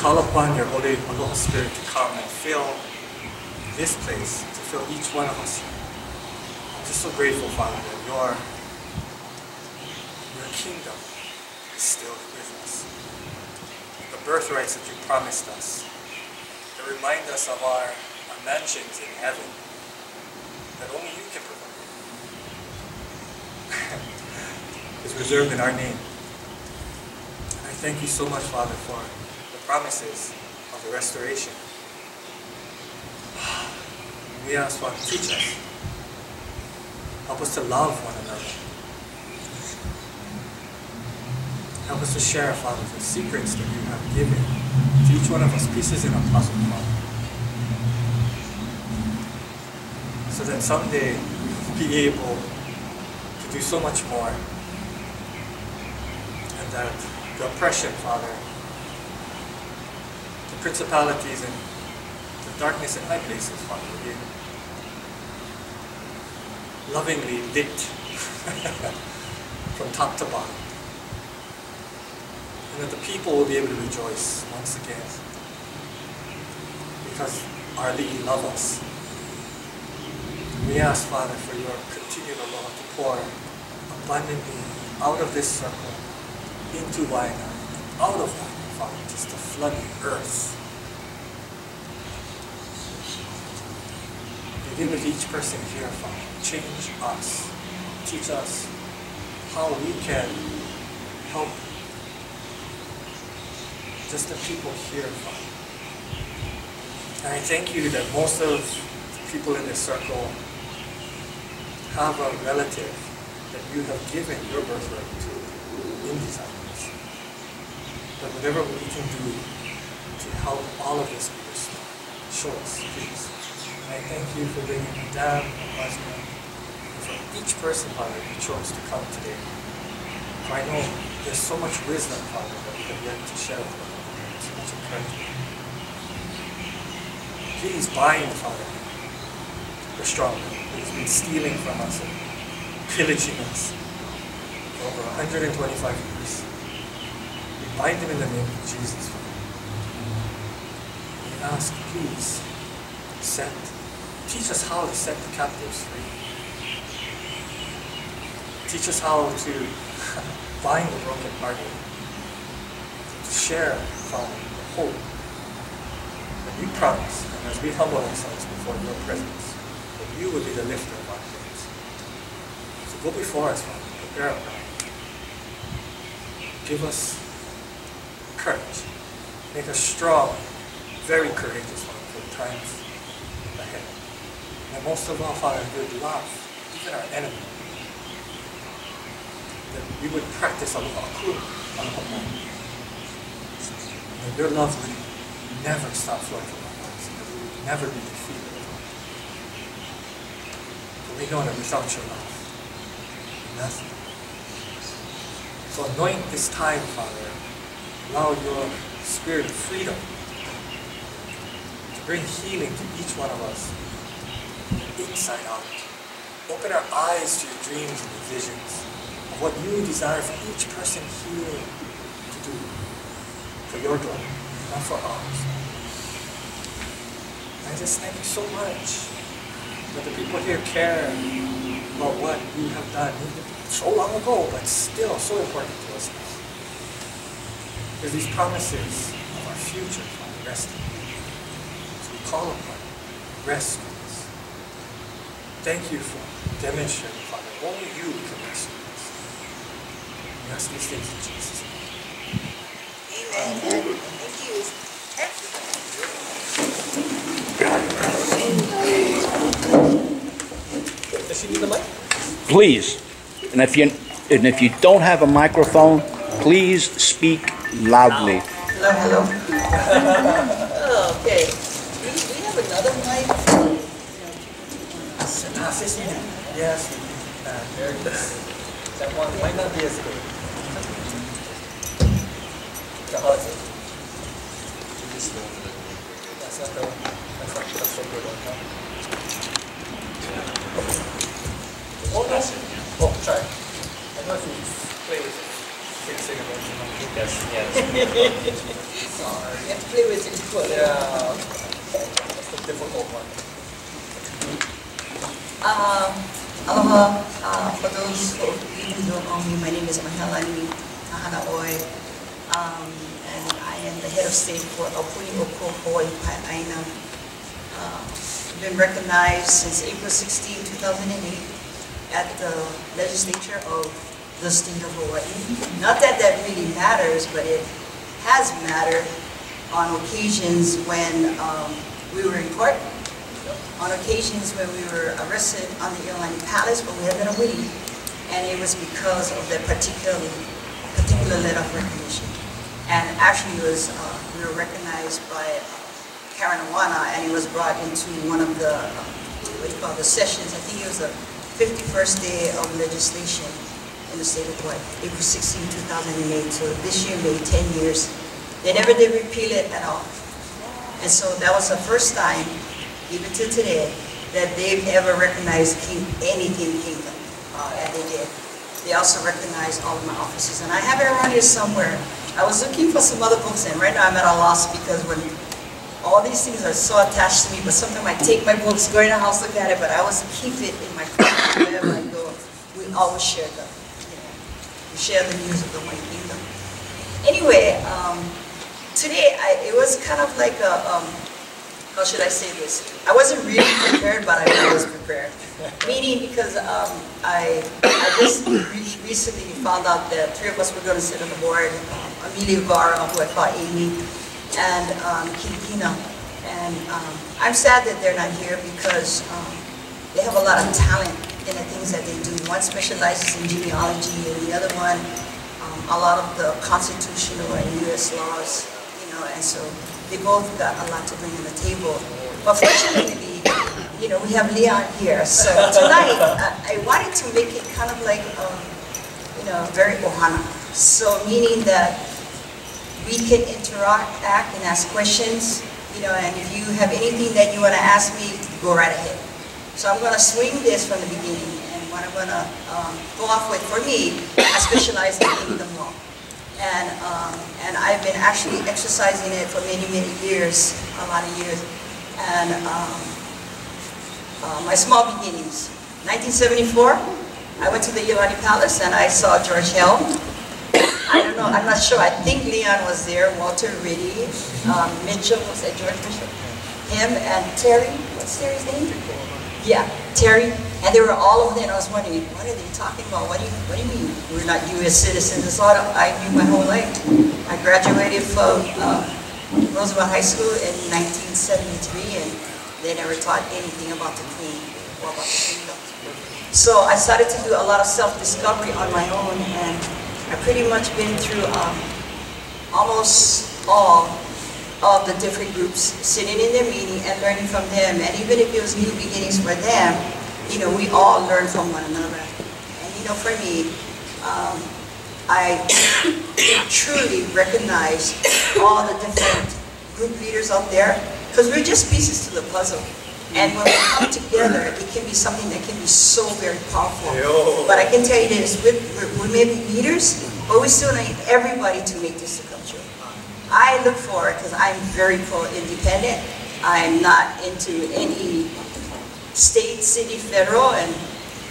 call upon your Holy Aloha Spirit to come and fill this place, to fill each one of us. I'm just so grateful, Father, that your, your kingdom is still with us. The birthrights that you promised us, that remind us of our, our mansions in heaven, that only you can provide. is reserved in our name. And I thank you so much, Father, for promises of the restoration. We ask, Father, teach us. Help us to love one another. Help us to share, Father, the secrets that you have given to each one of us, pieces in a puzzle, Father. So that someday we will be able to do so much more. And that the oppression, Father, the principalities and the darkness in high places, Father, will be lovingly lit from top to bottom. And that the people will be able to rejoice once again because our lead love us. We ask, Father, for your continued aloha to pour abundantly out of this circle into Waianae, out of Waianae, Father, just the earth. Begin with each person here, Father. Change us. Teach us how we can help just the people here, Father. And I thank you that most of the people in this circle have a relative that you have given your birthright to in these islands. But whatever we can do to help all of us be restored, show us, please. And I thank you for bringing Madame and and for each person, Father, who chose to come today. For I know there's so much wisdom, Father, that we have yet to share with them. So much encouragement. Please bind, Father, the strong who has been stealing from us and pillaging us for over 125 years. Bind them in the name of Jesus. We ask, please, set, teach us how to set the captives free. Teach us how to bind the brokenhearted, to share, Father, the hope that you promise, and as we humble ourselves before your presence, that you will be the lifter of our heads. So go before us, Father, prepare our. Give us courage. Make us strong, very courageous, for the times ahead. And most of all, Father, good love, even our enemy. That we would practice aloha akua, aloha mai. That your love would never stop flowing from our hearts, that we would never be defeated. For we know that without your love, nothing. So anoint this time, Father. Allow your spirit of freedom to bring healing to each one of us, inside out. Open our eyes to your dreams and your visions of what you desire for each person here to do for your glory, not for ours. I just thank you so much that the people here care about what you have done so long ago, but still so important to. There's these promises of our future, Father, rest in you. So we call upon you, rescue us. Thank you for demonstrating, Father, only you can rescue us. We ask these things in Jesus' name. Amen. Thank you. Does she need the mic? Please, and if you, and if you don't have a microphone, please speak loudly. Hello, hello. Okay. Do we have another mic? Yes, uh, there. That one might not be as good. The, that's not, that's the one? Oh, try. I know if you play with it, fixing it, Yes, yes. Sorry. play with it for Yeah, that's a difficult one. Um, aloha, uh, for those who don't know me, my name is Mahealani Kahanaoi. Um, and I am the head of state for Opui Oko Hawaii Pai'aina. Uh, Been recognized since April 16, 2008 at the legislature of the state of Hawaii. Not that that really matters, but it has mattered on occasions when um, we were in court on occasions when we were arrested on the Iolani Palace, but we had been away. And it was because of that particular, particular letter of recognition. And actually was, uh, we were recognized by Karen Awana, and it was brought into one of the, uh, what you call, the sessions, I think it was the 51st day of legislation the state of Hawaii, April 16, 2008. So this year made 10 years. They never did repeal it at all. And so that was the first time, even to today, that they've ever recognized King, anything kingdom, uh, and they did. They also recognized all of my offices, and I have it around here somewhere. I was looking for some other books, and right now I'm at a loss because when all these things are so attached to me, but sometimes I take my books, go in the house, look at it, but I always keep it in my car wherever I go. We always share them, share the news of the White Kingdom. Anyway, um, today I, it was kind of like a, um, how should I say this? I wasn't really prepared, but I was prepared. Meaning because um, I, I just re- recently found out that three of us were going to sit on the board. Um, Amelia Vara, who I call Amy, and um. And um, I'm sad that they're not here because um, they have a lot of talent in the things that they do. One specializes in genealogy, and the other one um, a lot of the constitutional and U.S. laws, you know, and so they both got a lot to bring to the table. But fortunately, you know, we have Leon here. So tonight, I, I wanted to make it kind of like, um, you know, very ohana. So meaning that we can interact, act, and ask questions, you know, and if you have anything that you want to ask me, go right ahead. So I'm going to swing this from the beginning, and what I'm going to um, go off with, for me, I specialize in kingdom law. And, um, and I've been actually exercising it for many, many years, a lot of years. And um, uh, my small beginnings. 1974, I went to the Iolani Palace and I saw George Helm. I don't know, I'm not sure, I think Leon was there, Walter Ritte, um, Mitchell, was that George Mitchell? Him and Terry, what's Terry's name? Yeah, Terry, and they were all over there, and I was wondering, what are they talking about? What do you, what do you mean we're not U.S. citizens? That's all I knew my whole life. I graduated from uh, Roosevelt High School in 1973, and they never taught anything about the Queen or about the kingdom. So I started to do a lot of self-discovery on my own, and I've pretty much been through um, almost all of the different groups, sitting in their meeting and learning from them. And even if it was new beginnings for them, you know, we all learn from one another. And you know, for me, um, I truly recognize all the different group leaders out there, because we're just pieces to the puzzle. And when we come together, it can be something that can be so very powerful. Yo. But I can tell you this, we, we may be leaders, but we still need everybody to make this to come true. I look forward, because I'm very pro-independent. I'm not into any state, city, federal, and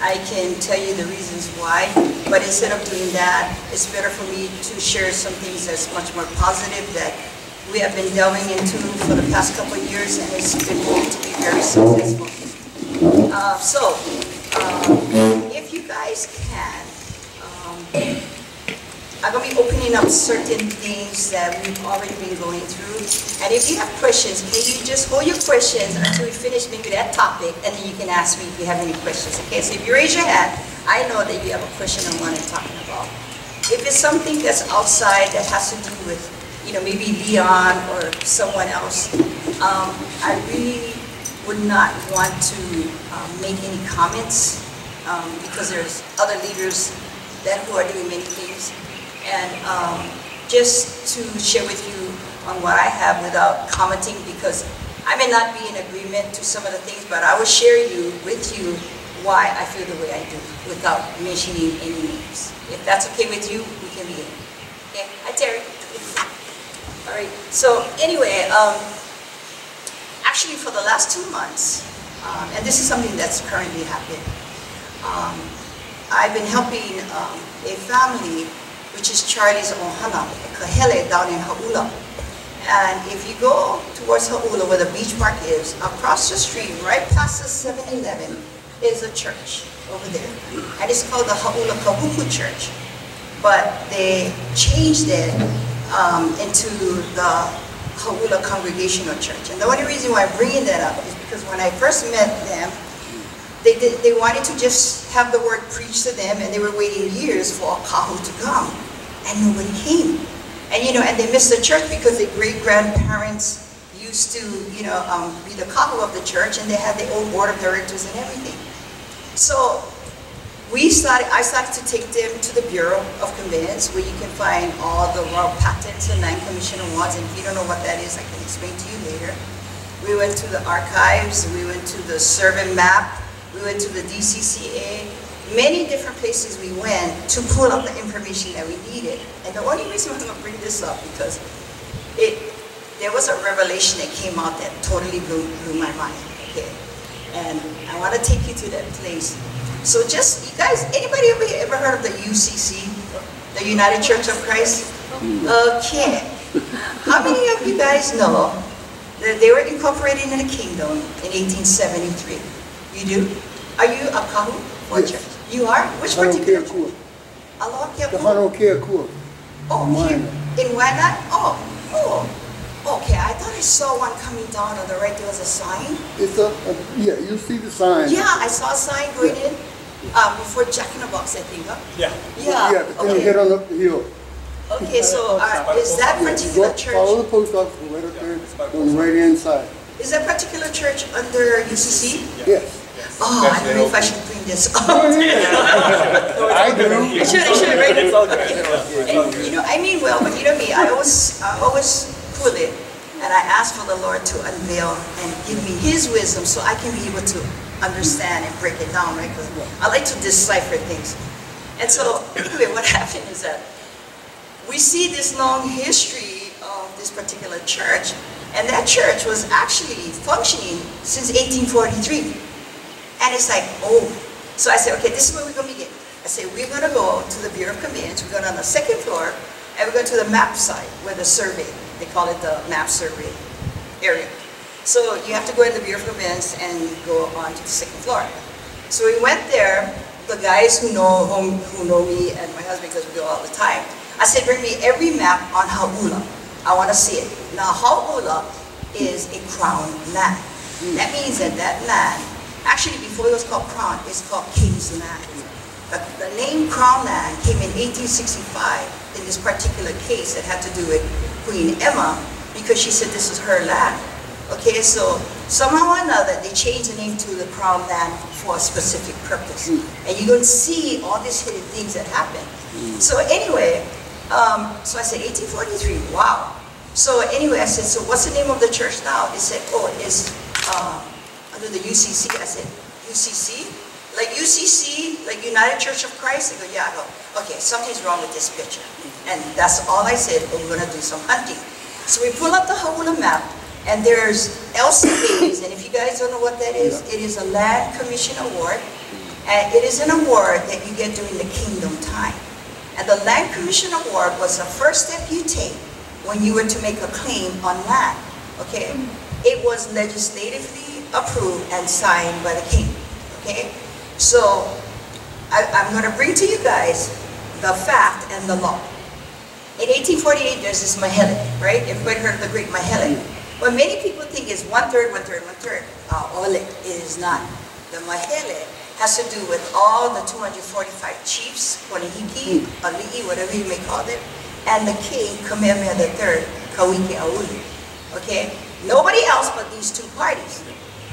I can tell you the reasons why. But instead of doing that, it's better for me to share some things that's much more positive that we have been delving into for the past couple of years, and it's been going to be very successful. Uh, so, um, if you guys can, um, I'm going to be opening up certain things that we've already been going through. And if you have questions, can you just hold your questions until we finish maybe that topic, and then you can ask me if you have any questions. Okay, so if you raise your hand, I know that you have a question on what I'm talking about. If it's something that's outside that has to do with, you know, maybe Leon or someone else, um, I really would not want to um, make any comments um, because there's other leaders that who are doing many things. And um, just to share with you on what I have without commenting because I may not be in agreement to some of the things, but I will share you with you why I feel the way I do without mentioning any names. If that's okay with you, we can begin. Okay, hi Terry. All right, so anyway, um, actually for the last two months, um, and this is something that's currently happening, um, I've been helping um, a family, which is Charlie's Ohana, Kahele down in Hauula. And if you go towards Hauula where the beach park is, across the street, right past the 7-Eleven, is a church over there. And it's called the Hauula Kahuku Church. But they changed it um, into the Hauula Congregational Church. And the only reason why I'm bringing that up is because when I first met them, they, did, they wanted to just have the word preached to them and they were waiting years for a kahu to come. And nobody came. And you know, and they missed the church because their great-grandparents used to, you know, um, be the kahu of the church and they had their own board of directors and everything. So we started, I started to take them to the Bureau of Conveyance where you can find all the royal patents and land commission awards. And if you don't know what that is, I can explain to you later. We went to the archives, we went to the survey map, we went to the DCCA, many different places we went to pull up the information that we needed. And the only reason I'm gonna bring this up because it, there was a revelation that came out that totally blew, blew my mind, okay? And I wanna take you to that place. So just, you guys, anybody ever, ever heard of the UCC? The United Church of Christ? Okay. How many of you guys know that they were incorporated in the kingdom in 1873? You do? Are you a or Yes. church? You are? Which Hano particular? Kea Kua. Allah The Kiapu? Hano Kea Kua. Oh, Mine. here, in Waianae? Oh, oh. Okay, I thought I saw one coming down on the right, there was a sign. It's a, a- yeah, you see the sign. Yeah, I saw a sign going in, uh, before Jack in the Box, I think, huh? Yeah. Yeah, Yeah, but then you head okay. on up the hill. Okay, so, uh, is that Yeah, you particular go, follow the post office, go right up there, on the right hand side. is that particular church under UCC? Yes. Oh, I don't know if I should bring this up. I do. I should, I should, right? And, you know, I mean well, but you know me, I always, I always pull it, and I ask for the Lord to unveil and give me His wisdom so I can be able to understand and break it down, right? Because I like to decipher things. And so, anyway, what happened is that we see this long history of this particular church, and that church was actually functioning since 1843. And it's like, oh. So I said, okay, this is where we're going to begin. I said, we're going to go to the Bureau of Conveyance. We're going on the second floor, and we're going to the map site where the survey, they call it the map survey area. So you have to go in the Bureau of Conveyance and go on to the second floor. So we went there, the guys who know, whom- who know me and my husband, because we go all the time, I said, bring me every map on Hauula. I want to see it. Now, Hauula is a crown land. That means that that land, actually before it was called crown, it's called king's land. The, the name crown land came in 1865 in this particular case that had to do with Queen Emma because she said this is her land. Okay, so somehow or another, they changed the name to the crown land for a specific purpose. And you're going to see all these hidden things that happen. So anyway, um, so I said 1843, wow. So anyway, I said, so what's the name of the church now? They said, oh, it's uh, under the UCC. I said, UCC? Like UCC, like United Church of Christ? They go, yeah. I go, okay, something's wrong with this picture. And that's all I said, oh, we're gonna do some hunting. So we pull up the Hauula map, and there's LCAs, and if you guys don't know what that is, it is a Land Commission Award, and it is an award that you get during the kingdom time. And the Land Commission Award was the first step you take when you were to make a claim on land, okay? It was legislatively approved and signed by the king, okay? So, I, I'm gonna bring to you guys the fact and the law. In 1848, there's this Mahele, right? Everybody heard of the great Mahele? What many people think is one-third, one-third, one-third. Uh, all it is not. The Mahele has to do with all the 245 chiefs, Konohiki, Ali'i, whatever you may call them, and the king, Kamehameha III, Kauikeaouli. Okay? Nobody else but these two parties.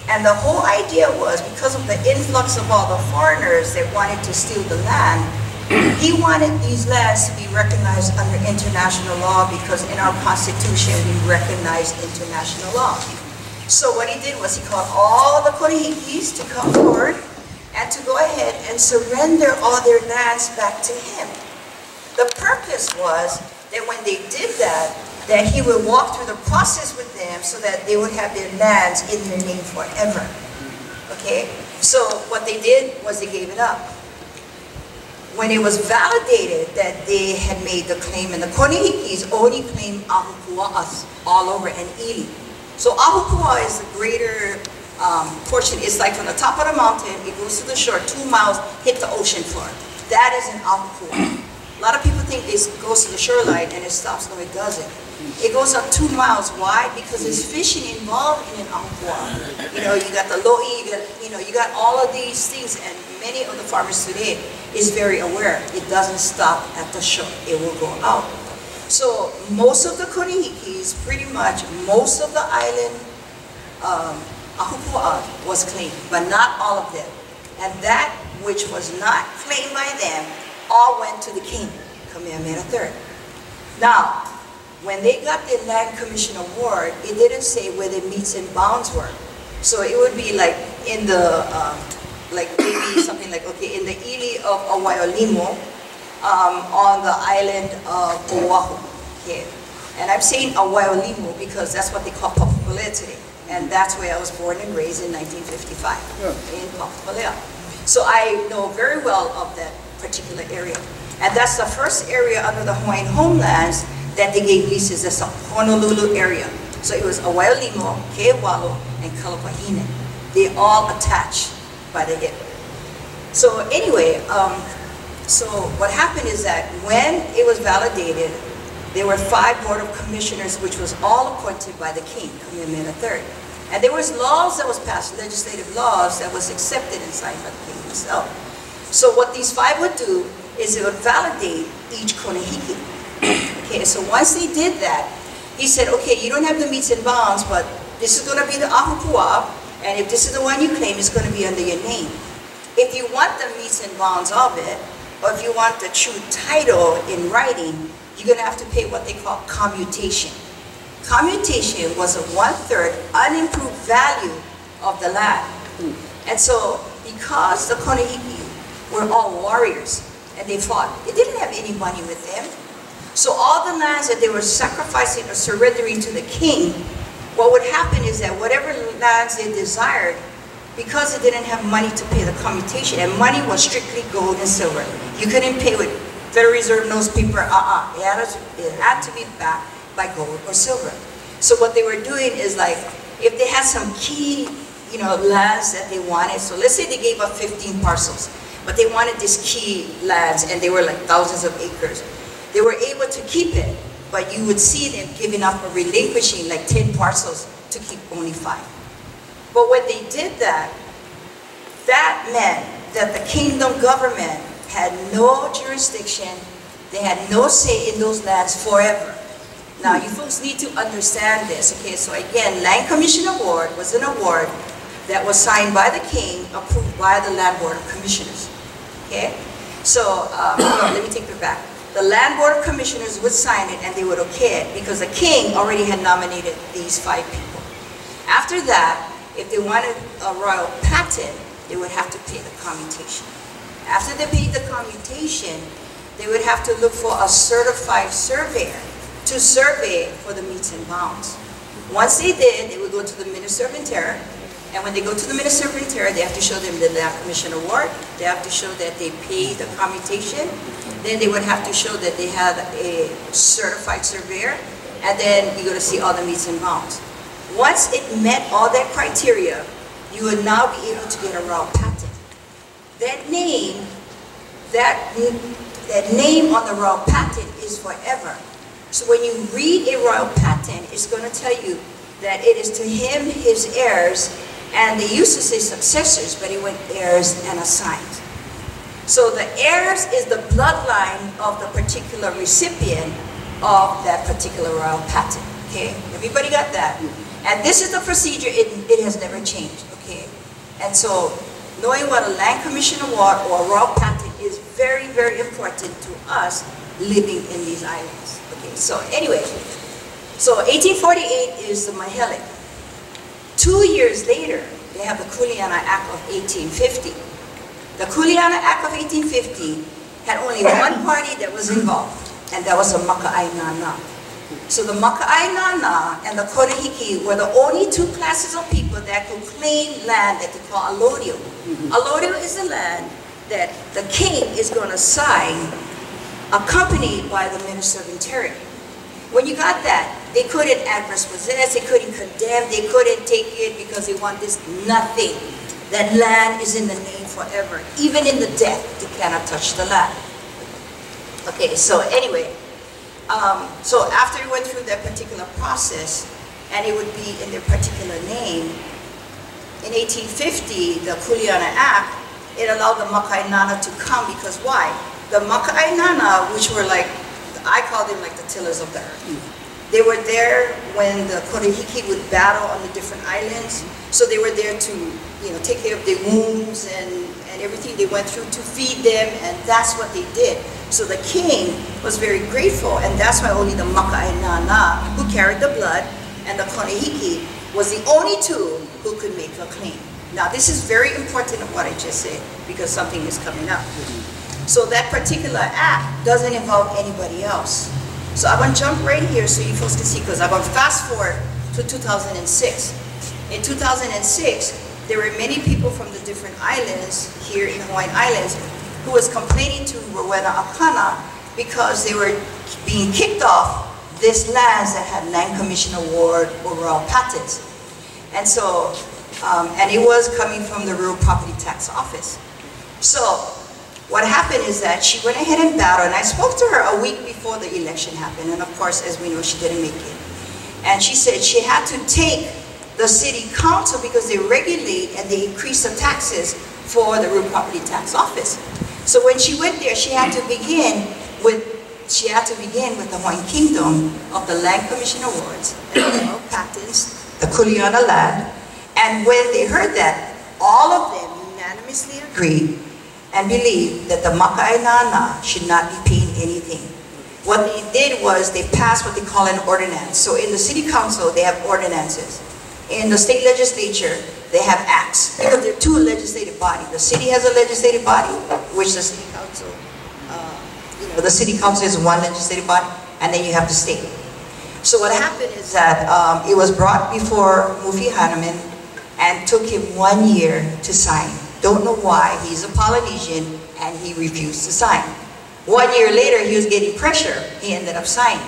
And the whole idea was because of the influx of all the foreigners that wanted to steal the land, he wanted these lands to be recognized under international law because in our constitution we recognize international law. So what he did was he called all the Konohikis to come forward and to go ahead and surrender all their lands back to him. The purpose was that when they did that, that he would walk through the process with them so that they would have their lands in their name forever. Okay? So what they did was they gave it up. When it was validated that they had made the claim, and the Konohikis only claimed Ahupua'as all over and Ili. So Ahupua is the greater um, portion. It's like from the top of the mountain, it goes to the shore, two miles, hit the ocean floor. That is an Ahupua. A lot of people think it goes to the shoreline and it stops. No, it doesn't. It goes up two miles. Why? Because there's fishing involved in an ahupua. You know, you got the lo'i, you got, you know, you got all of these things, and many of the farmers today is very aware. It doesn't stop at the shore. It will go out. So most of the Konohikis, pretty much most of the island um, was claimed, but not all of them. And that which was not claimed by them all went to the king, Kamehameha III. Now, when they got the Land Commission Award, it didn't say where the metes and bounds were. So it would be like in the, um, like maybe something like, okay, in the ili of Auwaiolimu, um, on the island of Oahu. Okay. And I'm saying Auwaiolimu because that's what they call Papakolea today. And that's where I was born and raised in 1955, in Papakolea. So I know very well of that particular area. And that's the first area under the Hawaiian homelands that they gave leases, that's the Honolulu area. So it was Auwaiolimu, Ke'ewalo, and Kalapahine. They all attached by the hip. So anyway, um, so what happened is that when it was validated, there were five board of commissioners, which was all appointed by the king, Kamehameha III. And there was laws that was passed, legislative laws that was accepted and signed by the king himself. So what these five would do is it would validate each konohiki. Okay, so once they did that, he said, okay, you don't have the metes and bounds, but this is going to be the ahupua, and if this is the one you claim, it's going to be under your name. If you want the metes and bounds of it, or if you want the true title in writing, you're going to have to pay what they call commutation. Commutation was a one-third unimproved value of the land. And so, because the Konohiki were all warriors, and they fought, they didn't have any money with them. So all the lands that they were sacrificing or surrendering to the king, what would happen is that whatever lands they desired, because they didn't have money to pay the commutation, and money was strictly gold and silver. You couldn't pay with Federal Reserve notes, paper, uh-uh. It, it had to be backed by gold or silver. So what they were doing is like, if they had some key, you know, lands that they wanted, so let's say they gave up 15 parcels, but they wanted these key lands, and they were like thousands of acres. They were able to keep it, but you would see them giving up or relinquishing like 10 parcels to keep only five. But when they did that, that meant that the kingdom government had no jurisdiction, they had no say in those lands forever. Now, you folks need to understand this, okay? So again, Land Commission Award was an award that was signed by the king, approved by the Land Board of Commissioners, okay? So, um, let me take it back. The Land Board of Commissioners would sign it and they would okay it because the king already had nominated these five people. After that, if they wanted a royal patent, they would have to pay the commutation. After they paid the commutation, they would have to look for a certified surveyor to survey for the metes and bounds. Once they did, they would go to the Minister of Interior, and when they go to the Minister of Interior, they have to show them the Land Commission Award, they have to show that they paid the commutation, then they would have to show that they had a certified surveyor, and then you go to see all the metes and bounds. Once it met all that criteria, you would now be able to get a royal patent. That name, that, that name on the royal patent is forever. So when you read a royal patent, it's going to tell you that it is to him, his heirs, and they used to say successors, but it went heirs and assigned. So the heirs is the bloodline of the particular recipient of that particular royal patent. Okay, everybody got that? And this is the procedure, it, it has never changed, okay? And so knowing what a land commission award or a royal patent is very, very important to us living in these islands. Okay, so anyway, so 1848 is the Mahele. Two years later, they have the Kuleana Act of 1850. The Kuleana Act of 1850 had only one party that was involved, and that was the Maka'ainana. So the Maka'ainana and the Konohiki were the only two classes of people that could claim land that they call allodial. Mm-hmm. Allodial is the land that the king is going to sign accompanied by the Minister of Interior. When you got that, they couldn't adverse possess, they couldn't condemn, they couldn't take it because they want this nothing. That land is in the name forever. Even in the death, they cannot touch the land. Okay, so anyway, um, so after we went through that particular process, and it would be in their particular name, in 1850, the Kuleana Act, it allowed the Maka'ainana to come because why? The Maka'ainana, which were like, I call them like the tillers of the earth. They were there when the Konohiki would battle on the different islands. So they were there to, you know, take care of their wounds and, and everything they went through to feed them, and that's what they did. So the king was very grateful, and that's why only the Maka'ainana, who carried the blood, and the Korihiki was the only two who could make a claim. Now, this is very important of what I just said, because something is coming up. So that particular act doesn't involve anybody else. So I'm gonna jump right here so you folks can see, because I'm gonna fast forward to 2006. In 2006, there were many people from the different islands here in the Hawaiian Islands who was complaining to Rowena Akana because they were being kicked off these lands that had Land Commission Award overall patents. And so, um, and it was coming from the Real Property Tax Office. So, what happened is that she went ahead and battled, and I spoke to her a week before the election happened, and of course, as we know, she didn't make it. And she said she had to take the city council because they regulate and they increase the taxes for the real property tax office. So when she went there, she had to begin with she had to begin with the Hawaiian Kingdom of the Land Commission Awards and the Patents, the Kuleana land, and when they heard that, all of them unanimously agreed and believed that the Maka'ainana should not be paying anything. What they did was they passed what they call an ordinance. So in the city council, they have ordinances. In the state legislature, they have acts because they're two legislative bodies. The city has a legislative body, which the city council, uh, you know, the city council is one legislative body, and then you have the state. So what happened is that um, it was brought before Mufi Hannemann and took him one year to sign. Don't know why. He's a Polynesian and he refused to sign. One year later, he was getting pressure. He ended up signing.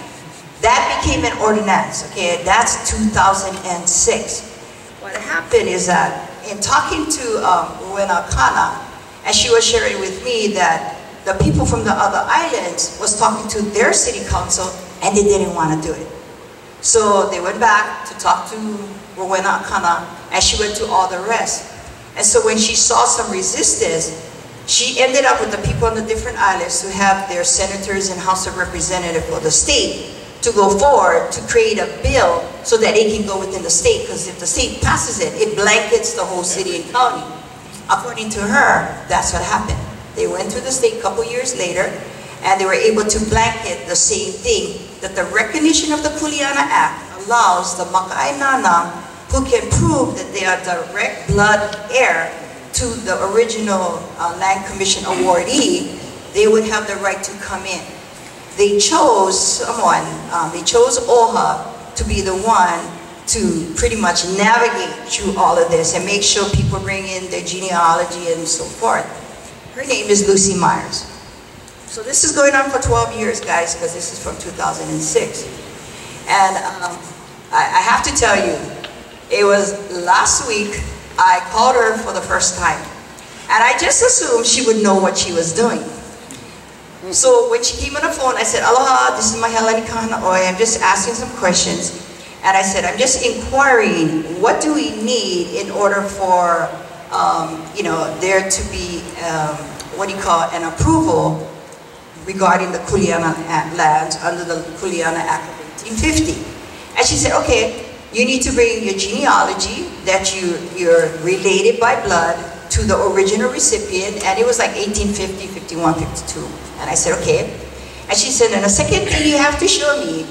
That became an ordinance, okay? That's 2006. What happened is that in talking to um, Kana, and she was sharing with me that the people from the other islands was talking to their city council and they didn't want to do it. So they went back to talk to Rowena Kana and she went to all the rest. And so when she saw some resistance, she ended up with the people on the different islands to have their senators and House of Representatives for the state to go forward to create a bill so that it can go within the state. Because if the state passes it, it blankets the whole city and county. According to her, that's what happened. They went to the state a couple years later, and they were able to blanket the same thing, that the recognition of the Kuleana Act allows the Maka'ainana who can prove that they are direct blood heir to the original uh, Land Commission awardee, they would have the right to come in. They chose someone, um, they chose OHA to be the one to pretty much navigate through all of this and make sure people bring in their genealogy and so forth. Her name is Lucy Myers. So this is going on for 12 years, guys, because this is from 2006. And um, I, I have to tell you, it was last week I called her for the first time. And I just assumed she would know what she was doing. So when she came on the phone, I said, Aloha, this is Mahealani Kahanaoi. I'm just asking some questions. And I said, I'm just inquiring, what do we need in order for, um, you know, there to be, um, what do you call it, an approval regarding the Kuleana lands under the Kuleana Act of 1850. And she said, okay, you need to bring your genealogy that you, you're related by blood to the original recipient, and it was like 1850, 51, 52. And I said, okay. And she said, and the second thing you have to show me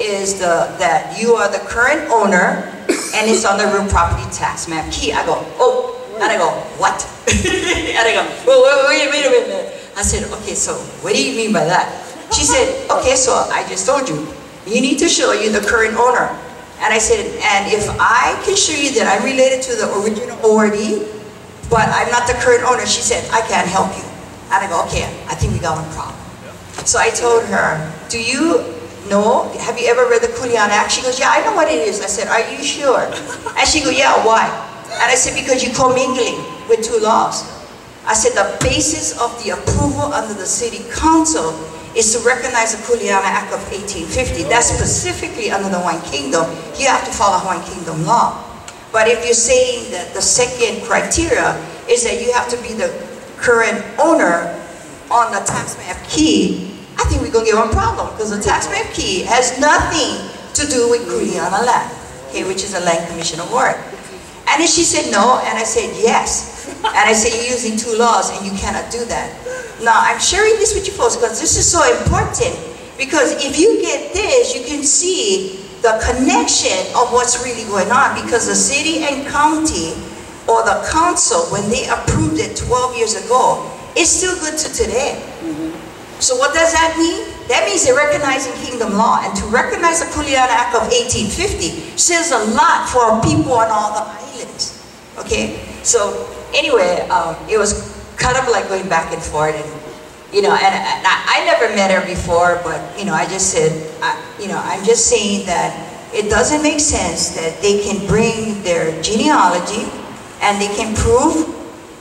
is the, that you are the current owner, and it's on the real property tax map key. I go, oh, and I go, what? and I go, well, wait, wait, wait a minute. I said, okay, so what do you mean by that? She said, okay, so I just told you. you need to show you the current owner. And I said, and if I can show you that I'm related to the original ORD, but I'm not the current owner, she said, I can't help you. And I go, okay, I think we got one problem. So I told her, do you know, have you ever read the Kuleana Act? She goes, yeah, I know what it is. I said, are you sure? And she goes, yeah, why? And I said, because you're commingling with two laws. I said, the basis of the approval under the city council is to recognize the Kuleana Act of 1850. That's specifically under the Hawaiian Kingdom. You have to follow Hawaiian Kingdom law. But if you're saying that the second criteria is that you have to be the current owner on the tax map key, I think we're gonna get one problem because the tax map key has nothing to do with Kuleana land, okay, which is a land commission award. And then she said no, and I said yes. And I said you're using two laws and you cannot do that. Now I'm sharing this with you folks because this is so important because if you get this, you can see the connection of what's really going on because the city and county or the council, when they approved it 12 years ago, it's still good to today. So what does that mean? That means they're recognizing kingdom law. And to recognize the Kuleana Act of 1850 says a lot for people on all the islands. Okay? So anyway, um, it was kind of like going back and forth. And, you know, and, and I, I never met her before, but, you know, I just said, I, you know, I'm just saying that it doesn't make sense that they can bring their genealogy and they can prove.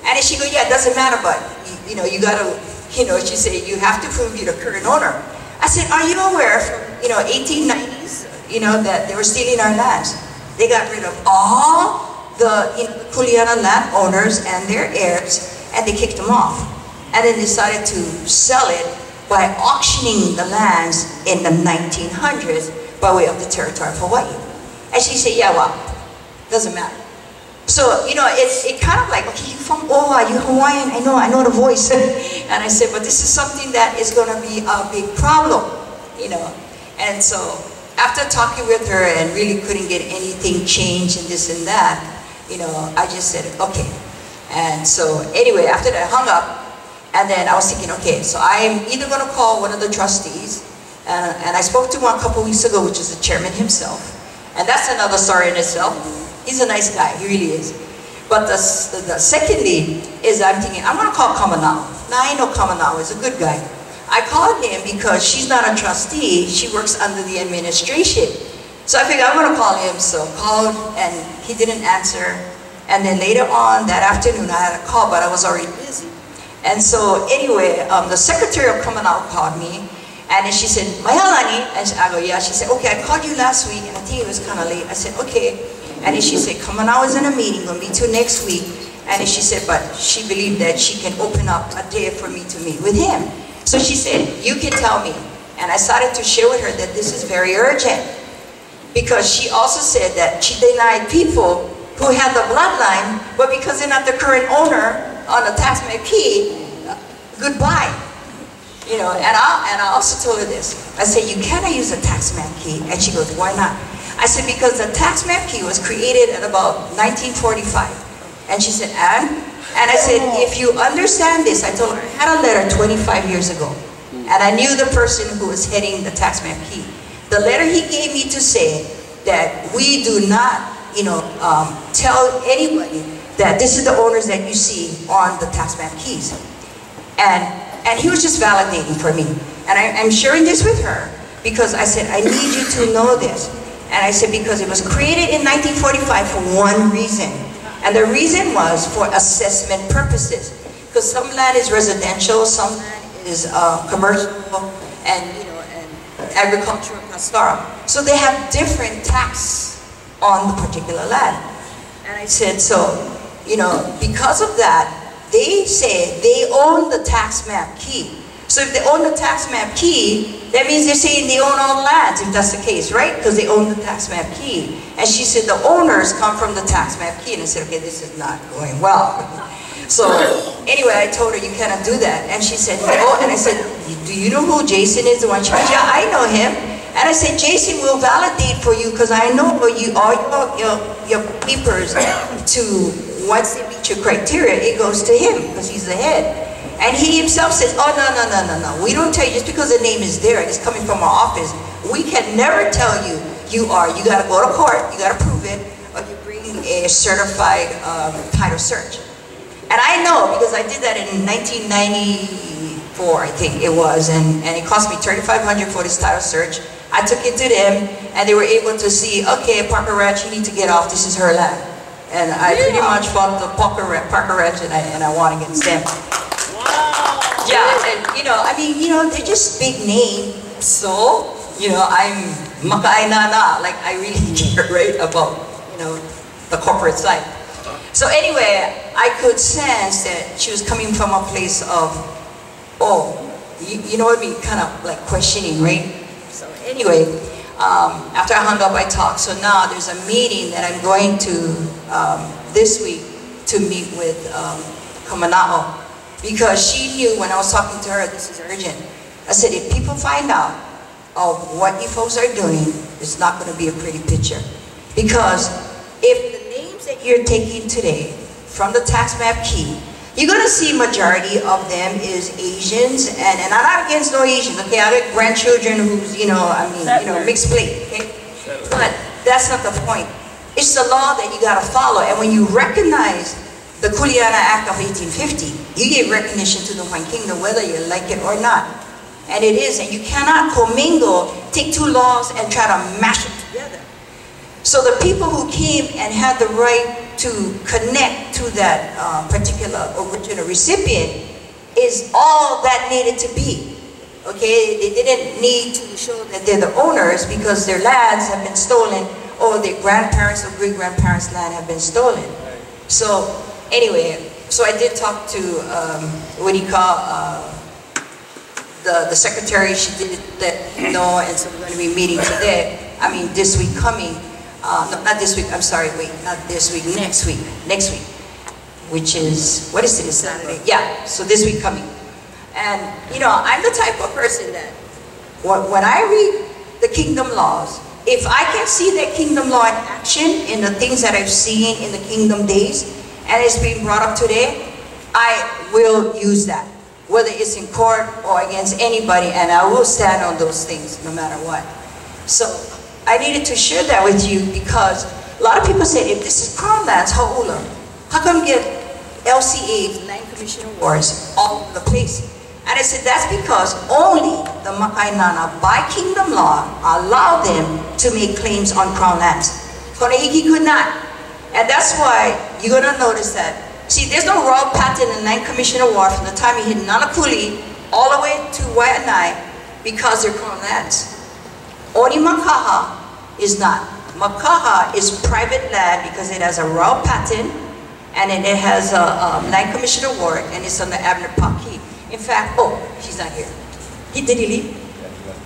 And she go, yeah, it doesn't matter, but, you, you know, you got to you know, she said, you have to prove you're the current owner. I said, are you aware from, you know, 1890s, you know, that they were stealing our lands? They got rid of all the, Kuleana landowners and their heirs, and they kicked them off. And then decided to sell it by auctioning the lands in the 1900s by way of the territory of Hawaii. And she said, yeah, well, doesn't matter. So, you know, it's it kind of like, okay, you're from Oahu, you're Hawaiian, I know, I know the voice. and I said, but this is something that is going to be a big problem, you know. And so, after talking with her and really couldn't get anything changed and this and that, you know, I just said, okay. And so, anyway, after that, I hung up. And then I was thinking, okay, so I'm either going to call one of the trustees, uh, and I spoke to one a couple weeks ago, which is the chairman himself. And that's another story in itself. He's a nice guy, he really is. But the, the, secondly is I'm thinking, I'm gonna call Kamanao. Now I know Kamanao is a good guy. I called him because she's not a trustee, she works under the administration. So I figured I'm gonna call him, so called and he didn't answer. And then later on that afternoon I had a call, but I was already busy. And so anyway, um, the secretary of criminal called me and then she said, Mahealani, and I go, yeah. She said, okay, I called you last week and I think it was kind of late. I said, okay. And then she said, come on, I was in a meeting, gonna be till next week. And then she said, but she believed that she can open up a day for me to meet with him. So she said, you can tell me. And I started to share with her that this is very urgent. Because she also said that she denied people who had the bloodline, but because they're not the current owner on the tax map key, uh, goodbye. You know, and I, and I also told her this. I said, you cannot use a tax map key. And she goes, why not? I said, because the tax map key was created at about 1945. And she said, and? And I said, if you understand this, I told her, I had a letter 25 years ago. And I knew the person who was heading the tax map key. The letter he gave me to say that we do not, you know, um, tell anybody that this is the owners that you see on the tax map keys. And, and he was just validating for me. And I, I'm sharing this with her because I said, I need you to know this. And I said, because it was created in 1945 for one reason. And the reason was for assessment purposes. Because some land is residential, some land is uh, commercial, and you know, and agricultural pastoral. So they have different tax on the particular land. And I said, so, you know, because of that, they say they own the tax map key. So if they own the tax map key, that means they're saying they own all lands, if that's the case, right? Because they own the tax map key. And she said the owners come from the tax map key. And I said, okay, this is not going well. So anyway, I told her you cannot do that. And she said, no. And I said, do you know who Jason is? The one goes, yeah, I know him. And I said, Jason will validate for you because I know you all your, your, papers to once they meet your criteria, it goes to him because he's the head. And he himself says, oh, no, no, no, no, no. We don't tell you just because the name is there it's coming from our office, We can never tell you you are. You gotta go to court, you gotta prove it, or you bring a certified um, title search. And I know because I did that in 1994, I think it was, and, and it cost me 3,500 for this title search. I took it to them, and they were able to see, okay, Parker Ranch, you need to get off. This is her land. And I pretty much fought the Parker, Parker Ranch, and I, and I won against them. Yeah, and you know, I mean, you know, they're just big name. So, you know, I'm maka'ainana, like I really care, right, about, you know, the corporate side. So anyway, I could sense that she was coming from a place of, oh, you, you know what I mean, kind of like questioning, right? So anyway, um, after I hung up, I talked. So now there's a meeting that I'm going to um, this week to meet with um, Kamanao because she knew when I was talking to her, this is urgent. I said, if people find out of what you folks are doing, it's not going to be a pretty picture. Because if the names that you're taking today from the tax map key, you're going to see majority of them is Asians, and, and I'm not against no Asians, okay? I got grandchildren who's, you know, I mean, you know, mixed plate, okay? But that's not the point. It's the law that you got to follow, and when you recognize the Kuleana Act of 1850, you give recognition to the Hawaiian Kingdom whether you like it or not. And it is, and you cannot commingle, take two laws and try to mash it together. So the people who came and had the right to connect to that uh, particular original recipient is all that needed to be. Okay, they didn't need to show that they're the owners because their lands have been stolen or their grandparents or great-grandparents' land have been stolen. So anyway, so I did talk to, um, what do you call, uh, the, the secretary, she did let know, and so we're going to be meeting today, I mean, this week coming, uh, no, not this week, I'm sorry, wait, not this week, next week, next week, which is, what is it, It's Saturday? Yeah, so this week coming. And, you know, I'm the type of person that, when I read the kingdom laws, if I can see that kingdom law in action in the things that I've seen in the kingdom days, and it's being brought up today, I will use that, whether it's in court or against anybody, and I will stand on those things no matter what. So I needed to share that with you because a lot of people say, if this is Crown lands, how come you get LCA, Land Commission Awards, all over the place? And I said, that's because only the Maka'ainana, by kingdom law, allow them to make claims on Crown lands. Konohiki could not. And that's why you're gonna notice that. See, there's no royal patent in Land Commission Award from the time you hit Nanakuli all the way to Waianae because they're Crown lands. Oni Makaha is not. Makaha is private land because it has a royal patent and it has a um, land commission award and it's on the Abner Paki. In fact, oh, he's not here. He did he leave?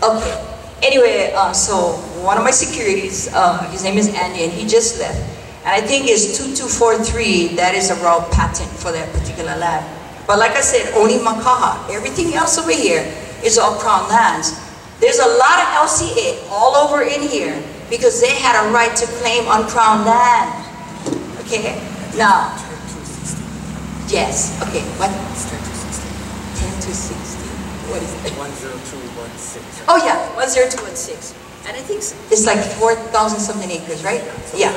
Okay. Anyway, uh, so one of my securities, uh, his name is Andy, and he just left. And I think it's 2243, that is a royal patent for that particular land. But like I said, only Makaha. Everything else over here is all crown lands. There's a lot of LCA all over in here because they had a right to claim on crown land. Okay, now, yes, okay, what? 10 to 16. What is it? 10216. Oh yeah, 10216. And I think it's like 4,000 something acres, right? Yeah,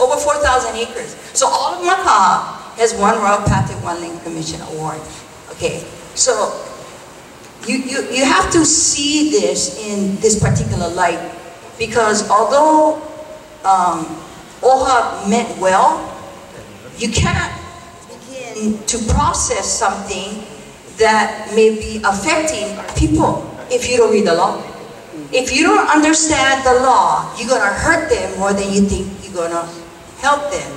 over 4,000 acres. So all of Makaha has one Royal Patent, one Land Commission award. Okay, so you, you, you have to see this in this particular light because although um, OHA meant well, you cannot begin to process something that may be affecting people if you don't read the law. If you don't understand the law, you're going to hurt them more than you think you're going to help them.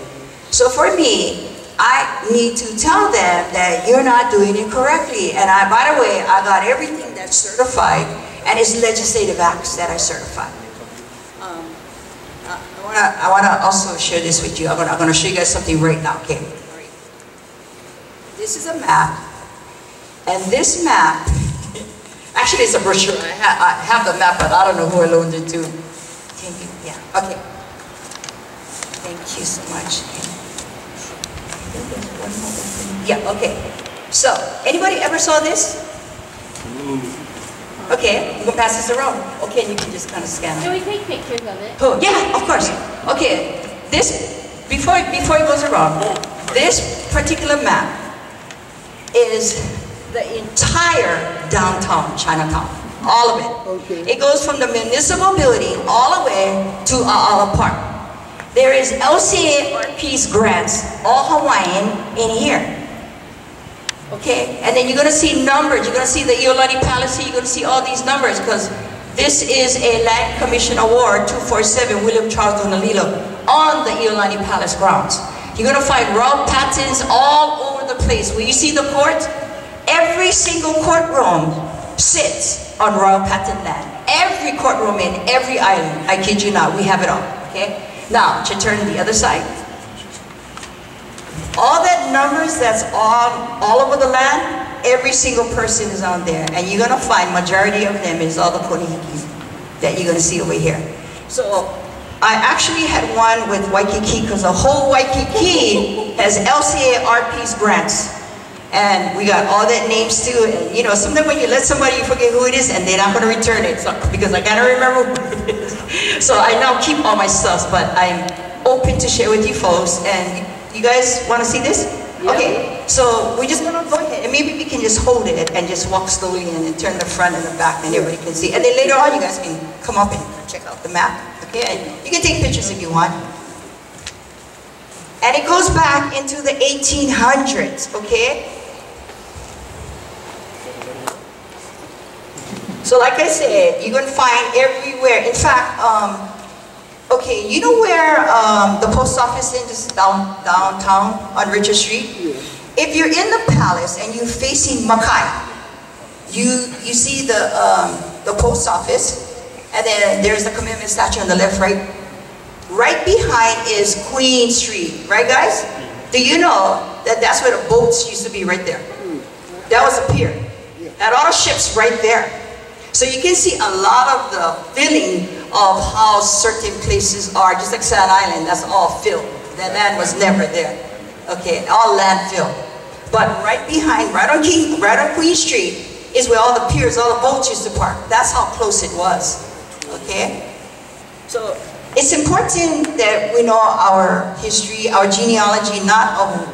So for me, I need to tell them that you're not doing it correctly. And I, by the way, I got everything that's certified, and it's legislative acts that I certify. Um, I wanna, I wanna also share this with you. I'm gonna, I'm gonna show you guys something right now, okay? This is a map, and this map, actually it's a brochure. I, ha I have the map, but I don't know who I loaned it to. Yeah, okay. Thank you so much. Yeah, okay. So, anybody ever saw this? Okay, I'm gonna pass this around. Okay, you can just kind of scan it. Can we take pictures of it? Oh, yeah, of course. Okay, this, before, before it goes around, this particular map is the entire downtown Chinatown, all of it. Okay. It goes from the municipal building all the way to A'ala Park. There is LCA Peace grants, all Hawaiian, in here. Okay, and then you're gonna see numbers, you're gonna see the Iolani Palace, you're gonna see all these numbers, because this is a Land Commission Award 247 William Charles Lunalilo on the Iolani Palace grounds. You're gonna find royal patents all over the place. Where you see the court, every single courtroom sits on royal patent land. Every courtroom in every island, I kid you not, we have it all, okay? Now, to turn to the other side. All that numbers that's on all over the land, every single person is on there. And you're gonna find majority of them is all the konohikis that you're gonna see over here. So I actually had one with Waikiki because the whole Waikiki has LCA RP's grants. And we got all that names too. And you know, sometimes when you let somebody, you forget who it is and they're not gonna return it. So, because I gotta remember who it is. So I now keep all my stuff, but I'm open to share with you folks. And you guys wanna see this? Okay, so we're just gonna go ahead and maybe we can just hold it and just walk slowly in and turn the front and the back and everybody can see. And then later on, you guys can come up and check out the map, okay? And you can take pictures if you want. And it goes back into the 1800s, okay? So like I said, you're gonna find everywhere. In fact, um, okay, you know where um, the post office is, down, downtown on Richard Street? If you're in the palace and you're facing Makai, you, you see the, um, the post office, and then there's the commitment statue on the left, right? Right behind is Queen Street, right guys? Do you know that that's where the boats used to be right there? That was a pier. Had all the ships right there. So you can see a lot of the filling of how certain places are, just like Sand Island, that's all filled. That land was never there. Okay, all landfill. But right behind, right on King, right on Queen Street, is where all the piers, all the boats used to park. That's how close it was. Okay? So it's important that we know our history, our genealogy, not of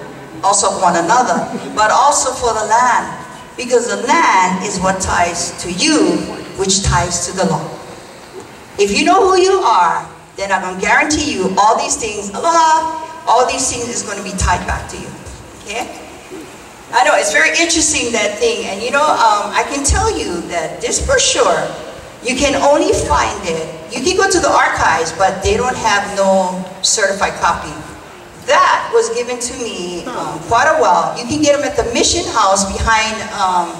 also of one another, but also for the land. Because the land is what ties to you, which ties to the law. If you know who you are, then I'm going to guarantee you all these things, aloha, all these things is going to be tied back to you. Okay? I know, it's very interesting, that thing. And you know, um, I can tell you that this brochure, you can only find it, you can go to the archives, but they don't have no certified copy. That was given to me um, quite a while. You can get them at the Mission House behind, um,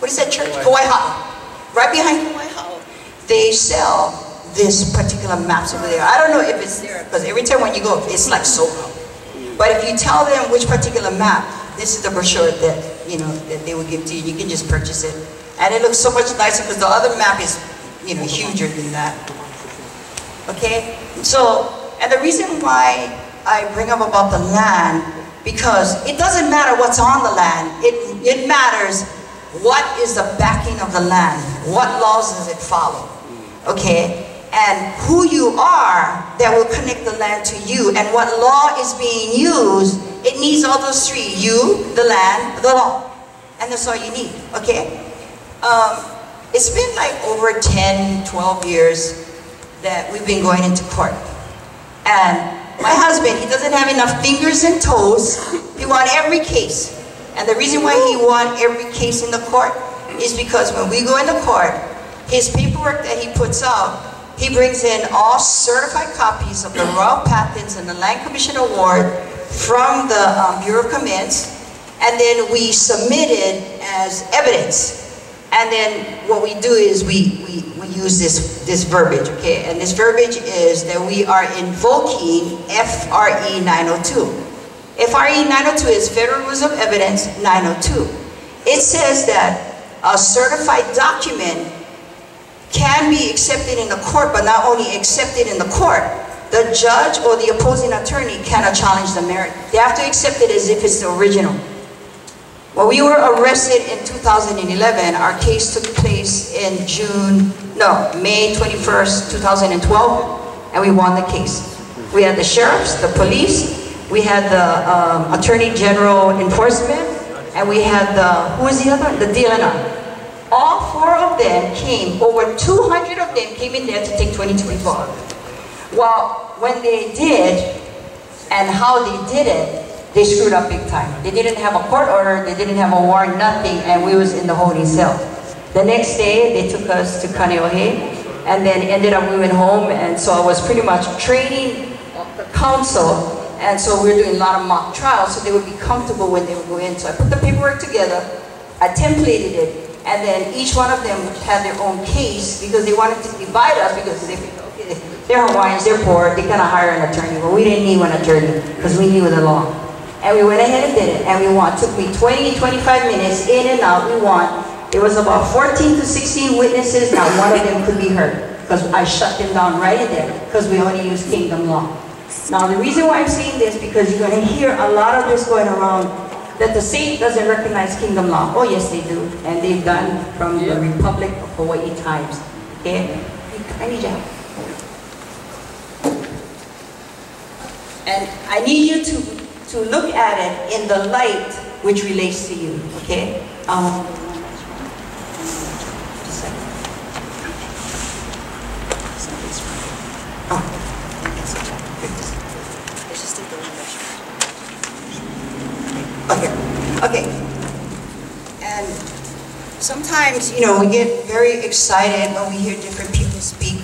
what is that church? Kawaiahao. Right behind Kawaiahao. They sell this particular maps over there. I don't know if it's there, because every time when you go, it's like so out. But if you tell them which particular map, this is the brochure that, you know, that they will give to you. You can just purchase it. And it looks so much nicer because the other map is, you know, huger than that. Okay? So, and the reason why I bring up about the land, because it doesn't matter what's on the land. It, it matters what is the backing of the land. What laws does it follow? Okay? And who you are that will connect the land to you and what law is being used, it needs all those three. You, the land, the law. And that's all you need, okay? Um, it's been like over 10, 12 years that we've been going into court. And my husband, he doesn't have enough fingers and toes. He won every case. And the reason why he won every case in the court is because when we go into court, his paperwork that he puts out, he brings in all certified copies of the Royal Patents and the Land Commission Award from the um, Bureau of Conveyances, and then we submit it as evidence. And then what we do is we, we, we use this, this verbiage, okay? And this verbiage is that we are invoking FRE 902. FRE 902 is Federal Rules of Evidence 902. It says that a certified document can be accepted in the court, but not only accepted in the court, the judge or the opposing attorney cannot challenge the merit. They have to accept it as if it's the original. When we were arrested in 2011, our case took place in June, no, May 21st, 2012, and we won the case. We had the sheriffs, the police, we had the um, Attorney General Enforcement, and we had the, who was the other? The DLNR. All four of them came, over 200 of them came in there to take 2024. Well, when they did, and how they did it, they screwed up big time. They didn't have a court order, they didn't have a warrant, nothing, and we was in the holding cell. The next day, they took us to Kaneohe, and then ended up we went home, and so I was pretty much training the council, and so we were doing a lot of mock trials, so they would be comfortable when they would go in. So I put the paperwork together, I templated it, and then each one of them had their own case, because they wanted to divide us, because they they're Hawaiians, they're poor, they cannot hire an attorney. Well, we didn't need an attorney, because we knew the law. And we went ahead and did it, and we won. It Took me 20, 25 minutes, in and out, we won. There was about 14 to 16 witnesses, not one of them could be heard, because I shut them down right in there, because we only use kingdom law. Now, the reason why I'm saying this, because you're going to hear a lot of this going around, that the state doesn't recognize kingdom law. Oh, yes, they do, and they've done from the Republic of Hawaii times. Okay? I need your help. And I need you to, to look at it in the light which relates to you, okay? Um. Oh. Okay, okay. And sometimes, you know, we get very excited when we hear different people speak.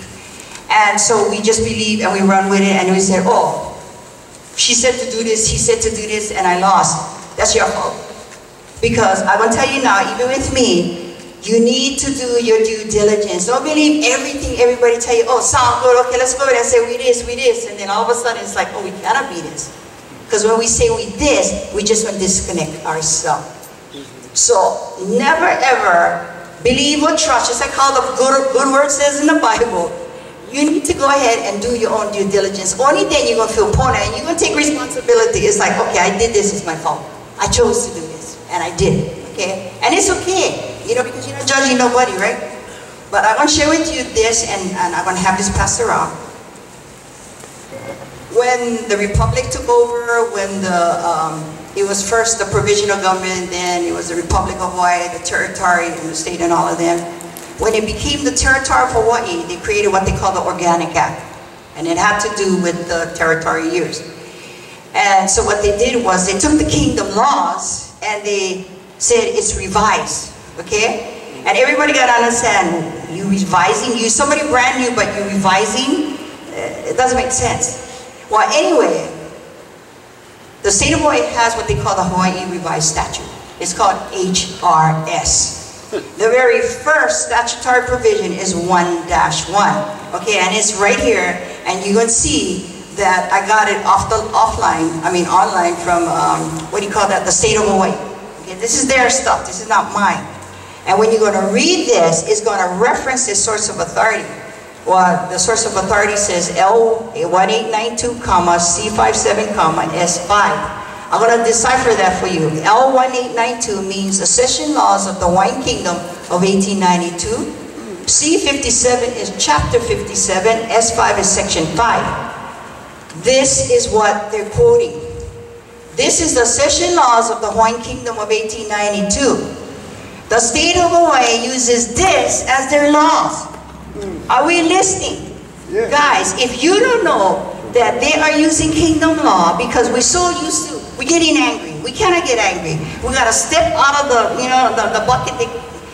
And so we just believe and we run with it and we say, oh, she said to do this, he said to do this, and I lost. That's your fault. Because I will tell you now, even with me, you need to do your due diligence. Don't believe everything everybody tell you, oh, sound good, okay, let's go and say we this, we this, and then all of a sudden it's like, oh, we cannot be this. Because when we say we this, we just want to disconnect ourselves. So never ever believe or trust, just like how the good, good word says in the Bible, you need to go ahead and do your own due diligence. Only then you're going to feel pono and you're going to take responsibility. It's like, okay, I did this, it's my fault. I chose to do this, and I did okay? And it's okay, you know, because you're not judging nobody, right? But I want to share with you this, and, and I'm going to have this passed around. When the Republic took over, when the, um, it was first the provisional government, then it was the Republic of Hawaii, the territory, and the state, and all of them. When it became the territory of Hawaii, they created what they call the Organic Act. And it had to do with the territory years. And so what they did was they took the kingdom laws and they said it's revised, okay? And everybody got to understand, you revising, you somebody brand new, but you revising, uh, it doesn't make sense. Well, anyway, the state of Hawaii has what they call the Hawaii Revised Statute. It's called HRS. The very first statutory provision is 1-1, okay, and it's right here, and you can see that I got it off the offline, I mean online from, um, what do you call that, the state of Hawaii. Okay, this is their stuff, this is not mine. And when you're going to read this, it's going to reference the source of authority. Well, the source of authority says L1892, comma, C57, comma, S5. I'm going to decipher that for you. L1892 means accession laws of the Hawaiian Kingdom of 1892. C57 is chapter 57, S5 is section 5. This is what they're quoting. This is the accession laws of the Hawaiian Kingdom of 1892. The state of Hawaii uses this as their laws. Are we listening? Yeah. Guys, if you don't know that they are using kingdom law because we're so used to, we're getting angry. We cannot get angry. We gotta step out of the, you know, the, the bucket.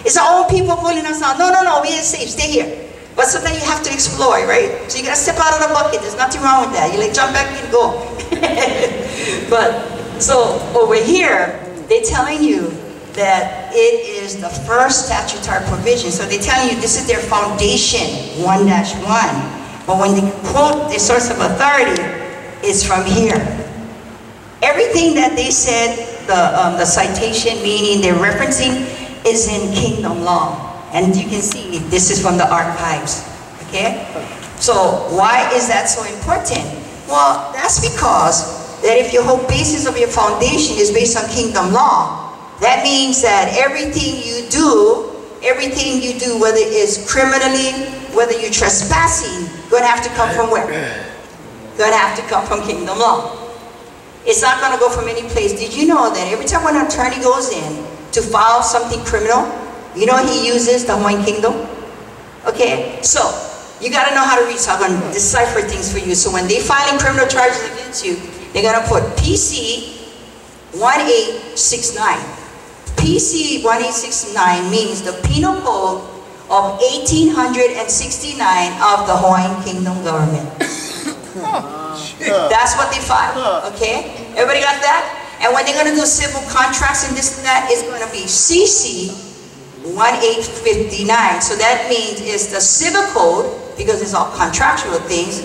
It's our own people pulling us out. No, no, no, we ain't safe. Stay here. But sometimes you have to explore, right? So you gotta step out of the bucket. There's nothing wrong with that. You like jump back and go. but so over here, they're telling you that it is the first statutory provision. So they're telling you this is their foundation, 1-1. But when they quote the source of authority, it's from here. Everything that they said, the, um, the citation, meaning they're referencing, is in kingdom law. And you can see this is from the archives. Okay? So why is that so important? Well, that's because that if your whole basis of your foundation is based on kingdom law, That means that everything you do, everything you do, whether it's criminally, whether you're trespassing, gonna have to come from where? Gonna have to come from kingdom law. It's not gonna go from any place. Did you know that every time when an attorney goes in to file something criminal, you know he uses the Hawaiian kingdom? Okay, so you gotta know how to read, so I'm gonna decipher things for you. So when they filing criminal charges against you, they're gonna put PC 1869. PC 1869 means the penal code of 1869 of the Hawaiian Kingdom government. That's what they file, okay? Everybody got that? And when they're gonna do civil contracts and this and that, it's gonna be CC 1859. So that means it's the civil code, because it's all contractual things,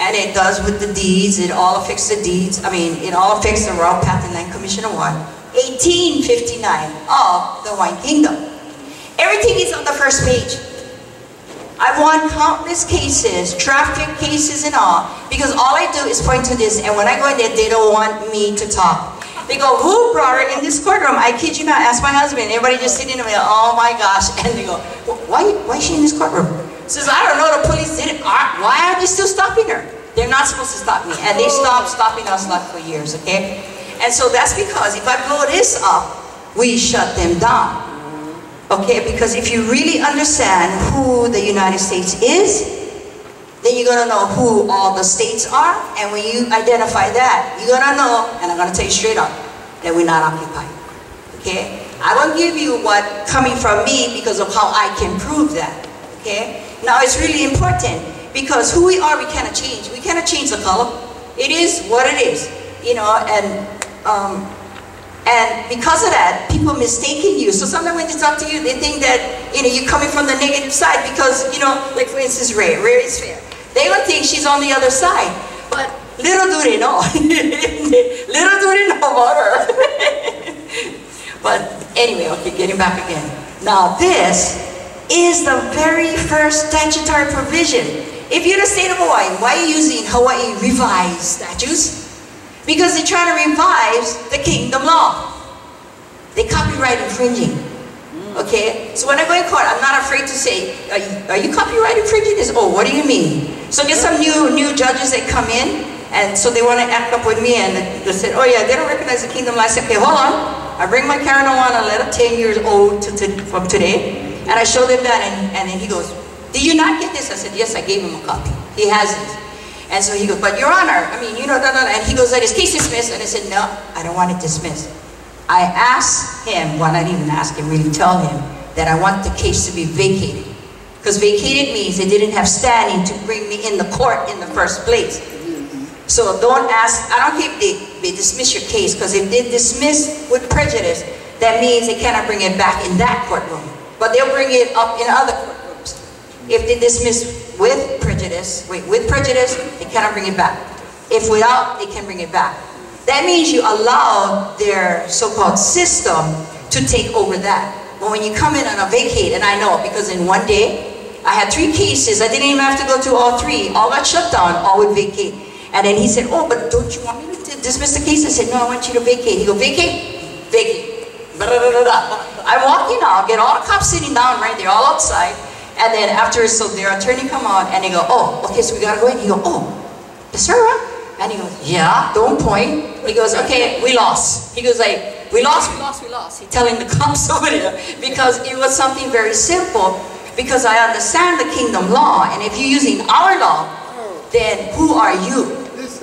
and it does with the deeds, it all affects the deeds, I mean, it all affects the Royal Patent Land Commission One, 1859 of the Hawaiian Kingdom. Everything is on the first page. I've won countless cases, traffic cases and all, because all I do is point to this, and when I go in there, they don't want me to talk. They go, who brought her in this courtroom? I kid you not, ask my husband. Everybody just sitting there, oh my gosh. And they go, why, why is she in this courtroom? Says, I don't know, the police did it. Why are they still stopping her? They're not supposed to stop me. And they stopped stopping us like for years, okay? And so that's because if I blow this up, we shut them down. Okay, because if you really understand who the United States is, then you're gonna know who all the states are, and when you identify that, you're gonna know, and I'm gonna tell you straight up, that we're not occupied. Okay? I don't give you what coming from me because of how I can prove that. Okay? Now it's really important because who we are, we cannot change. We cannot change the color. It is what it is, you know, and um, and because of that, people mistaken you. So sometimes when they talk to you, they think that, you know, you're coming from the negative side because, you know, like for instance, Ray, Ray is fair. They don't think she's on the other side. But little do they know. little do they know about her. but anyway, okay, getting back again. Now this is the very first statutory provision. If you're the state of Hawaii, why are you using Hawaii revised statutes? Because they're trying to revive the kingdom law. They copyright infringing. Okay? So when I go in court, I'm not afraid to say, are you, are you copyright infringing this? Oh, what do you mean? So get some new new judges that come in, and so they want to act up with me, and they said, oh yeah, they don't recognize the kingdom law. I said, okay, hold on. I bring my Karen Owana letter, 10 years old to, to, from today, and I show them that, and, and then he goes, did you not get this? I said, yes, I gave him a copy. He has it. And so he goes, but your honor, I mean, you know, da, da, da. and he goes, that is case dismissed, and I said, no, I don't want it dismissed. I asked him, well, didn't even ask him, really tell him, that I want the case to be vacated. Because vacated means they didn't have standing to bring me in the court in the first place. So don't ask, I don't care if they, they dismiss your case, because if they dismiss with prejudice, that means they cannot bring it back in that courtroom. But they'll bring it up in other courtrooms. If they dismiss with prejudice, wait, with prejudice, they cannot bring it back. If without, they can bring it back. That means you allow their so-called system to take over that. But when you come in on a vacate, and I know because in one day, I had three cases, I didn't even have to go to all three, all got shut down, all would vacate. And then he said, oh, but don't you want me to dismiss the case? I said, no, I want you to vacate. He go, vacate? Vacate. I'm walking out, get all the cops sitting down right there, all outside. And then after, so their attorney come on, and they go, oh, okay, so we gotta go in. He go, oh, the server? And he goes, yeah, don't point. He goes, okay, we lost. He goes like, we lost, we lost, we lost. He's telling the cops over there because it was something very simple. Because I understand the kingdom law, and if you're using our law, then who are you?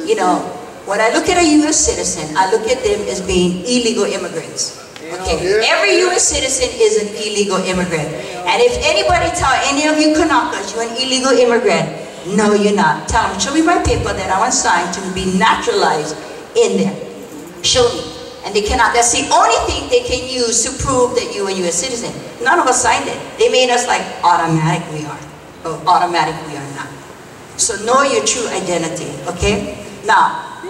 You know, when I look at a U.S. citizen, I look at them as being illegal immigrants. Okay, every U.S. citizen is an illegal immigrant. And if anybody tell any of you Kanakas you're an illegal immigrant, no, you're not. Tell them, show me my paper that I want signed to be naturalized in there. Show me. And they cannot. That's the only thing they can use to prove that you're a U.S. citizen. None of us signed it. They made us like automatic we are. Or automatic we are not. So know your true identity, okay? Now,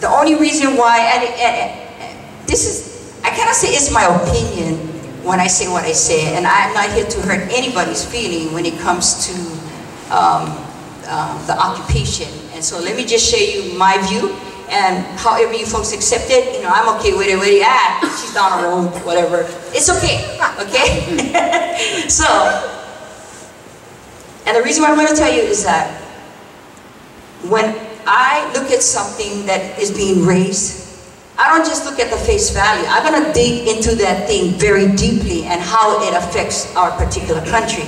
the only reason why, and, and, and this is, I cannot say it's my opinion when I say what I say, and I'm not here to hurt anybody's feeling when it comes to um, um, the occupation. And so let me just show you my view, And however you folks accept it, you know, I'm okay with it, where you at, she's down the road, whatever. It's okay, okay? so, and the reason why I'm to tell you is that when I look at something that is being raised, I don't just look at the face value. I'm going to dig into that thing very deeply and how it affects our particular country.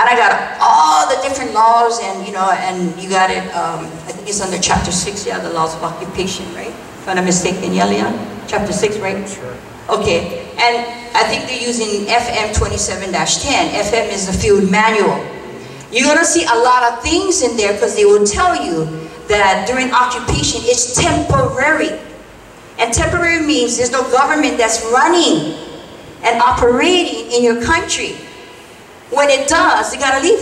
And I got all the different laws and, you know, and you got it, um, I think it's under chapter six, yeah, the laws of occupation, right? If I'm not mistaken, yeah, Leon? Chapter six, right? Sure. Okay, and I think they're using FM 27-10. FM is the field manual. You're gonna see a lot of things in there because they will tell you that during occupation it's temporary. And temporary means there's no government that's running and operating in your country. When it does, they gotta leave.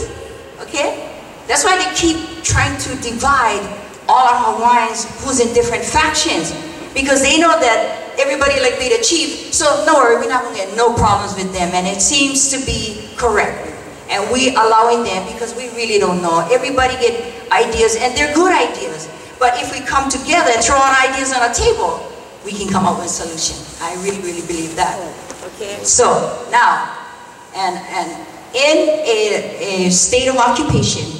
Okay? That's why they keep trying to divide all our Hawaiians who's in different factions. Because they know that everybody like they the chief, so no worry, we're not gonna get no problems with them. And it seems to be correct. And we allowing them because we really don't know. Everybody get ideas and they're good ideas. But if we come together and throw our ideas on a table, we can come up with a solution. I really, really believe that. Oh, okay. So now, and and in a, a state of occupation,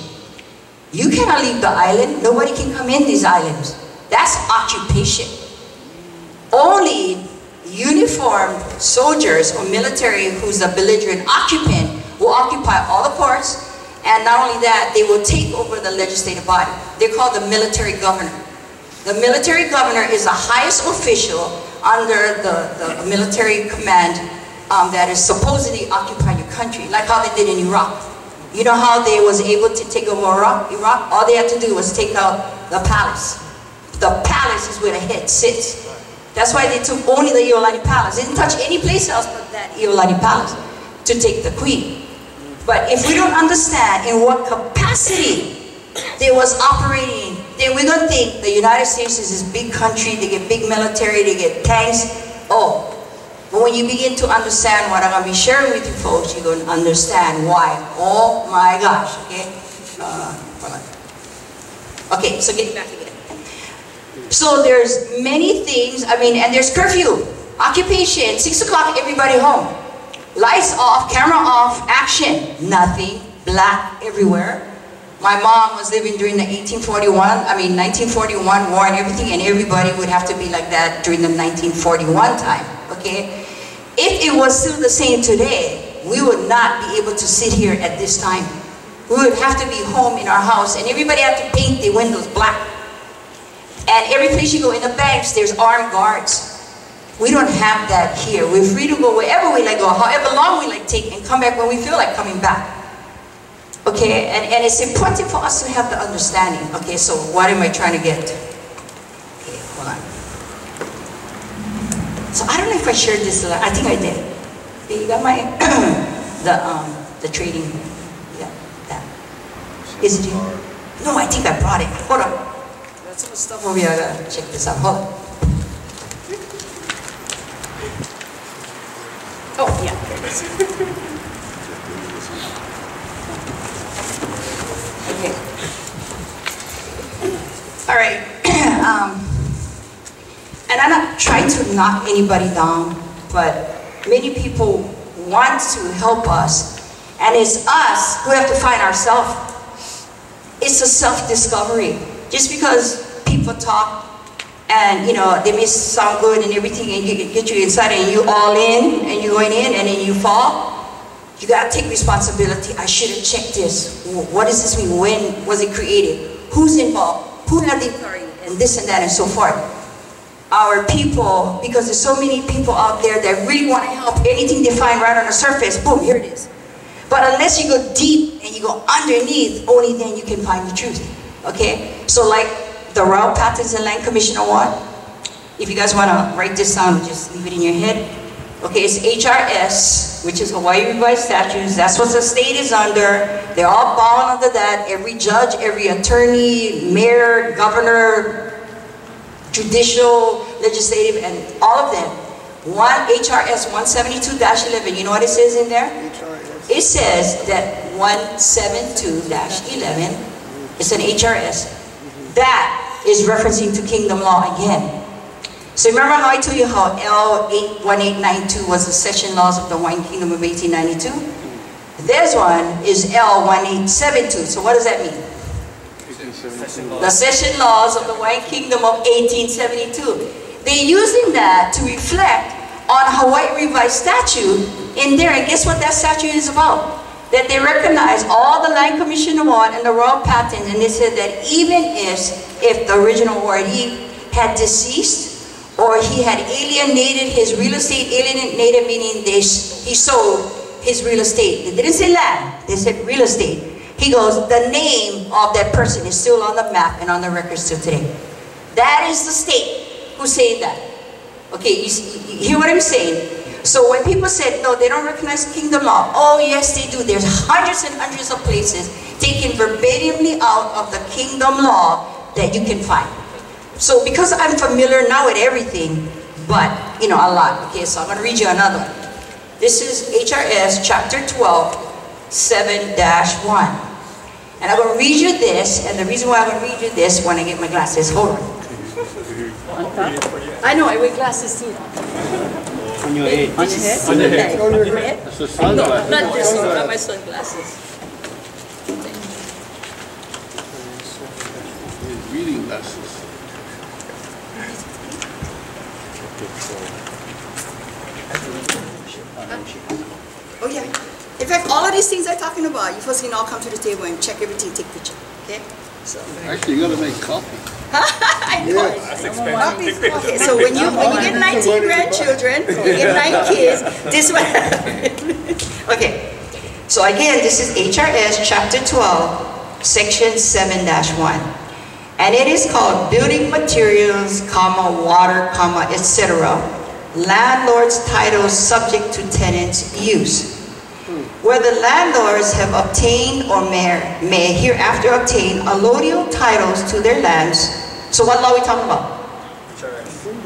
you cannot leave the island. Nobody can come in these islands. That's occupation. Only uniformed soldiers or military who's a belligerent occupant will occupy all the ports, and not only that, they will take over the legislative body. They're called the military governor. The military governor is the highest official under the, the military command um, that is supposedly occupying your country, like how they did in Iraq. You know how they was able to take over Iraq? Iraq? All they had to do was take out the palace. The palace is where the head sits. That's why they took only the Iolani Palace. They didn't touch any place else but that Iolani Palace to take the queen. But if we don't understand in what capacity they was operating, then we don't think the United States is this big country, they get big military, they get tanks. Oh, but when you begin to understand what I'm going to be sharing with you folks, you're going to understand why. Oh my gosh, okay? Uh. Okay, so getting back again. So there's many things, I mean, and there's curfew, occupation, 6 o'clock, everybody home. Lights off, camera off, action, nothing, black everywhere. My mom was living during the 1841, I mean 1941 war and everything, and everybody would have to be like that during the 1941 time, okay? If it was still the same today, we would not be able to sit here at this time. We would have to be home in our house, and everybody had to paint the windows black. And every place you go in the banks, there's armed guards. We don't have that here. We're free to go wherever we like go, however long we like take, and come back when we feel like coming back. Okay, and, and it's important for us to have the understanding. Okay, so what am I trying to get? Okay, hold on. So I don't know if I shared this, I think I did. You got my, the, um, the trading, yeah, that. Is it here? No, I think I brought it. Hold on. There's some stuff over here, check this out, hold on. Oh, yeah. Okay. All right. um, and I'm not trying to knock anybody down, but many people want to help us, and it's us who have to find ourselves. It's a self-discovery. Just because people talk and you know they may sound good and everything, and you get you inside and you all in and you're going in and then you fall. You gotta take responsibility. I should have checked this. What does this mean? When was it created? Who's involved? Who had the authority? And this and that and so forth. Our people, because there's so many people out there that really want to help anything they find right on the surface, boom, here it is. But unless you go deep and you go underneath, only then you can find the truth. Okay? So like the Royal Patents and Land Commission Award, if you guys want to write this down, just leave it in your head. Okay, it's HRS, which is Hawaii Revised Statutes. That's what the state is under. They're all bound under that. Every judge, every attorney, mayor, governor, judicial, legislative, and all of them. One HRS 172-11. You know what it says in there? HRS. It says that 172-11 is an HRS. Mm-hmm. That is referencing to kingdom law again. So remember how I told you how L 81892 was the session laws of the Hawaiian Kingdom of 1892? This one is L 1872. So what does that mean? The session laws of the Hawaiian Kingdom of 1872. They're using that to reflect on Hawaii Revised Statute in there. And guess what that statute is about? That they recognize all the Land Commission Award and the Royal Patents, and they said that even if, if the original awardee had deceased or he had alienated his real estate, alienated meaning they, he sold his real estate. They didn't say land, they said real estate. He goes, the name of that person is still on the map and on the records till today. That is the state who's saying that. Okay, you, you hear what I'm saying? So when people said, no, they don't recognize kingdom law, oh yes they do. There's hundreds and hundreds of places taken verbatimly out of the kingdom law that you can find. So because I'm familiar now with everything, but, you know, a lot. Okay, so I'm going to read you another one. This is HRS chapter 12, 7-1. And I'm going to read you this, and the reason why I'm going to read you this when I get my glasses, hold on. I know, I wear glasses too. On your head. On your head? On your head? On your head? No, not this one, not my sunglasses. Reading glasses. Oh, yeah. In fact, all of these things I'm talking about, you first can all come to the table and check everything, take picture, okay? So, Actually, you gotta make coffee. I know. Yes. Okay, so when you, when you get 19 grandchildren, you get nine kids, this one. Okay, so again, this is HRS chapter 12, section 7-1. And it is called building materials, comma, water, comma, etc. Landlord's titles subject to tenant's use. Where the landlords have obtained or may, may hereafter obtain allodial titles to their lands. So what law are we talking about?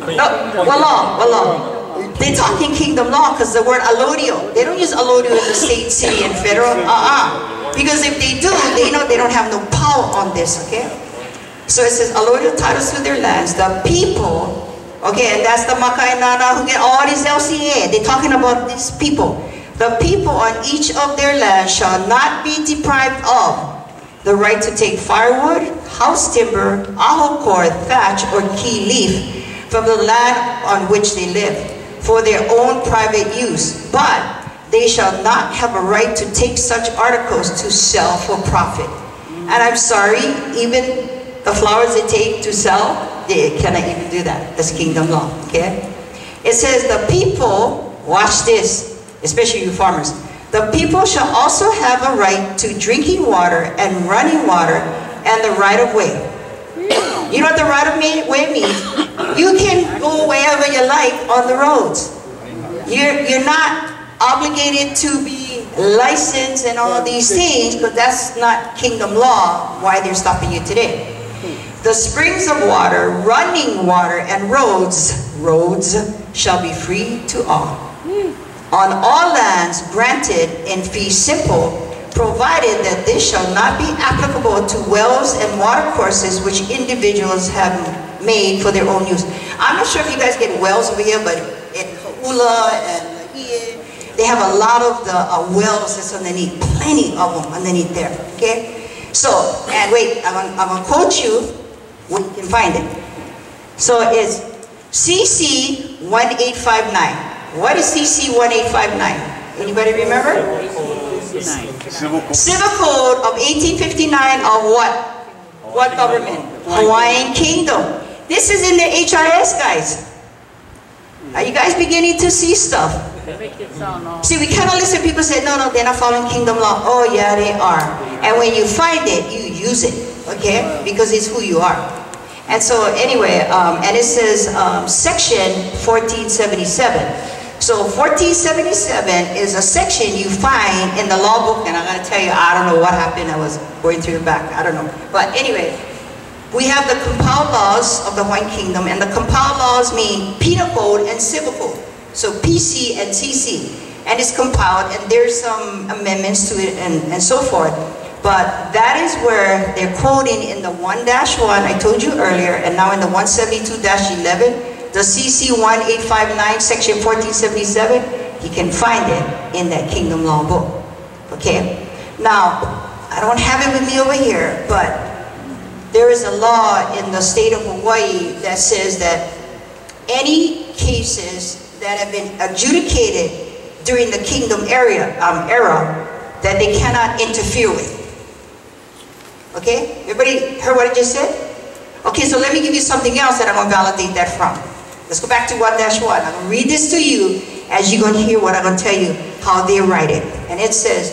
No, what law? What law? They're talking kingdom law because the word allodial. They don't use allodial in the state, city, and federal. Uh-uh. Because if they do, they know they don't have no power on this, okay? So it says allodial titles to their lands. The people, okay, and that's the Maka'ainana who get all these LCA. They're talking about these people. The people on each of their lands shall not be deprived of the right to take firewood, house timber, aho cord, thatch, or ki leaf from the land on which they live for their own private use, but they shall not have a right to take such articles to sell for profit. And I'm sorry, even the flowers they take to sell, they cannot even do that. That's kingdom law, okay? It says the people, watch this, especially you farmers, the people shall also have a right to drinking water and running water and the right of way. You know what the right of way means? You can go wherever you like on the roads. You're, you're not obligated to be licensed and all these things, because that's not kingdom law, why they're stopping you today. The springs of water, running water, and roads, roads shall be free to all. On all lands granted in fee simple, provided that this shall not be applicable to wells and watercourses which individuals have made for their own use. I'm not sure if you guys get wells over here, but in Hauula and Laie, they have a lot of the uh, wells that's underneath, plenty of them underneath there, okay? So, and wait, I'm gonna, I'm gonna quote you, you can find it. So it's CC 1859. What is CC 1859? Anybody remember? Civil Code of 1859 of what? What government? Hawaiian Kingdom. This is in the HRS, guys. Are you guys beginning to see stuff? See, we cannot listen. People say, no, no, they're not following kingdom law. Oh, yeah, they are. And when you find it, you use it, okay? Because it's who you are. And so, anyway, um, and it says um, section 1477. So 1477 is a section you find in the law book, and I'm going to tell you, I don't know what happened. I was going through the back. I don't know. But anyway, we have the compiled laws of the Hawaiian Kingdom, and the compiled laws mean penal code and civil code. So PC and CC. And it's compiled, and there's some amendments to it and, and so forth. But that is where they're quoting in the 1-1, I told you earlier, and now in the 172-11, the CC 1859, section 1477, he can find it in that Kingdom Law book. Okay? Now, I don't have it with me over here, but there is a law in the state of Hawaii that says that any cases that have been adjudicated during the kingdom area, um, era, that they cannot interfere with. Okay? Everybody heard what I just said? Okay, so let me give you something else that I'm going to validate that from. Let's go back to 1-1. I'm going to read this to you as you're going to hear what I'm going to tell you, how they write it. And it says,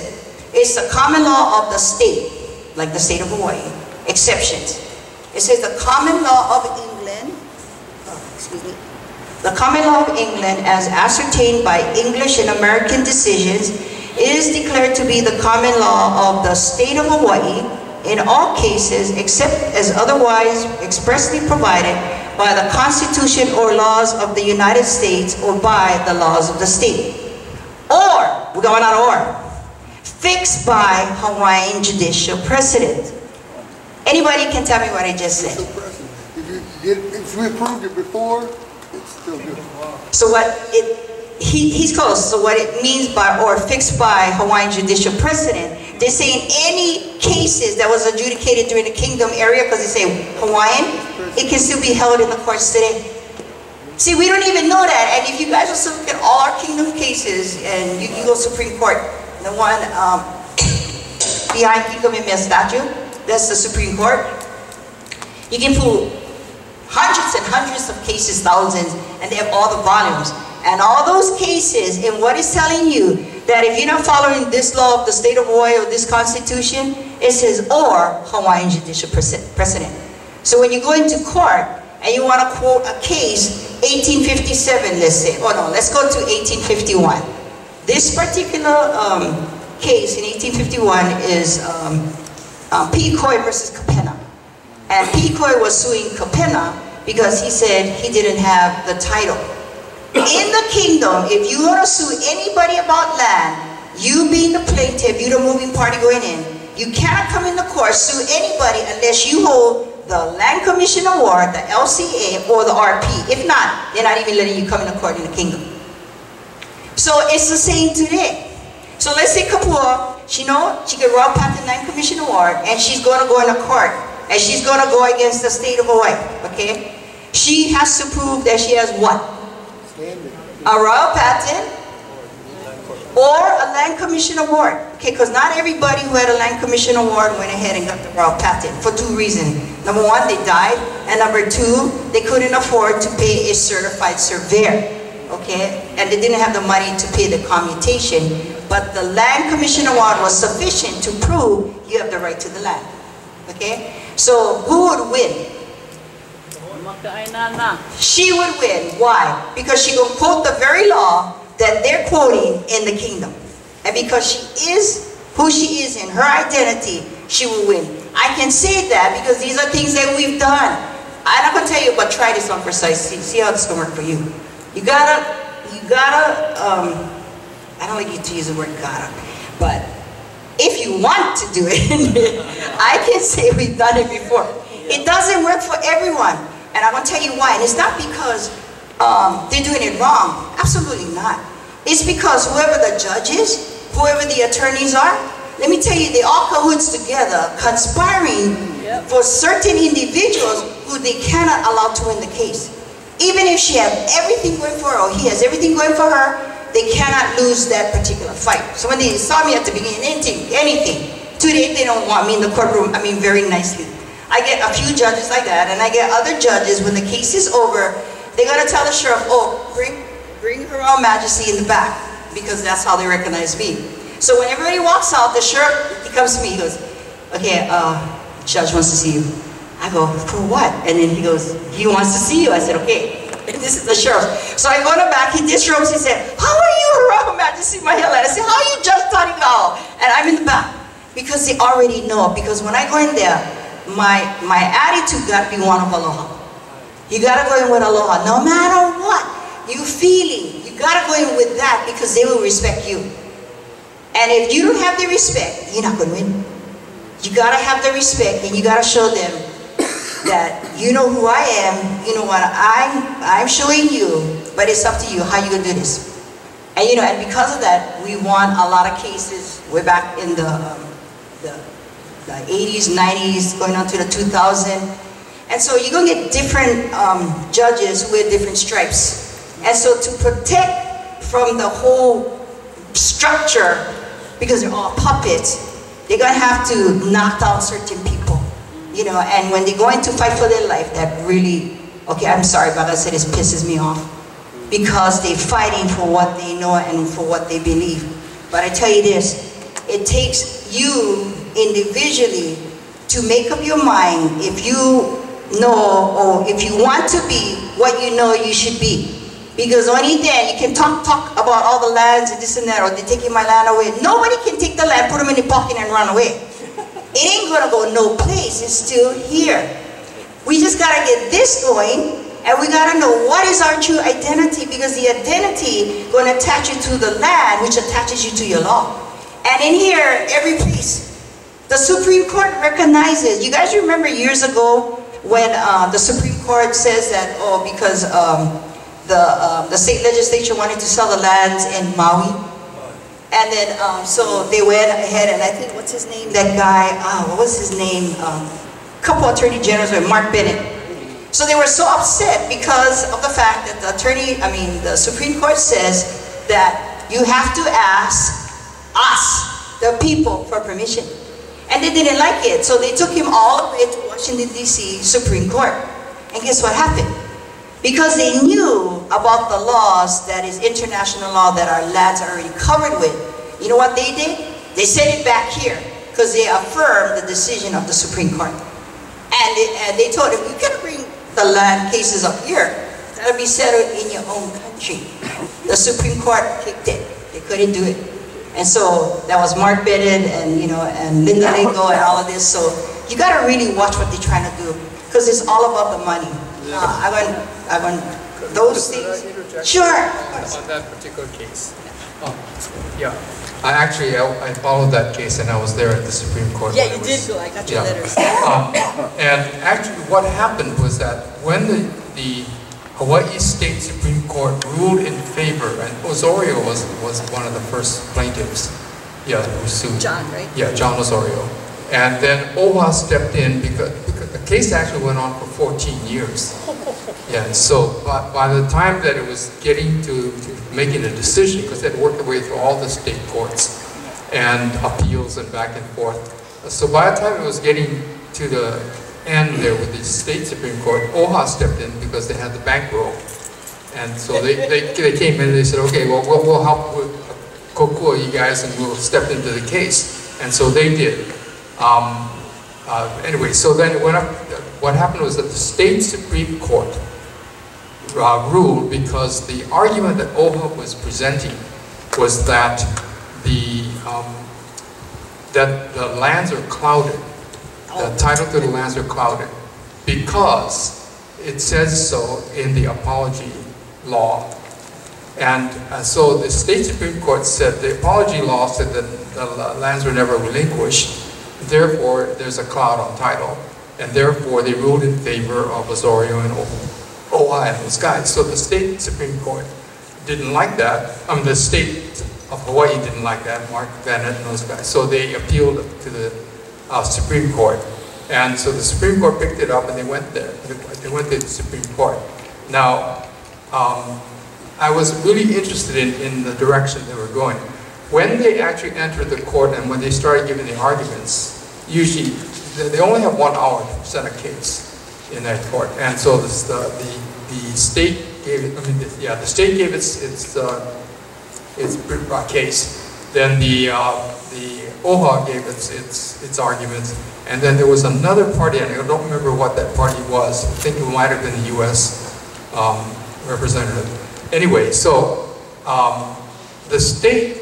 it's the common law of the state, like the state of Hawaii, exceptions. It says the common law of England, oh, excuse me, the common law of England as ascertained by English and American decisions is declared to be the common law of the state of Hawaii in all cases except as otherwise expressly provided by the Constitution or laws of the United States or by the laws of the state. Or, we're going on or, fixed by Hawaiian judicial precedent. Anybody can tell me what I just said. If you get, if we approved it before, it's still good. So what it, he, he's close. So what it means by or fixed by Hawaiian judicial precedent, they say saying any cases that was adjudicated during the kingdom area, because they say Hawaiian, it can still be held in the courts today. See, we don't even know that. And if you guys also look at all our kingdom cases, and you, you go Supreme Court, the one um, behind King Kamehameha statue, that's the Supreme Court. You can pull hundreds and hundreds of cases, thousands, and they have all the volumes. And all those cases, and what is telling you that if you're not following this law of the state of Hawaii or this constitution, it says or Hawaiian judicial precedent. So when you go into court and you want to quote a case, 1857, let's say, oh no, let's go to 1851. This particular um, case in 1851 is um, P. Coy versus Capena. And Picoy was suing Capena because he said he didn't have the title. In the kingdom, if you want to sue anybody about land, you being the plaintiff, you the moving party going in, you cannot come in the court, sue anybody unless you hold the Land Commission Award, the LCA, or the RP. If not, they're not even letting you come in the court in the kingdom. So it's the same today. So let's say Kapua, she know she get Royal the Land Commission Award, and she's going to go in a court, and she's going to go against the state of Hawaii, okay? She has to prove that she has what? A Royal Patent or a Land Commission Award, okay? Because not everybody who had a Land Commission Award went ahead and got the Royal Patent for two reasons. Number one, they died, and number two, they couldn't afford to pay a certified surveyor okay? And they didn't have the money to pay the commutation, but the land commission award was sufficient to prove you have the right to the land, okay? So who would win? She would win. Why? Because she will quote the very law that they're quoting in the kingdom. And because she is who she is in her identity, she will win. I can say that because these are things that we've done. I'm not gonna tell you, but try this on precise. See, see how this can work for you. You gotta, you gotta, um, I don't like you to use the word gotta, but if you want to do it, I can say we've done it before. It doesn't work for everyone, and I'm gonna tell you why. And it's not because um, they're doing it wrong. Absolutely not. It's because whoever the judge is, whoever the attorneys are, let me tell you, they all cahoots together, conspiring for certain individuals who they cannot allow to win the case. Even if she has everything going for her, or he has everything going for her, they cannot lose that particular fight. So when they saw me at the beginning, anything, anything, today they don't want me in the courtroom, I mean very nicely. I get a few judges like that, and I get other judges, when the case is over, they're gonna tell the sheriff, oh, bring, bring her Royal Majesty in the back, because that's how they recognize me. So when everybody walks out, the sheriff, he comes to me, he goes, okay, uh, judge wants to see you. I go, for what? And then he goes, he wants to see you. I said, okay. And this is the sheriff. So I go in the back, he disrobes, he said, how are you, Her Royal Majesty Mahela? I said, how are you Judge Tarigao? And I'm in the back. Because they already know. Because when I go in there, my, my attitude got to be one of aloha. You got to go in with aloha. No matter what you feeling, you got to go in with that because they will respect you. And if you don't have the respect, you're not going to win. you gotta have the respect and you gotta show them that you know who I am, you know what I'm, I'm showing you, but it's up to you how you gonna do this. And you know, and because of that, we won a lot of cases way back in the, um, the, the 80s, 90s, going on to the 2000s. And so you're gonna get different um, judges with different stripes. And so to protect from the whole structure, because they're all puppets, they're gonna have to knock down certain people. You know, and when they're going to fight for their life, that really, okay, I'm sorry, but I said this pisses me off. Because they're fighting for what they know and for what they believe. But I tell you this, it takes you individually to make up your mind if you know or if you want to be what you know you should be. Because only then you can talk talk about all the lands and this and that, or they're taking my land away. Nobody can take the land, put them in the pocket and run away. It ain't gonna go no place, it's still here. We just gotta get this going, and we gotta know what is our true identity, because the identity gonna attach you to the land, which attaches you to your law. And in here, every place, the Supreme Court recognizes. You guys remember years ago when uh, the Supreme Court says that, oh, because um, the, um, the state legislature wanted to sell the lands in Maui. And then, um, so they went ahead and I think, what's his name? That guy, ah, what was his name? Um, couple attorney generals Mark Bennett. So they were so upset because of the fact that the attorney, I mean, the Supreme Court says that you have to ask us, the people, for permission. And they didn't like it, so they took him all the way to Washington, D.C. Supreme Court. And guess what happened? Because they knew about the laws that is international law that our lands are already covered with. You know what they did? They sent it back here because they affirmed the decision of the Supreme Court. And they, and they told him, you can't bring the land cases up here. That'll be settled in your own country. The Supreme Court kicked it. They couldn't do it. And so that was Mark Bennett and you know and Linda Lingle and all of this. So you got to really watch what they're trying to do because it's all about the money. Uh, I want, I want those things. Sure. On that particular case. Oh, Yeah, I actually, I I followed that case and I was there at the Supreme Court. Yeah, you it did was- go. I got your yeah. letters. Um, And actually, what happened was that when the, the Hawaii State Supreme Court ruled in favor, and Osorio was, was one of the first plaintiffs, yeah, who sued. John, right? Yeah, John Osorio. And then OHA stepped in because, because the case actually went on for 14 years. Yeah, and so by, by the time that it was getting to, to making a decision, because it worked their way through all the state courts and appeals and back and forth. So by the time it was getting to the end there with the state Supreme Court, OHA stepped in because they had the bankroll. And so they, they, they came in and they said, okay, well, we'll, we'll help with Kokua, you guys, and we'll step into the case. And so they did. Um, uh, anyway, so then it went up, what happened was that the state Supreme Court uh, ruled because the argument that OHA was presenting was that the, um, that the lands are clouded, the title to the lands clouded, because it says so in the apology law. And uh, so the state Supreme Court said, the apology law said that the lands were never relinquished, therefore there's a cloud on title, and therefore they ruled in favor of Osorio and OI and those guys. So the state Supreme Court didn't like that. I mean, the state of Hawaii didn't like that, Mark Bennett and those guys. So they appealed to the uh, Supreme Court. And so the Supreme Court picked it up and they went there. They went to the Supreme Court. Now, um, I was really interested in, in the direction they were going. When they actually entered the court and when they started giving the arguments, usually they only have one hour to present a case in that court. And so this, the, the, the state gave it, I mean, the- yeah, the state gave its, its, uh, its uh, case. Then the, uh, the OHA gave its, its, its arguments. And then there was another party, and I don't remember what that party was. I think it might have been the U.S. Um, representative. Anyway, so um, the state,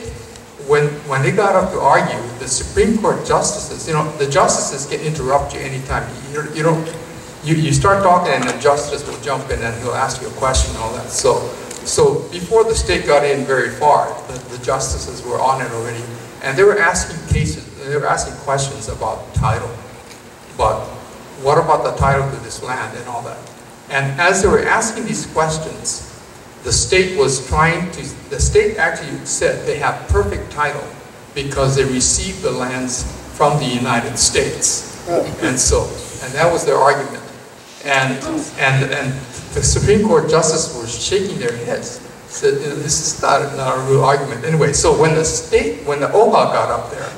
when, when they got up to argue, the Supreme Court justices, you know, the justices can interrupt you anytime. You, you don't, you, you start talking and the justice will jump in and he'll ask you a question and all that. So, so before the state got in very far, the, the justices were on it already, and they were asking cases, they were asking questions about title. But what about the title to this land and all that? And as they were asking these questions, the state was trying to, the state actually said they have perfect title because they received the lands from the United States. And so, and that was their argument. And, and, and the Supreme Court justices were shaking their heads, said, "You know, this is not, a- not a real argument. Anyway, so when the state, when the OHA got up there,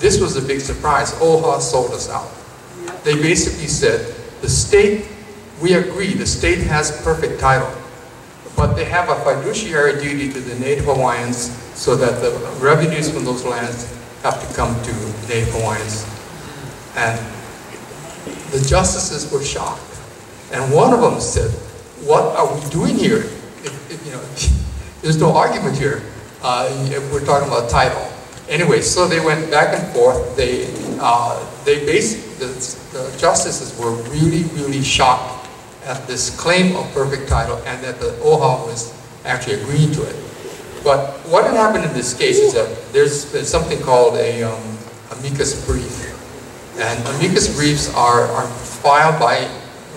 this was a big surprise. OHA sold us out. They basically said, the state, we agree, the state has perfect title, but they have a fiduciary duty to the Native Hawaiians so that the revenues from those lands have to come to Native Hawaiians. And the justices were shocked. And one of them said, what are we doing here? If, if, you know, there's no argument here. Uh, if we're talking about title. Anyway, so they went back and forth. They, uh, they basically, the, the justices were really, really shocked at this claim of perfect title and that the OHA was actually agreeing to it. But what had happened in this case is that there's, there's something called a um, amicus brief. And amicus briefs are, are filed by,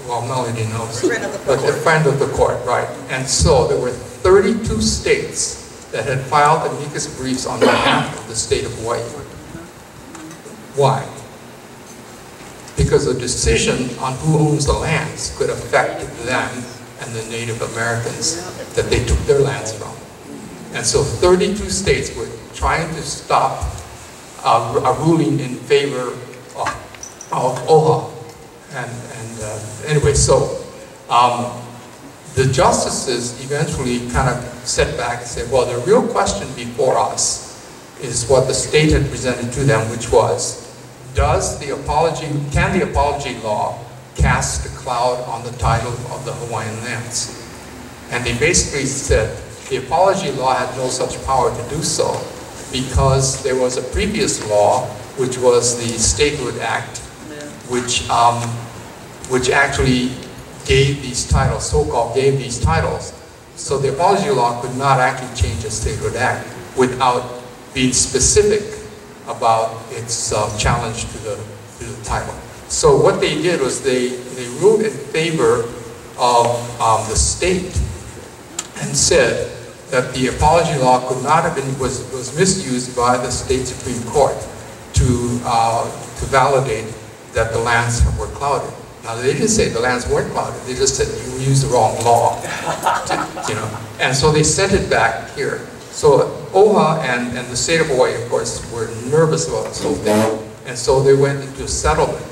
well, Melody knows. Friend of the But a friend of the court, right. And so there were 32 states that had filed amicus briefs on behalf of the state of Hawaii. Why? Because a decision on who owns the lands could affect them and the Native Americans that they took their lands from. And so 32 states were trying to stop uh, a ruling in favor of, of OHA. And, and uh, anyway, so um, the justices eventually kind of set back and said, well, the real question before us is what the state had presented to them, which was, does the apology, can the apology law cast a cloud on the title of the Hawaiian lands? And they basically said the apology law had no such power to do so because there was a previous law, which was the Statehood Act, which, um, which actually gave these titles, so-called gave these titles. So the apology law could not actually change a Statehood Act without being specific about its uh, challenge to the, to the title. So what they did was they, they ruled in favor of um, the state and said that the apology law could not have been, was, was misused by the state Supreme Court to, uh, to validate that the lands were clouded. Now, they didn't say the lands weren't clouded, they just said you used the wrong law, to- you know. And so they sent it back here. So OHA and, and the state of Hawaii, of course, were nervous about this whole thing, and so they went into a settlement.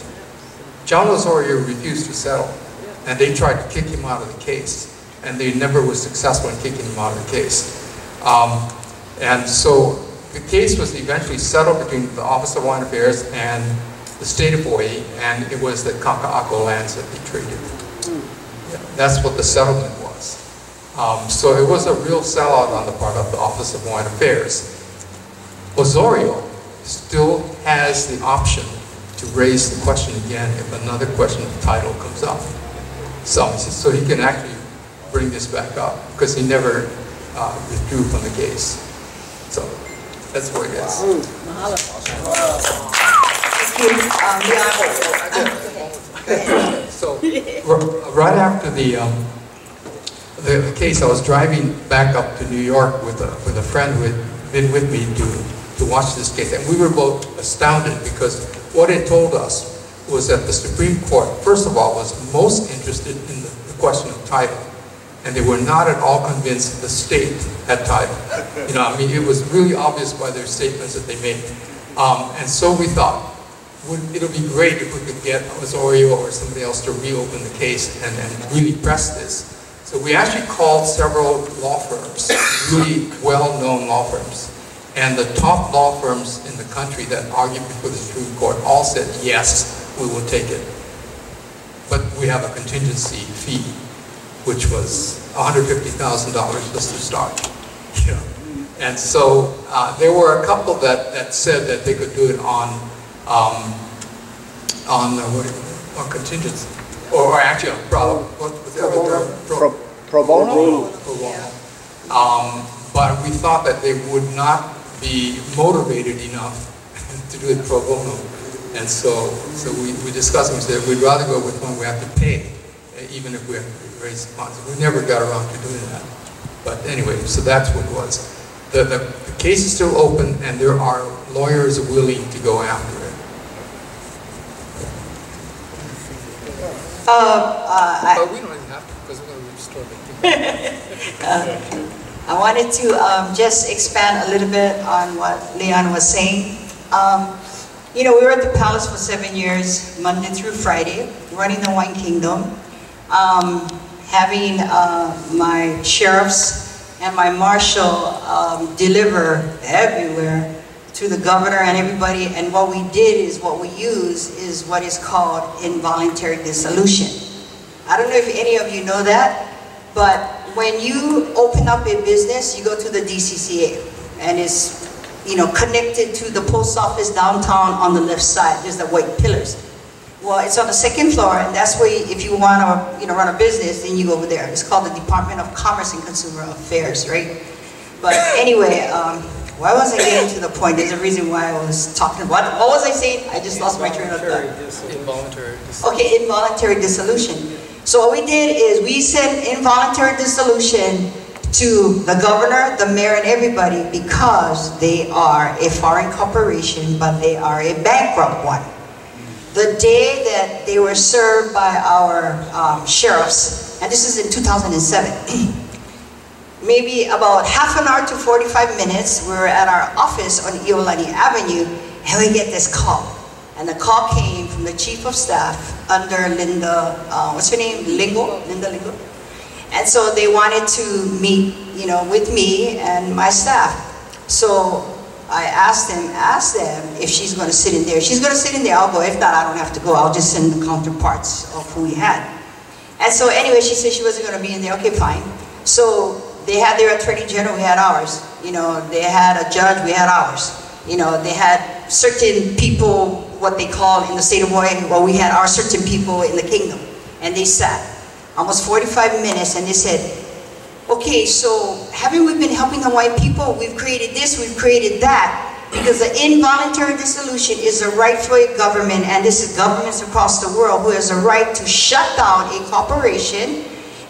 John Osorio refused to settle, and they tried to kick him out of the case, and they never were successful in kicking him out of the case. Um, and so the case was eventually settled between the Office of Hawaiian Affairs and the state of Hawaii, and it was the Kaka'ako lands that they traded. Yeah, That's what the settlement was. Um, so it was a real sellout on the part of the Office of Hawaiian Affairs. Osorio still has the option to raise the question again if another question of title comes up. So, so he can actually bring this back up because he never uh, withdrew from the case. So that's where it is. Um, we are, go ahead. So right after the, um, the the case, I was driving back up to New York with a, with a friend who had been with me to, to watch this case. And we were both astounded because what it told us was that the Supreme Court, first of all, was most interested in the the question of title. And they were not at all convinced the state had title. You know, I mean, it was really obvious by their statements that they made. Um, and so we thought, would, it'll be great if we could get Osorio or somebody else to reopen the case and, and really press this. So we actually called several law firms, really well-known law firms. And the top law firms in the country that argued before the Supreme Court all said, yes, we will take it. But we have a contingency fee, which was $150,000 just to start. And so uh, there were a couple that, that said that they could do it on, um, on, uh, what, on contingency, or, or actually on pro, what was the other term? Pro pro bono? Pro bono. Um, but we thought that they would not be motivated enough to do it pro bono. And so, so we, we discussed, and we said, we'd rather go with one we have to pay, uh, even if we have to raise funds. We never got around to doing that. But anyway, so that's what it was. The, the, the case is still open, and there are lawyers willing to go after it. Uh, uh, I- But we don't even have to, because we're gonna restore the I wanted to um, just expand a little bit on what Leon was saying. Um, You know, we were at the palace for seven years, Monday through Friday, running the One Kingdom, um, having uh, my sheriffs and my marshal um, deliver everywhere to the governor and everybody. And what we did is, what we use is what is called involuntary dissolution. I don't know if any of you know that, but when you open up a business, you go to the DCCA, and it's, you know, connected to the post office downtown on the left side, there's the white pillars. Well, it's on the second floor, and that's where, if you want to, you know, run a business, then you go over there. It's called the Department of Commerce and Consumer Affairs, right? But anyway, um, why was I getting to the point? There's a reason why I was talking about, what was I saying? I just lost my train of thought. Involuntary. Okay, involuntary dissolution. So what we did is we sent involuntary dissolution to the governor, the mayor, and everybody because they are a foreign corporation, but they are a bankrupt one. The day that they were served by our um, sheriffs, and this is in 2007, maybe about half an hour to 45 minutes, we were at our office on Iolani Avenue, and we get this call. And the call came from the chief of staff under Linda, uh, what's her name? Lingo? Linda Lingo? And so they wanted to meet, you know, with me and my staff. So I asked them, asked them if she's going to sit in there. She's going to sit in there, I'll go. If not, I don't have to go. I'll just send the counterparts of who we had. And so anyway, she said she wasn't going to be in there. Okay, fine. So they had their attorney general, we had ours. You know, they had a judge, we had ours. You know, they had certain people, what they call in the state of Hawaii, well, we had our certain people in the kingdom. And they sat almost 45 minutes and they said, okay, so haven't we been helping the white people? We've created this, we've created that. Because the involuntary dissolution is a right for a government, and this is governments across the world who has a right to shut down a corporation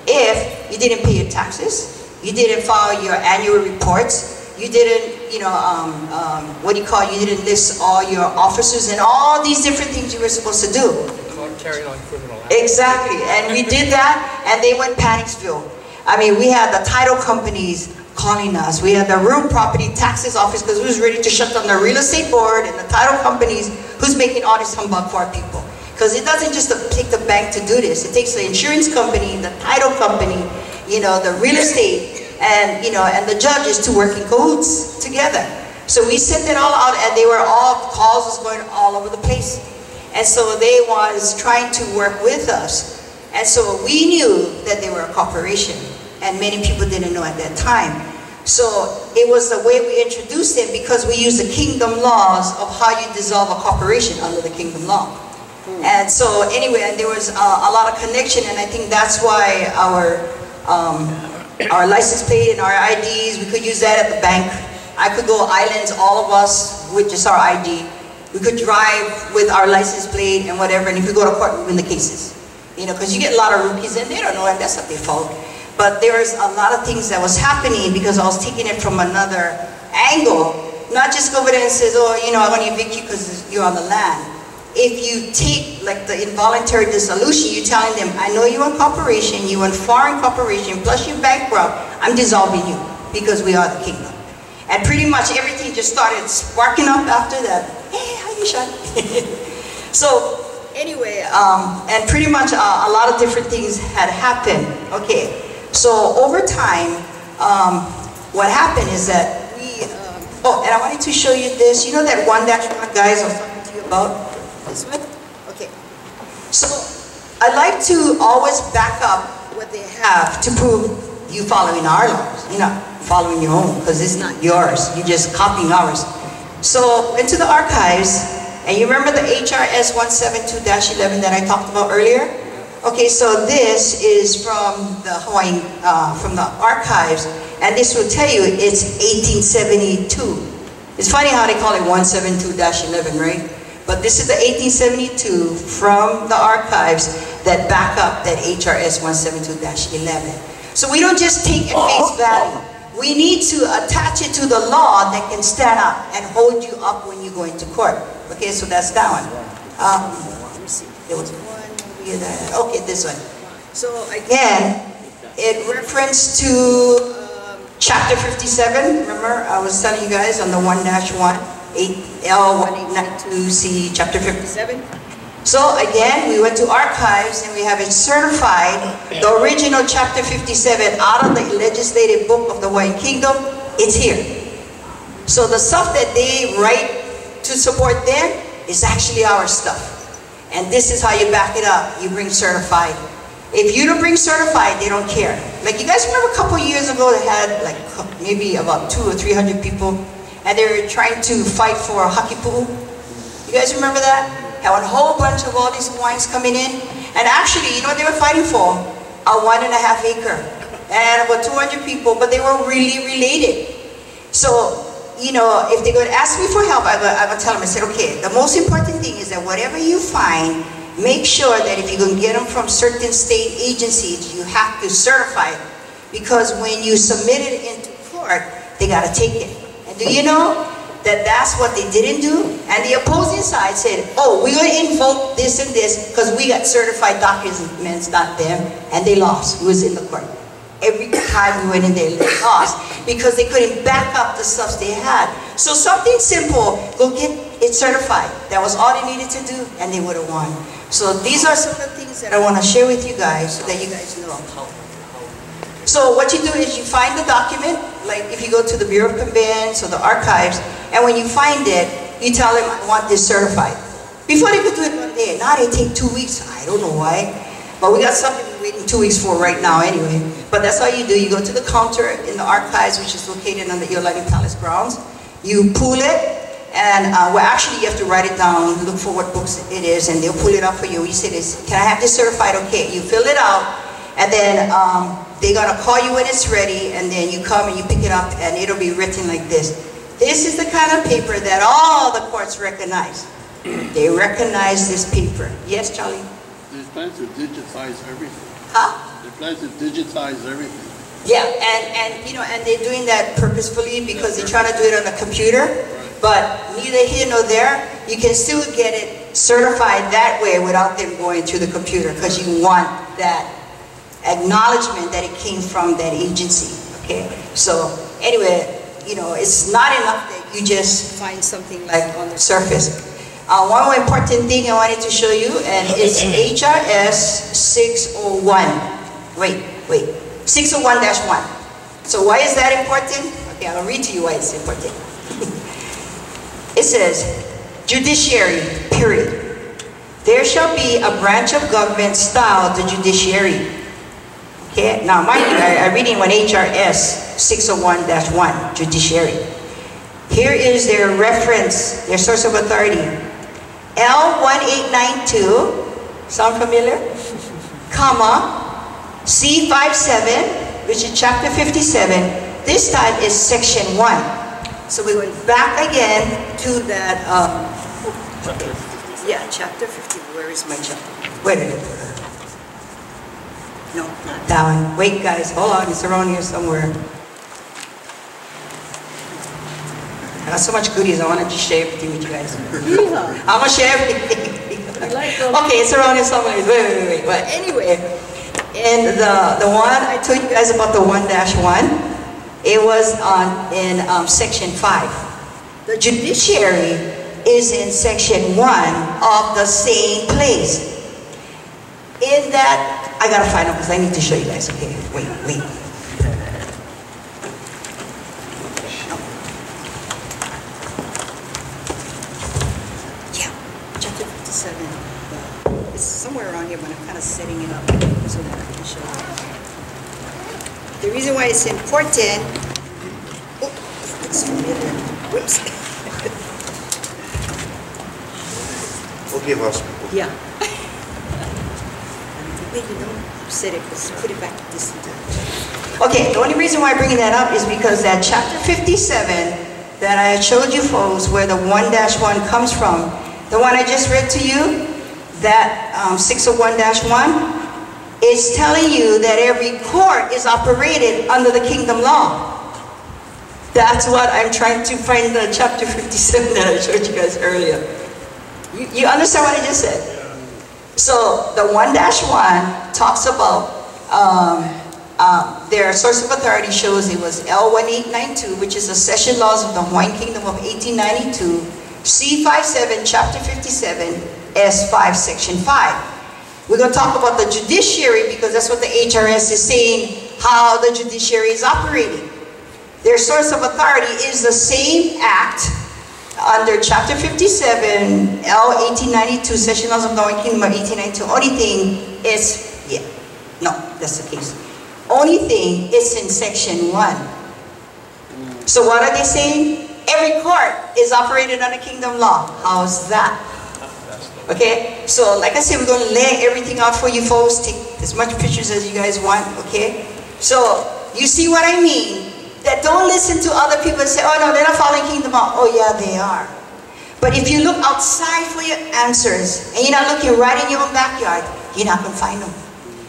if you didn't pay your taxes, you didn't file your annual reports, you didn't, you know, um, um, what do you call it? You didn't list all your officers and all these different things you were supposed to do. Carrying on criminal. Exactly, and we did that, and they went Panicksville. I mean, we had the title companies calling us. We had the real property taxes office because we was ready to shut down the real estate board and the title companies who's making all this humbug for our people. Because it doesn't just take the bank to do this. It takes the insurance company, the title company, you know, the real estate, and you know, and the judges to work in cahoots together. So we sent it all out, and they were all calls was going all over the place. And so they was trying to work with us. And so we knew that they were a corporation, and many people didn't know at that time. So it was the way we introduced them because we use the kingdom laws of how you dissolve a corporation under the kingdom law. And so anyway, and there was uh, a lot of connection, and I think that's why our um, our license plate and our IDs, we could use that at the bank. I could go islands, all of us, with just our ID. We could drive with our license plate and whatever, and if we go to court, we win the cases. You know, because you get a lot of rookies and they don't know, and that's not their fault. But there was a lot of things that was happening because I was taking it from another angle. Not just go over there and says, oh, you know, I want to evict you because you're on the land. If you take like the involuntary dissolution, you're telling them, I know you're a corporation, you're a foreign corporation, plus you're bankrupt, I'm dissolving you because we are the kingdom. And pretty much everything just started sparking up after that. Hey, how you shine? so anyway, um, and pretty much uh, a lot of different things had happened. Okay, so over time, um, what happened is that we, um, oh, and I wanted to show you this. You know that one that guys was talking to you about? This one? Okay. So I like to always back up what they have to prove you following our laws. You're not following your own because it's not yours. You're just copying ours. So into the archives, and you remember the HRS 172-11 that I talked about earlier? Okay, so this is from the Hawaiian, uh, from the archives, and this will tell you it's 1872. It's funny how they call it 172-11, right? But this is the 1872 from the archives that back up that HRS 172-11. So we don't just take at face value. We need to attach it to the law that can stand up and hold you up when you go into court. Okay, so that's that one. Um, let me see, there was one okay, this one. So again, it reference to um, chapter 57, remember, I was telling you guys on the 1-1, 8L1892C, chapter 57. So again, we went to archives and we have it certified, the original chapter 57 out of the legislative book of the Hawaiian Kingdom, it's here. So the stuff that they write to support them is actually our stuff. And this is how you back it up, you bring certified. If you don't bring certified, they don't care. Like you guys remember a couple years ago they had like maybe about two or three hundred people and they were trying to fight for pool. You guys remember that? Had a whole bunch of all these Hawaiians coming in. And actually, you know what they were fighting for? A one and a half acre. And about 200 people, but they were really related. So, you know, if going to ask me for help, I will, I will tell them, I said, okay, the most important thing is that whatever you find, make sure that if you're going to get them from certain state agencies, you have to certify it. Because when you submit it into court, they got to take it. Do you know that that's what they didn't do? And the opposing side said, oh, we're going to invoke this and this because we got certified documents, not them. And they lost. It was in the court. Every time we went in there, they lost because they couldn't back up the stuff they had. So something simple, go get it certified. That was all they needed to do and they would have won. So these are some of the things that I want to share with you guys so that you guys know. So what you do is you find the document, like if you go to the Bureau of Conveyance or the archives, and when you find it, you tell them, I want this certified. Before they could do it one day, now they take two weeks. I don't know why. But we got something we're waiting two weeks for right now anyway. But that's all you do. You go to the counter in the archives, which is located on the Iolani Palace grounds. You pull it, and uh, well, actually you have to write it down, look for what books it is, and they'll pull it up for you. You say this, can I have this certified? Okay, you fill it out, and then um, they're gonna call you when it's ready, and then you come and you pick it up, and it'll be written like this. This is the kind of paper that all the courts recognize. They recognize this paper. Yes, Charlie? They plan to digitize everything. Huh? They plan to digitize everything. Yeah, and, and, you know, and they're doing that purposefully because they're trying to do it on a computer. But neither here nor there, you can still get it certified that way without them going through the computer because you want that acknowledgement that it came from that agency, okay? So anyway, you know, it's not enough that you just find something like on the surface. Uh, one more important thing I wanted to show you, and it's HRS 601. Wait, wait, 601-1. So why is that important? Okay, I'll read to you why it's important. it says, judiciary, period. There shall be a branch of government styled the judiciary. Okay, now mind you, I, I'm reading on HRS 601-1, judiciary. Here is their reference, their source of authority. L1892, sound familiar? Comma, C57, which is chapter 57, this time is section 1. So we went back again to that, um, yeah, chapter 50, where is my chapter? Where did it put it? No, not that one. Wait guys, hold on, it's around here somewhere. I got so much goodies, I want to just share everything with you guys. I'm gonna share everything. like okay, it's around here somewhere. Wait, wait, wait, wait. But anyway, and the the one I told you guys about the one dash one, it was on in um, section five. The judiciary is in section one of the same place. In that, I gotta find out because I need to show you guys. Okay, wait, wait. Yeah, chapter 57. uh, It's somewhere around here, but I'm kind of setting it up so that I can show you. The reason why it's important, oh, it's familiar. Whoops. Forgive us. Yeah. You don't set it, just put it back this time. Okay, the only reason why I'm bringing that up is because that chapter 57 that I showed you folks where the 1-1 comes from, the one I just read to you, that um, 601-1, is telling you that every court is operated under the kingdom law. That's what I'm trying to find in the chapter 57 that I showed you guys earlier. You, you understand what I just said? So the 1-1 talks about um, uh, their source of authority shows it was L1892, which is the session laws of the Hawaiian Kingdom of 1892, C57, chapter 57, S5, section 5. We're going to talk about the judiciary because that's what the HRS is saying, how the judiciary is operating. Their source of authority is the same act under Chapter 57, L 1892, Session Laws of the Hawaiian Kingdom of 1892. Only thing is, yeah, no, that's the case. Only thing is in Section 1. So what are they saying? Every court is operated under kingdom law. How's that? Okay, so like I said, we're going to lay everything out for you folks. Take as much pictures as you guys want, okay? So, you see what I mean? That don't listen to other people and say, oh no, they're not following kingdom law. Oh yeah, they are. But if you look outside for your answers, and you're not looking right in your own backyard, you're not going to find them.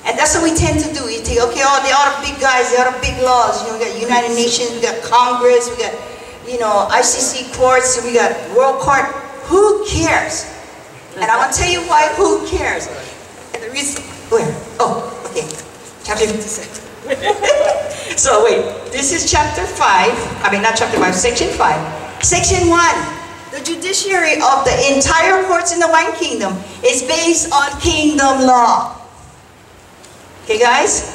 And that's what we tend to do. You think, okay, oh, they are big guys, they are big laws. You know, we got United Nations, we got Congress, we got, you know, ICC courts, we got World Court. Who cares? And I want to tell you why, who cares? And the reason, where? Oh, okay. Chapter 56. so wait, this is chapter 5, I mean not chapter 5, section 5. Section 1, the judiciary of the entire courts in the One Kingdom is based on kingdom law. Okay guys?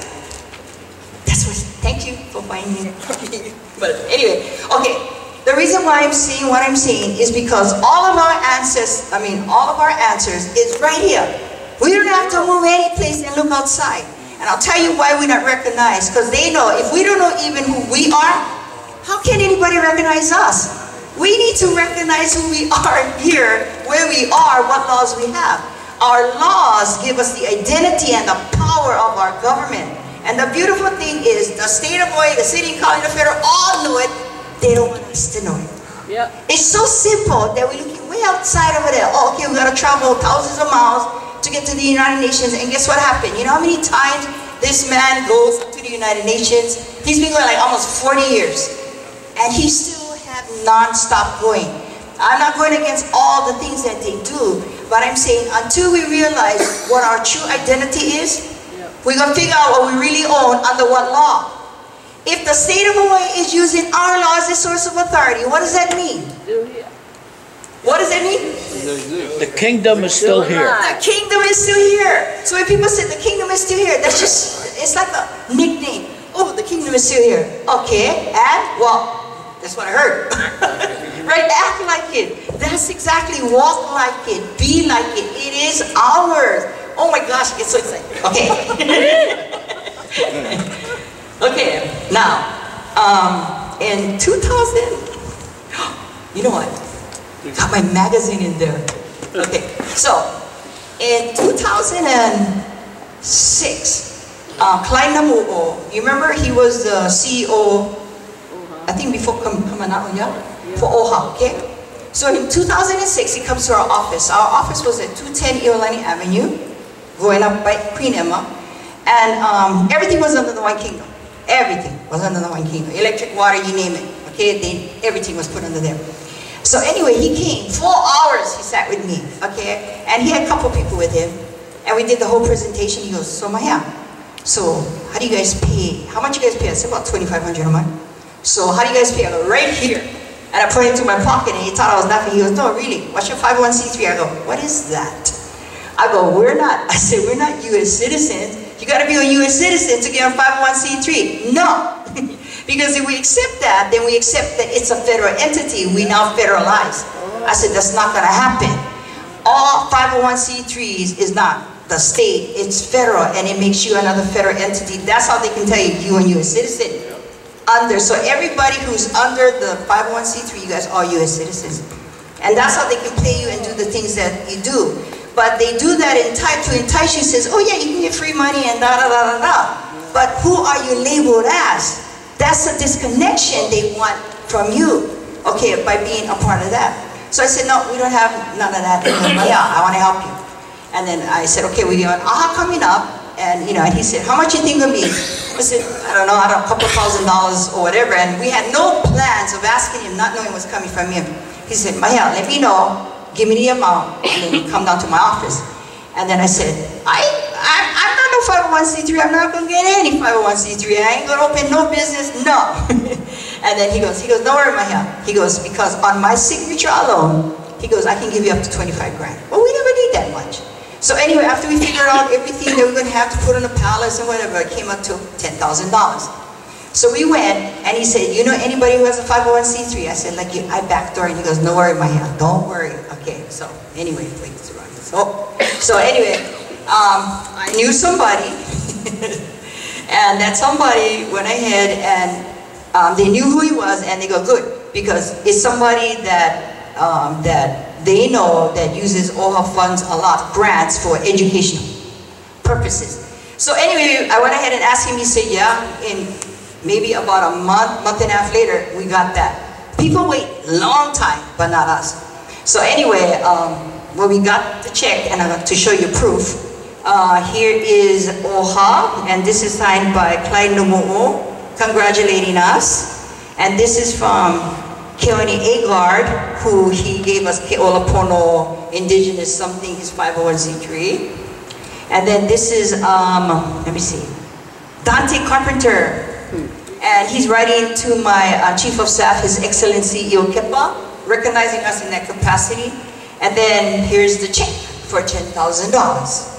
That's what, thank you for finding it. but anyway, okay. The reason why I'm saying what I'm saying is because all of our answers, I mean, all of our answers is right here. We don't have to move any place and look outside. And I'll tell you why we're not recognized. Because they know if we don't know even who we are, how can anybody recognize us? We need to recognize who we are here, where we are, what laws we have. Our laws give us the identity and the power of our government. And the beautiful thing is the state of Hawaii, the city, county, the federal, all know it, they don't want us to know it. Yep. It's so simple that we're looking way outside over there. Oh, okay, we gotta travel thousands of miles to get to the United Nations. And guess what happened? You know how many times this man goes to the United Nations? He's been going like almost 40 years. And he still have non-stop going. I'm not going against all the things that they do, but I'm saying until we realize what our true identity is, we're gonna figure out what we really own under what law. If the state of Hawaii is using our law as a source of authority, what does that mean? What does that mean? The kingdom is still here. The kingdom is still here. So when people say the kingdom is still here, that's just, it's like a nickname. Oh, the kingdom is still here. Okay, and well, that's what I heard. right? Act like it. That's exactly walk like it. Be like it. It is ours. Oh my gosh, I get so excited. Okay. okay, now, um, in 2000, you know what? Got my magazine in there. Okay, so in 2006, uh, Clyde Namuo, you remember he was the CEO, I think before Kam- Kamanao, yeah? For OHA, okay? So in 2006, he comes to our office. Our office was at 210 Iolani Avenue, going up by Queen Emma, and um, everything was under the One Kingdom. Everything was under the One Kingdom. Electric, water, you name it. Okay, they, everything was put under there. So anyway, he came, four hours he sat with me, okay? And he had a couple people with him. And we did the whole presentation. He goes, so Maya, so how do you guys pay? How much you guys pay? I said, about 2500 a month. So how do you guys pay? I go, right here. And I put it into my pocket and he thought I was laughing. He goes, no, really, what's your 501c3? I go, what is that? I go, we're not, I said, we're not U.S. citizens. You gotta be a U.S. citizen to get on 501c3. No. Because if we accept that, then we accept that it's a federal entity. We now federalize. Oh. I said, that's not gonna happen. All 501c3s is not the state, it's federal, and it makes you another federal entity. That's how they can tell you you are a U.S. citizen. Under, so everybody who's under the 501c3, you guys are U.S. citizens. And that's how they can pay you and do the things that you do. But they do that in type to entice you, says, oh yeah, you can get free money and da da da da da. But who are you labeled as? That's a disconnection they want from you. okay, by being a part of that. So I said, no, we don't have none of that. Yeah, I want to help you. And then I said, okay, we got AHA coming up, and you know, and he said, how much you think of me? I said, I don't know, I don't a couple thousand dollars or whatever. And we had no plans of asking him, not knowing what's coming from him. He said, Maya, let me know, give me the amount, and then come down to my office. And then I said, I, I I'm not no 501c3, I'm not gonna get any 501c3, I ain't gonna open no business, no. and then he goes, he goes, don't worry, Maya. He goes, because on my signature alone, he goes, I can give you up to 25 grand. Well, we never need that much. So anyway, after we figured out everything that we we're gonna have to put on the palace and whatever, it came up to $10,000. So we went, and he said, you know anybody who has a 501c3? I said, like you, I backdoor, and he goes, no worry, my Maya, don't worry. Okay, so anyway, wait, it's around. So, so anyway, um, I knew somebody, and that somebody went ahead and um, they knew who he was, and they go, good, because it's somebody that, um, that they know that uses all OHA funds a lot, grants for educational purposes. So anyway, I went ahead and asked him, he said, yeah, in maybe about a month, month and a half later, we got that. People wait long time, but not us. So anyway, um, when we got the check, and I'm going to show you proof, uh, here is OHA, and this is signed by Clyde Namuo, congratulating us. And this is from Keone Agard, who he gave us Keolapono Indigenous something, his 501c3. And then this is, um, let me see, Dante Carpenter. And he's writing to my uh, Chief of Staff, His Excellency Io Kepa, recognizing us in that capacity. And then here's the check for $10,000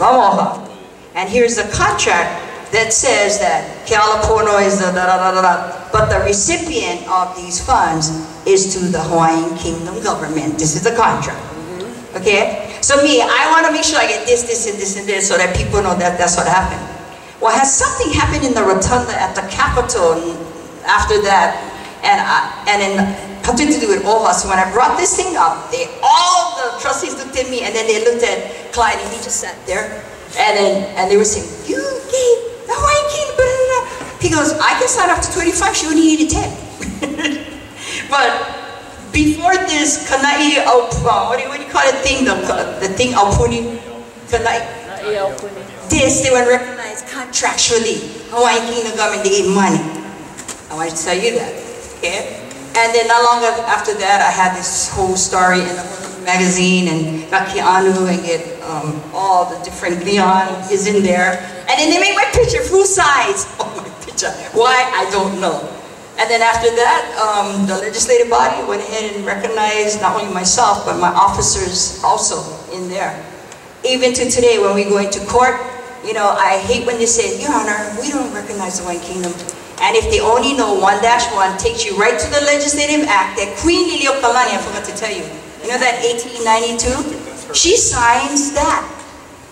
OHA. And here's the contract that says that Kealapono is the da da da da da, but the recipient of these funds is to the Hawaiian Kingdom government. This is the contract. Mm-hmm. Okay? So me, I want to make sure I get this, this, and this, and this so that people know that that's what happened. Well, has something happened in the rotunda at the Capitol after that? And, I, and in do with OHA. So when I brought this thing up, they all the trustees looked at me and then they looked at Clyde and he just sat there. And then and they were saying, you gave the Hawaiian King, blah, blah, blah. He goes, I can sign up to 25, she only needed 10. but before this, Kanai, uh, what do you, what do you call it thing, the, the thing, Aupuni, Kanai, this, they were recognized contractually. Hawaiian Kingdom government, they gave money. I want to tell you that, okay? And then not long after that, I had this whole story in the magazine and got Keanu and get um, all the different, Leon is in there. And then they made my picture full size. Oh, my picture. Why? I don't know. And then after that, um, the legislative body went ahead and recognized not only myself, but my officers also in there. Even to today, when we go into court, you know, I hate when they say, Your Honor, we don't recognize the White Kingdom. And if they only know 1-1 takes you right to the Legislative Act that Queen Liliuokalani, I forgot to tell you, you know that 1892? She signs that.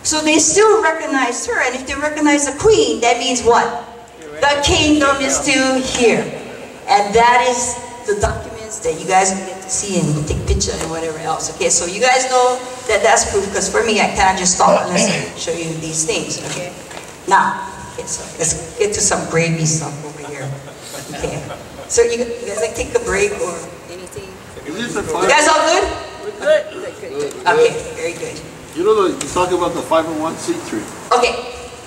So they still recognize her, and if they recognize the Queen, that means what? The kingdom is still here. And that is the documents that you guys will get to see and take picture and whatever else. Okay, so you guys know that that's proof, because for me, I cannot just stop unless I show you these things, okay? Now, okay, so let's get to some gravy stuff. Okay. So you, you guys like take a break or anything? Is this the You five, guys all good? Good. Okay, very good. you know, the- you're talking about the 501c3. Okay,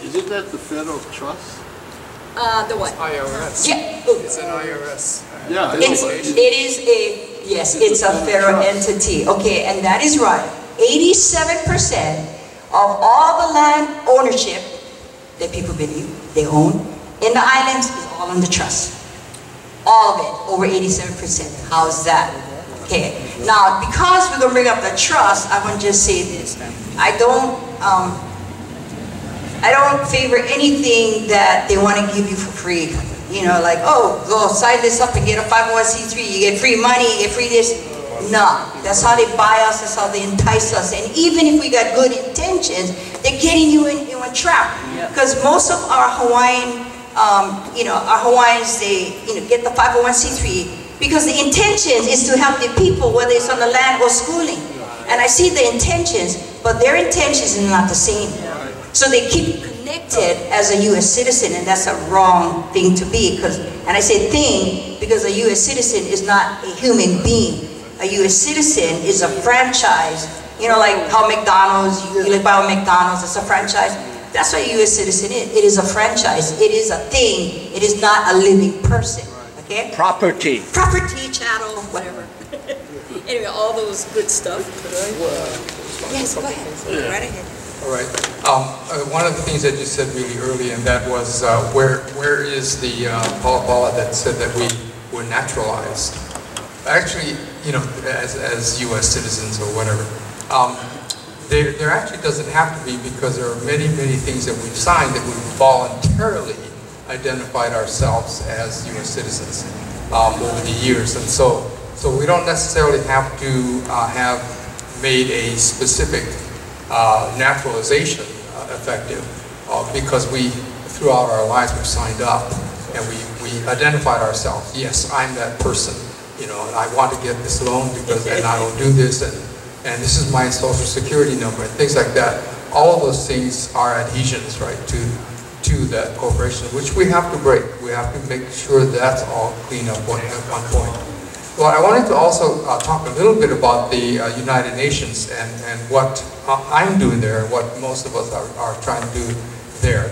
Isn't that the federal trust? uh, the what? IRS. Yeah, oh, It's an IRS. Yeah, It's, it is a, yes, it's a federal entity, okay, and that is right. Eighty-seven percent of all the land ownership that people believe they own in the islands is all under trust. All of it, over eighty-seven percent. How's that? Okay, now, because we're gonna bring up the trust, I want to just say this. I don't, um, I don't favor anything that they want to give you for free. You know, like, oh, go sign this up and get a 501c3, you get free money, you get free this. No, that's how they buy us, that's how they entice us. And even if we got good intentions, they're getting you in, in a trap. Because most of our Hawaiian, um, you know, our Hawaiians, they, you know, get the 501c3 because the intention is to help the people, whether it's on the land or schooling. And I see the intentions, but their intentions are not the same. So they keep connected as a U.S. citizen, and that's a wrong thing to be. Because, and I say thing because a U.S. citizen is not a human being. A U.S. citizen is a franchise. You know, like how McDonald's, you, you buy a McDonald's, it's a franchise. That's what a U.S. citizen is. It is a franchise. It is a thing. It is not a living person. Okay? Property. Property, chattel, whatever. anyway, all those good stuff. Yes, go ahead. Go right ahead. All right. Um, uh, One of the things that you said really early, and that was, uh, where where is the uh, Pala Pala that said that we were naturalized? Actually, you know, as, as U.S. citizens or whatever, um, there, there actually doesn't have to be because there are many, many things that we've signed that we've voluntarily identified ourselves as U.S. citizens um, over the years. And so, so we don't necessarily have to uh, have made a specific uh, naturalization uh, effective uh, because we, throughout our lives, we've signed up and we, we identified ourselves. Yes, I'm that person, you know, and I want to get this loan because, and I will do this, and, and this is my social security number, and things like that. All those things are adhesions, right, to, to that corporation, which we have to break. We have to make sure that's all clean up one- at one point. Well, I wanted to also uh, talk a little bit about the uh, United Nations and, and what I'm doing there, what most of us are, are trying to do there.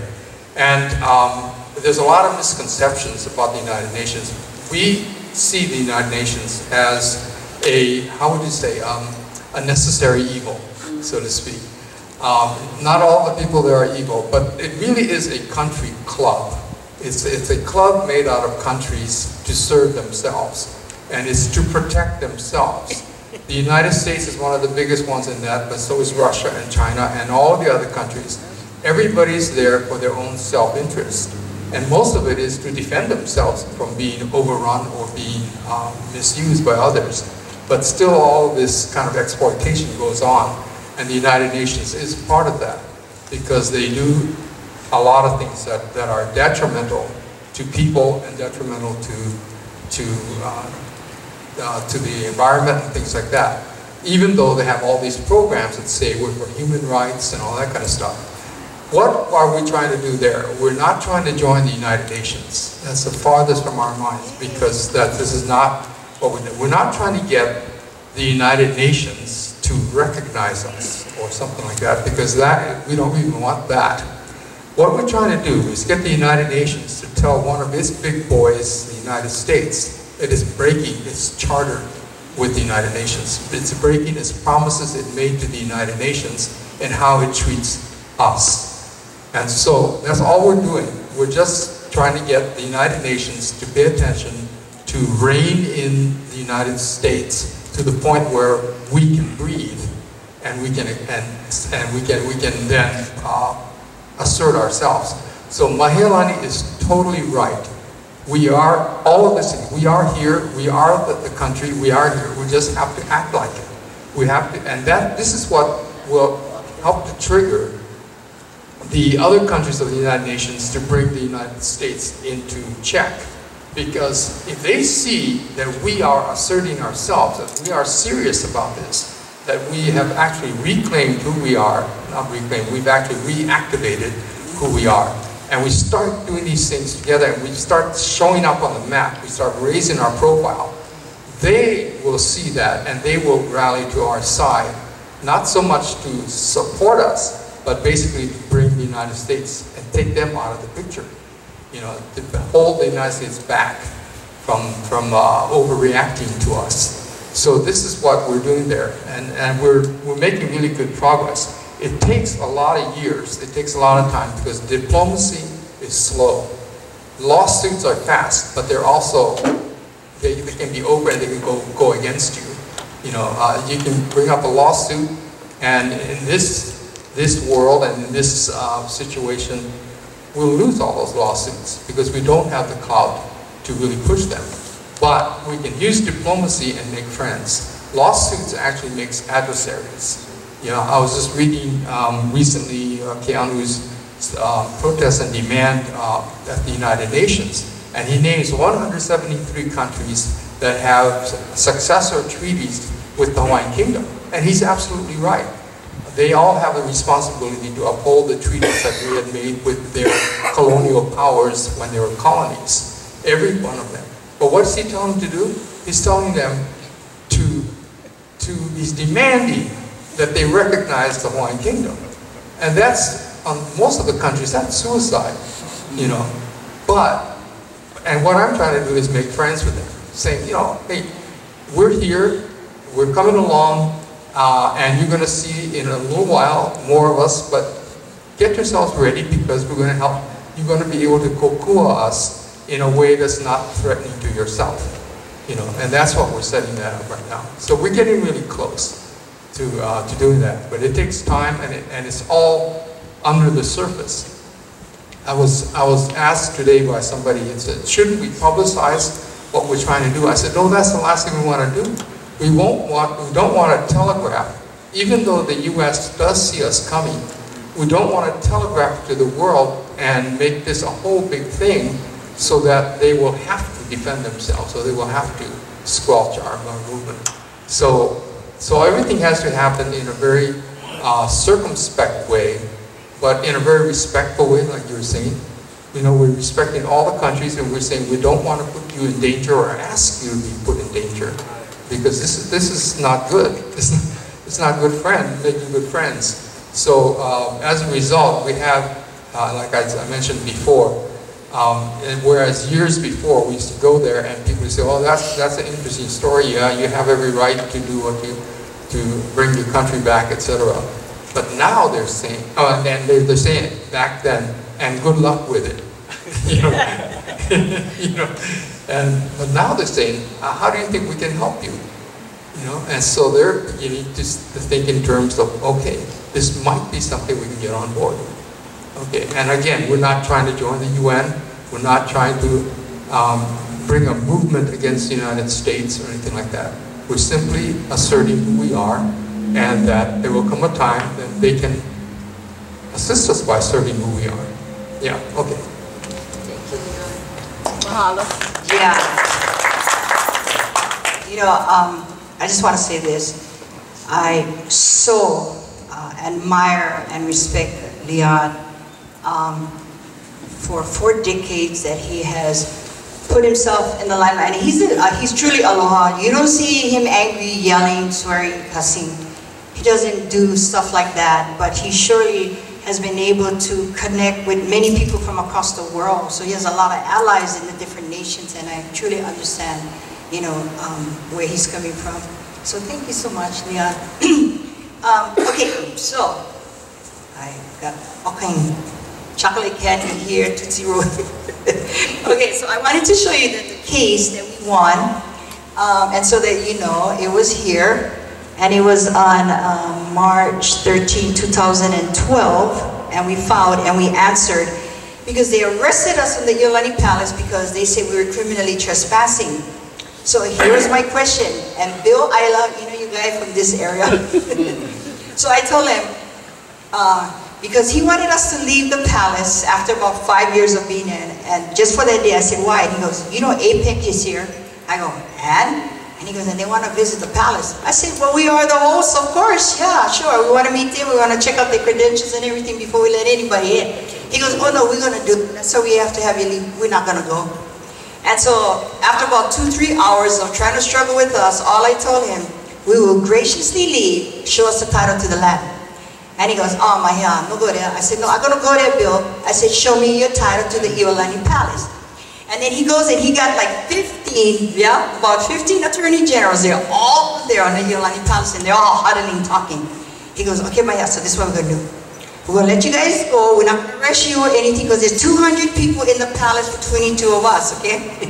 And um, there's a lot of misconceptions about the United Nations. We see the United Nations as a, how would you say, um, a necessary evil, so to speak. Um, not all the people there are evil, but it really is a country club. It's, it's a club made out of countries to serve themselves, and it's to protect themselves. The United States is one of the biggest ones in that, but so is Russia and China and all the other countries. Everybody's there for their own self-interest, and most of it is to defend themselves from being overrun or being um, misused by others. But still, all this kind of exploitation goes on, and the United Nations is part of that because they do a lot of things that, that are detrimental to people and detrimental to, to, uh, uh, to the environment and things like that. Even though they have all these programs that say we're for human rights and all that kind of stuff. What are we trying to do there? We're not trying to join the United Nations. That's the farthest from our minds because that this is not do. We're not trying to get the United Nations to recognize us or something like that because that we don't even want that. What we're trying to do is get the United Nations to tell one of its big boys, the United States, it is breaking its charter with the United Nations. It's breaking its promises it made to the United Nations and how it treats us. And so that's all we're doing. We're just trying to get the United Nations to pay attention to rein in the United States to the point where we can breathe and we can and, and we can we can then uh, assert ourselves. So Mahealani is totally right. We are all of this. We are here. We are the, the country. We are here. We just have to act like it. We have to, and that this is what will help to trigger the other countries of the United Nations to bring the United States into check. Because if they see that we are asserting ourselves, that we are serious about this, that we have actually reclaimed who we are, not reclaimed, we've actually reactivated who we are. And we start doing these things together and we start showing up on the map, we start raising our profile, they will see that and they will rally to our side. Not so much to support us, but basically to bring the United States and take them out of the picture. You know, to hold the United States back from, from uh, overreacting to us. So this is what we're doing there, and, and we're, we're making really good progress. It takes a lot of years, it takes a lot of time, because diplomacy is slow. Lawsuits are fast, but they're also, they, they can be over and they can go, go against you. You know, uh, you can bring up a lawsuit, and in this, this world and in this uh, situation, we'll lose all those lawsuits because we don't have the clout to really push them. But we can use diplomacy and make friends. Lawsuits actually makes adversaries. You know, I was just reading um, recently uh, Keanu's uh, protest and demand uh, at the United Nations, and he names 173 countries that have successor treaties with the Hawaiian Kingdom, and he's absolutely right. They all have a responsibility to uphold the treaties that we had made with their colonial powers when they were colonies. Every one of them. But what's he telling them to do? He's telling them to, to, he's demanding that they recognize the Hawaiian Kingdom. And that's, on most of the countries, that's suicide, you know. But, and what I'm trying to do is make friends with them, saying, you know, hey, we're here, we're coming along, uh, and you're going to see in a little while more of us, but get yourselves ready because we're going to help, you're going to be able to kokua us in a way that's not threatening to yourself. You know, and that's what we're setting that up right now. So we're getting really close to, uh, to doing that, but it takes time and, it, and it's all under the surface. I was, I was asked today by somebody, and said, shouldn't we publicize what we're trying to do? I said, no, that's the last thing we want to do. We won't want, we don't want to telegraph, even though the U.S. does see us coming, we don't want to telegraph to the world and make this a whole big thing so that they will have to defend themselves, so they will have to squelch our movement. So, so everything has to happen in a very uh, circumspect way, but in a very respectful way, like you were saying. You know, we're respecting all the countries and we're saying we don't want to put you in danger or ask you to be put in danger because this, this is not good. It's not, it's not good friend, making good friends. So um, as a result, we have, uh, like I, I mentioned before, um, and whereas years before we used to go there and people would say, oh, that's, that's an interesting story. Yeah, you have every right to do what you, to bring your country back, etc. But now they're saying, oh, and they're, they're saying it back then, and good luck with it. you know, you know, and but now they're saying, uh, how do you think we can help you? You know, and so there you need to, to think in terms of, okay, this might be something we can get on board. Okay, and again, we're not trying to join the UN. We're not trying to um, bring a movement against the United States or anything like that. We're simply asserting who we are and that there will come a time that they can assist us by serving who we are. Yeah, okay. Mahalo. Yeah. You know, um, I just want to say this. I so uh, admire and respect Leon um, for four decades that he has put himself in the limelight. And he's, uh, he's truly aloha. You don't see him angry, yelling, swearing, cussing. He doesn't do stuff like that, but he surely has been able to connect with many people from across the world. So he has a lot of allies in the different nations, and I truly understand, you know, um, where he's coming from. So thank you so much, Leon. um, okay, so I got okay, chocolate candy here, Tootsie Roll. okay, so I wanted to show you that the case that we won, um, and so that you know, it was here. And it was on um, March 13, 2012, and we filed and we answered because they arrested us in the Iolani Palace because they said we were criminally trespassing. So here's my question, and Bill Aila, you know you guys from this area. so I told him, uh, because he wanted us to leave the palace after about five years of being in, and just for that day I said, why? And he goes, you know APEC is here. I go, and? And he goes, and they want to visit the palace. I said, well, we are the hosts, of course. Yeah, sure. We want to meet them. We want to check out their credentials and everything before we let anybody in. He goes, oh, no, we're going to do that. So we have to have you leave. We're not going to go. And so after about two, three hours of trying to struggle with us, all I told him, we will graciously leave, show us the title to the land. And he goes, oh, my God, no go there. I said, no, I'm going to go there, Bill. I said, show me your title to the Iolani Palace. And then he goes and he got like 15, yeah, about 15 attorney generals. They're all there on the Iolani Palace and they're all huddling, talking. He goes, okay, my Maya, so this is what we're going to do. We're going to let you guys go. We're not going to arrest you or anything because there's 200 people in the palace for 22 of us, okay?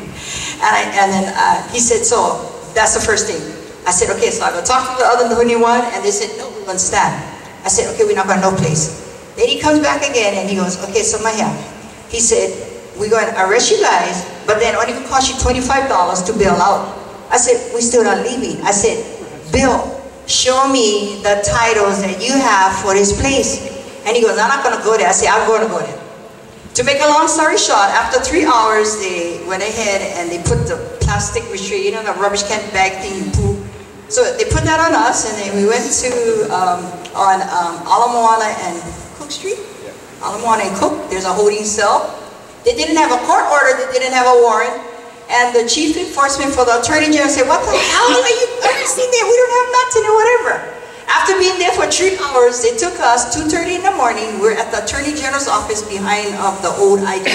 and, I, and then uh, he said, so that's the first thing. I said, okay, so I'm going to talk to the other 21 and they said, no, we're going to stand. I said, okay, we're not going to no place. Then he comes back again and he goes, okay, so Maya, he said, we're going to arrest you guys, but then only going to cost you $25 to bail out. I said, we're still not leaving. I said, Bill, show me the titles that you have for this place. And he goes, I'm not going to go there. I say, I'm going to go there. To make a long story short, after three hours, they went ahead and they put the plastic restraint, you know, the rubbish can bag thing you pull, So they put that on us, and then we went to, um, on um, Ala Moana and Cook Street. Ala Moana and Cook, there's a holding cell. They didn't have a court order, they didn't have a warrant. And the chief enforcement for the attorney general said, what the hell are you arresting there? We don't have nothing or whatever. After being there for three hours, they took us, 2.30 in the morning, we're at the attorney general's office behind of the old ID,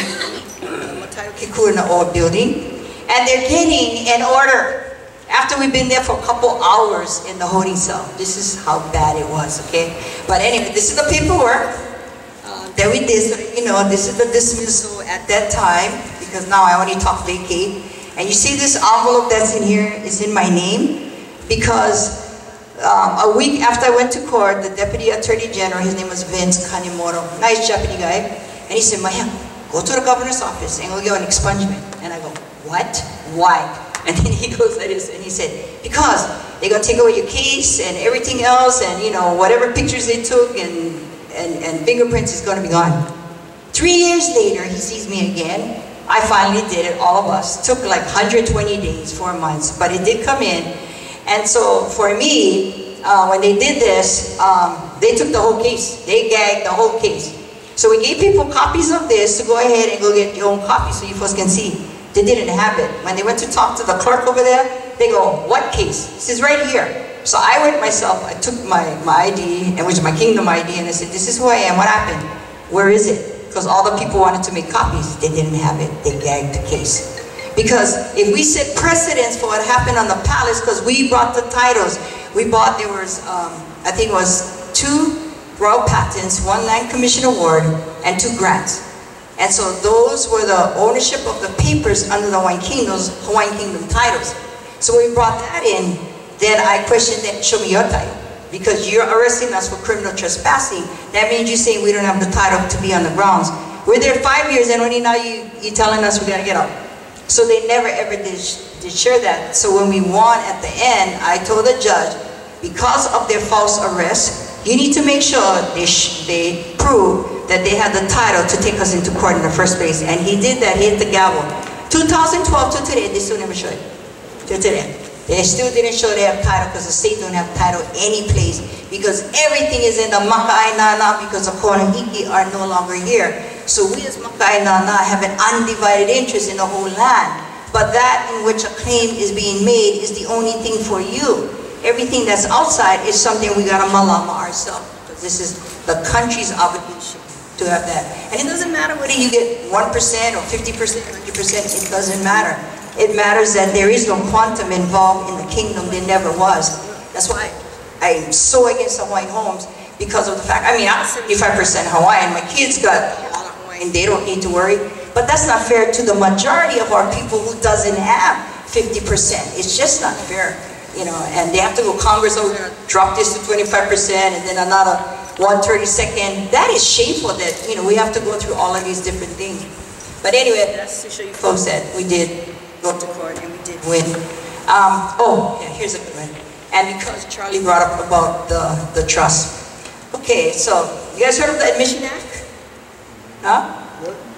Kikuna old building. And they're getting an order after we've been there for a couple hours in the holding cell. This is how bad it was, okay? But anyway, this is the paperwork that we did, you know, this is the dismissal at that time, because now I only talk vacate. And you see this envelope that's in here is in my name, because um, a week after I went to court, the deputy attorney general, his name was Vince Kanemoto, nice Japanese guy, and he said, Maya, go to the governor's office and go get an expungement. And I go, what? Why? And then he goes like this, and he said, because they're gonna take away your case and everything else, and you know, whatever pictures they took and, and, and fingerprints is gonna be gone. Three years later, he sees me again. I finally did it, all of us. Took like 120 days, four months, but it did come in. And so for me, uh, when they did this, um, they took the whole case. They gagged the whole case. So we gave people copies of this to go ahead and go get your own copy so you folks can see. They didn't have it. When they went to talk to the clerk over there, they go, what case? He says, right here. So I went myself, I took my, my ID, and which is my kingdom ID, and I said, this is who I am, what happened? Where is it? Because all the people wanted to make copies. They didn't have it. They gagged the case. Because if we set precedents for what happened on the palace, because we brought the titles, we bought, there was, um, I think it was two royal patents, one land commission award, and two grants. And so those were the ownership of the papers under the Hawaiian Kingdom's Hawaiian Kingdom titles. So we brought that in, then I questioned that, show me your title. Because you're arresting us for criminal trespassing. That means you're saying we don't have the title to be on the grounds. We're there five years and only now you, you're telling us we gotta get out. So they never ever did, did share that. So when we won at the end, I told the judge, because of their false arrest, you need to make sure they, they prove that they had the title to take us into court in the first place. And he did that, he hit the gavel. 2012 to today, they still never showed it. To today. They still didn't show they have title because the state don't have title any place because everything is in the Maka'ainana because the Konohiki are no longer here. So we as Maka'ainana have an undivided interest in the whole land. But that in which a claim is being made is the only thing for you. Everything that's outside is something we gotta malama ourselves. Because this is the country's obligation to have that. And it doesn't matter whether you get 1% or 50%, 100%, it doesn't matter. It matters that there is no quantum involved in the kingdom, there never was. That's why I'm so against Hawaiian homes because of the fact, I mean, I'm 75% Hawaiian, my kids got And they don't need to worry. But that's not fair to the majority of our people who doesn't have 50%. It's just not fair, you know, and they have to go Congress over drop this to 25% and then another 132nd. That is shameful that, you know, we have to go through all of these different things. But anyway, that's you folks that we did go to court and we did win. Um, oh, yeah, here's a good one. And because Charlie brought up about the, the trust. Okay, so you guys heard of the Admission Act? Huh?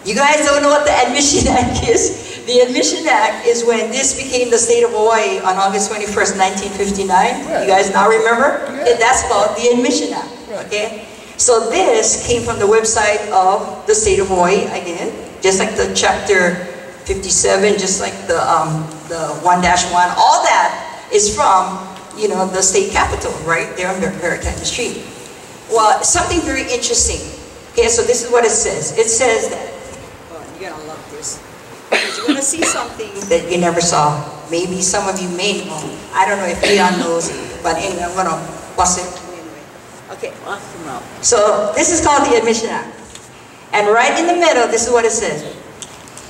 You guys don't know what the Admission Act is? The Admission Act is when this became the state of Hawaii on August 21st, 1959. You guys now remember? Okay, That's called the Admission Act, okay? So this came from the website of the state of Hawaii, again, just like the chapter 57, just like the, um, the 1-1, all that is from, you know, the state capital, right there on Beretania Street. Well, something very interesting. Okay, so this is what it says. It says that, oh, you're gonna love this. You're gonna see something that you never saw. Maybe some of you may know. I don't know if Leon knows, but anyway, I'm gonna bust it anyway. Okay. So this is called the Admission Act. And right in the middle, this is what it says.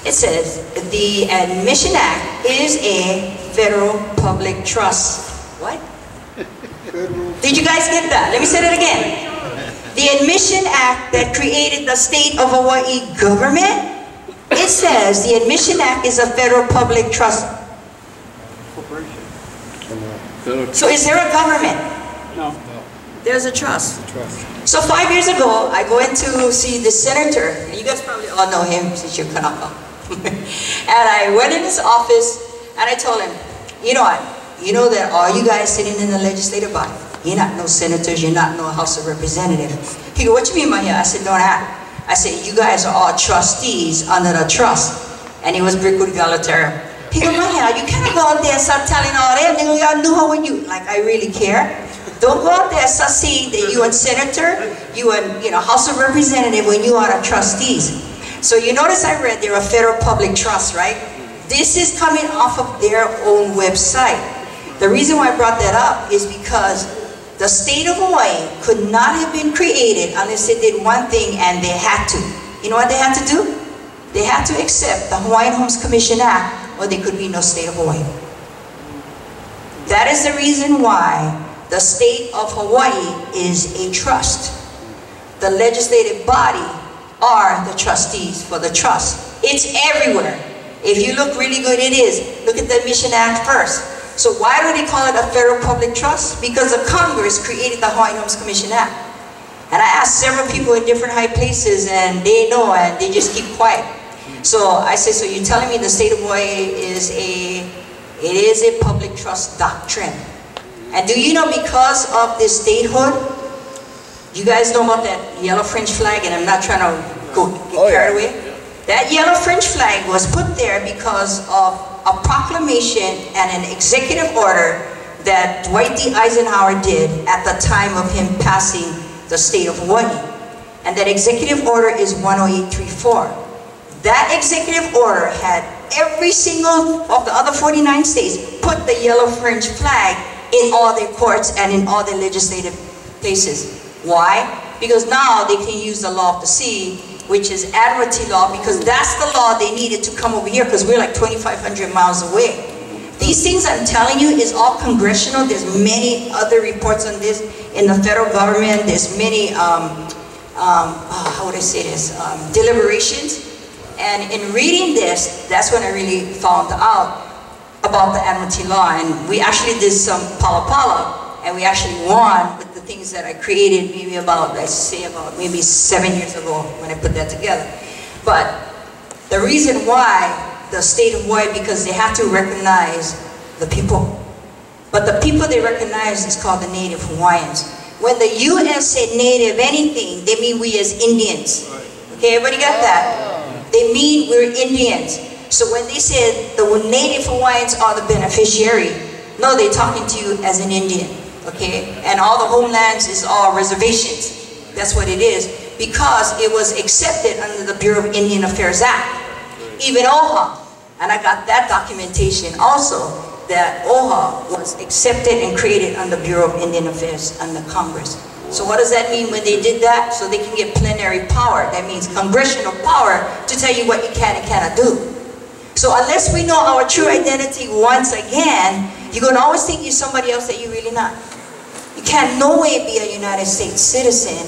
It says, the Admission Act is a federal public trust. What? Did you guys get that? Let me say that again. The Admission Act that created the state of Hawaii government, it says the Admission Act is a federal public trust. So is there a government? No. There's a trust. So five years ago, I go in to see the senator. You guys probably all know him since you're Kanaka. and I went in his office and I told him, you know what, you know that all you guys sitting in the legislative body, you're not no senators, you're not no House of Representatives. He go, what you mean by here? I said, don't act. I said, you guys are all trustees under the trust. And it was Brickwood Galuteria. He go, Mahia, you can't go out there and start telling all them, they go, y'all know how you, like, I really care. Don't go out there and start saying that you are senator, you are, you know, House of Representative when you are the trustees. So you notice I read they're a federal public trust, right? This is coming off of their own website. The reason why I brought that up is because the state of Hawaii could not have been created unless they did one thing and they had to. You know what they had to do? They had to accept the Hawaiian Homes Commission Act or there could be no state of Hawaii. That is the reason why the state of Hawaii is a trust. The legislative body are the trustees for the trust. It's everywhere. If you look really good, it is. Look at the Mission Act first. So why do they call it a federal public trust? Because the Congress created the Hawaiian Homes Commission Act. And I asked several people in different high places and they know and they just keep quiet. So I said, so you're telling me the state of Hawaii is a, it is a public trust doctrine. And do you know because of this statehood, you guys know about that yellow fringe flag and I'm not trying to go oh, get Oh, yeah. carried away? That yellow fringe flag was put there because of a proclamation and an executive order that Dwight D. Eisenhower did at the time of him passing the state of Hawaii. And that executive order is 10834. That executive order had every single of the other 49 states put the yellow fringe flag in all their courts and in all their legislative places. Why? Because now they can use the law of the sea, which is admiralty law, because that's the law they needed to come over here, because we're like 2,500 miles away. These things I'm telling you is all congressional. There's many other reports on this in the federal government. There's many, um, um, ah, how would I say this, um, deliberations. And in reading this, that's when I really found out about the Admiralty law. And we actually did some pala pala, and we actually won things that I created maybe about, let's say about maybe seven years ago when I put that together. But the reason why the state of Hawaii, because they have to recognize the people. But the people they recognize is called the Native Hawaiians. When the U.S. say Native anything, they mean we as Indians. Okay, everybody got that? They mean we're Indians. So when they said the Native Hawaiians are the beneficiary, no, they're talking to you as an Indian. Okay, and all the homelands is all reservations. That's what it is because it was accepted under the Bureau of Indian Affairs Act. Even OHA, and I got that documentation also, that OHA was accepted and created under the Bureau of Indian Affairs under Congress. So what does that mean when they did that? So they can get plenary power. That means congressional power to tell you what you can and cannot do. So unless we know our true identity once again, you're going to always think you're somebody else that you're really not. You can no way be a United States citizen.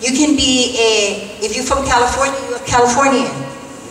You can be a, if you're from California, you're a Californian.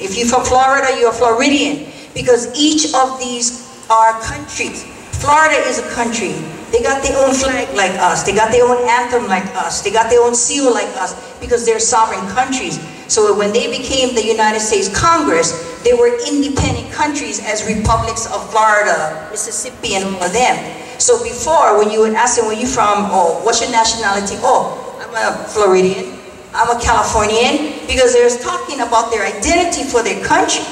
If you're from Florida, you're a Floridian. Because each of these are countries. Florida is a country. They got their own flag like us. They got their own anthem like us. They got their own seal like us because they're sovereign countries. So when they became the United States Congress, they were independent countries as republics of Florida, Mississippi, and all of them. So before, when you would ask them, where you from? Oh, what's your nationality? Oh, I'm a Floridian. I'm a Californian. Because they're talking about their identity for their country.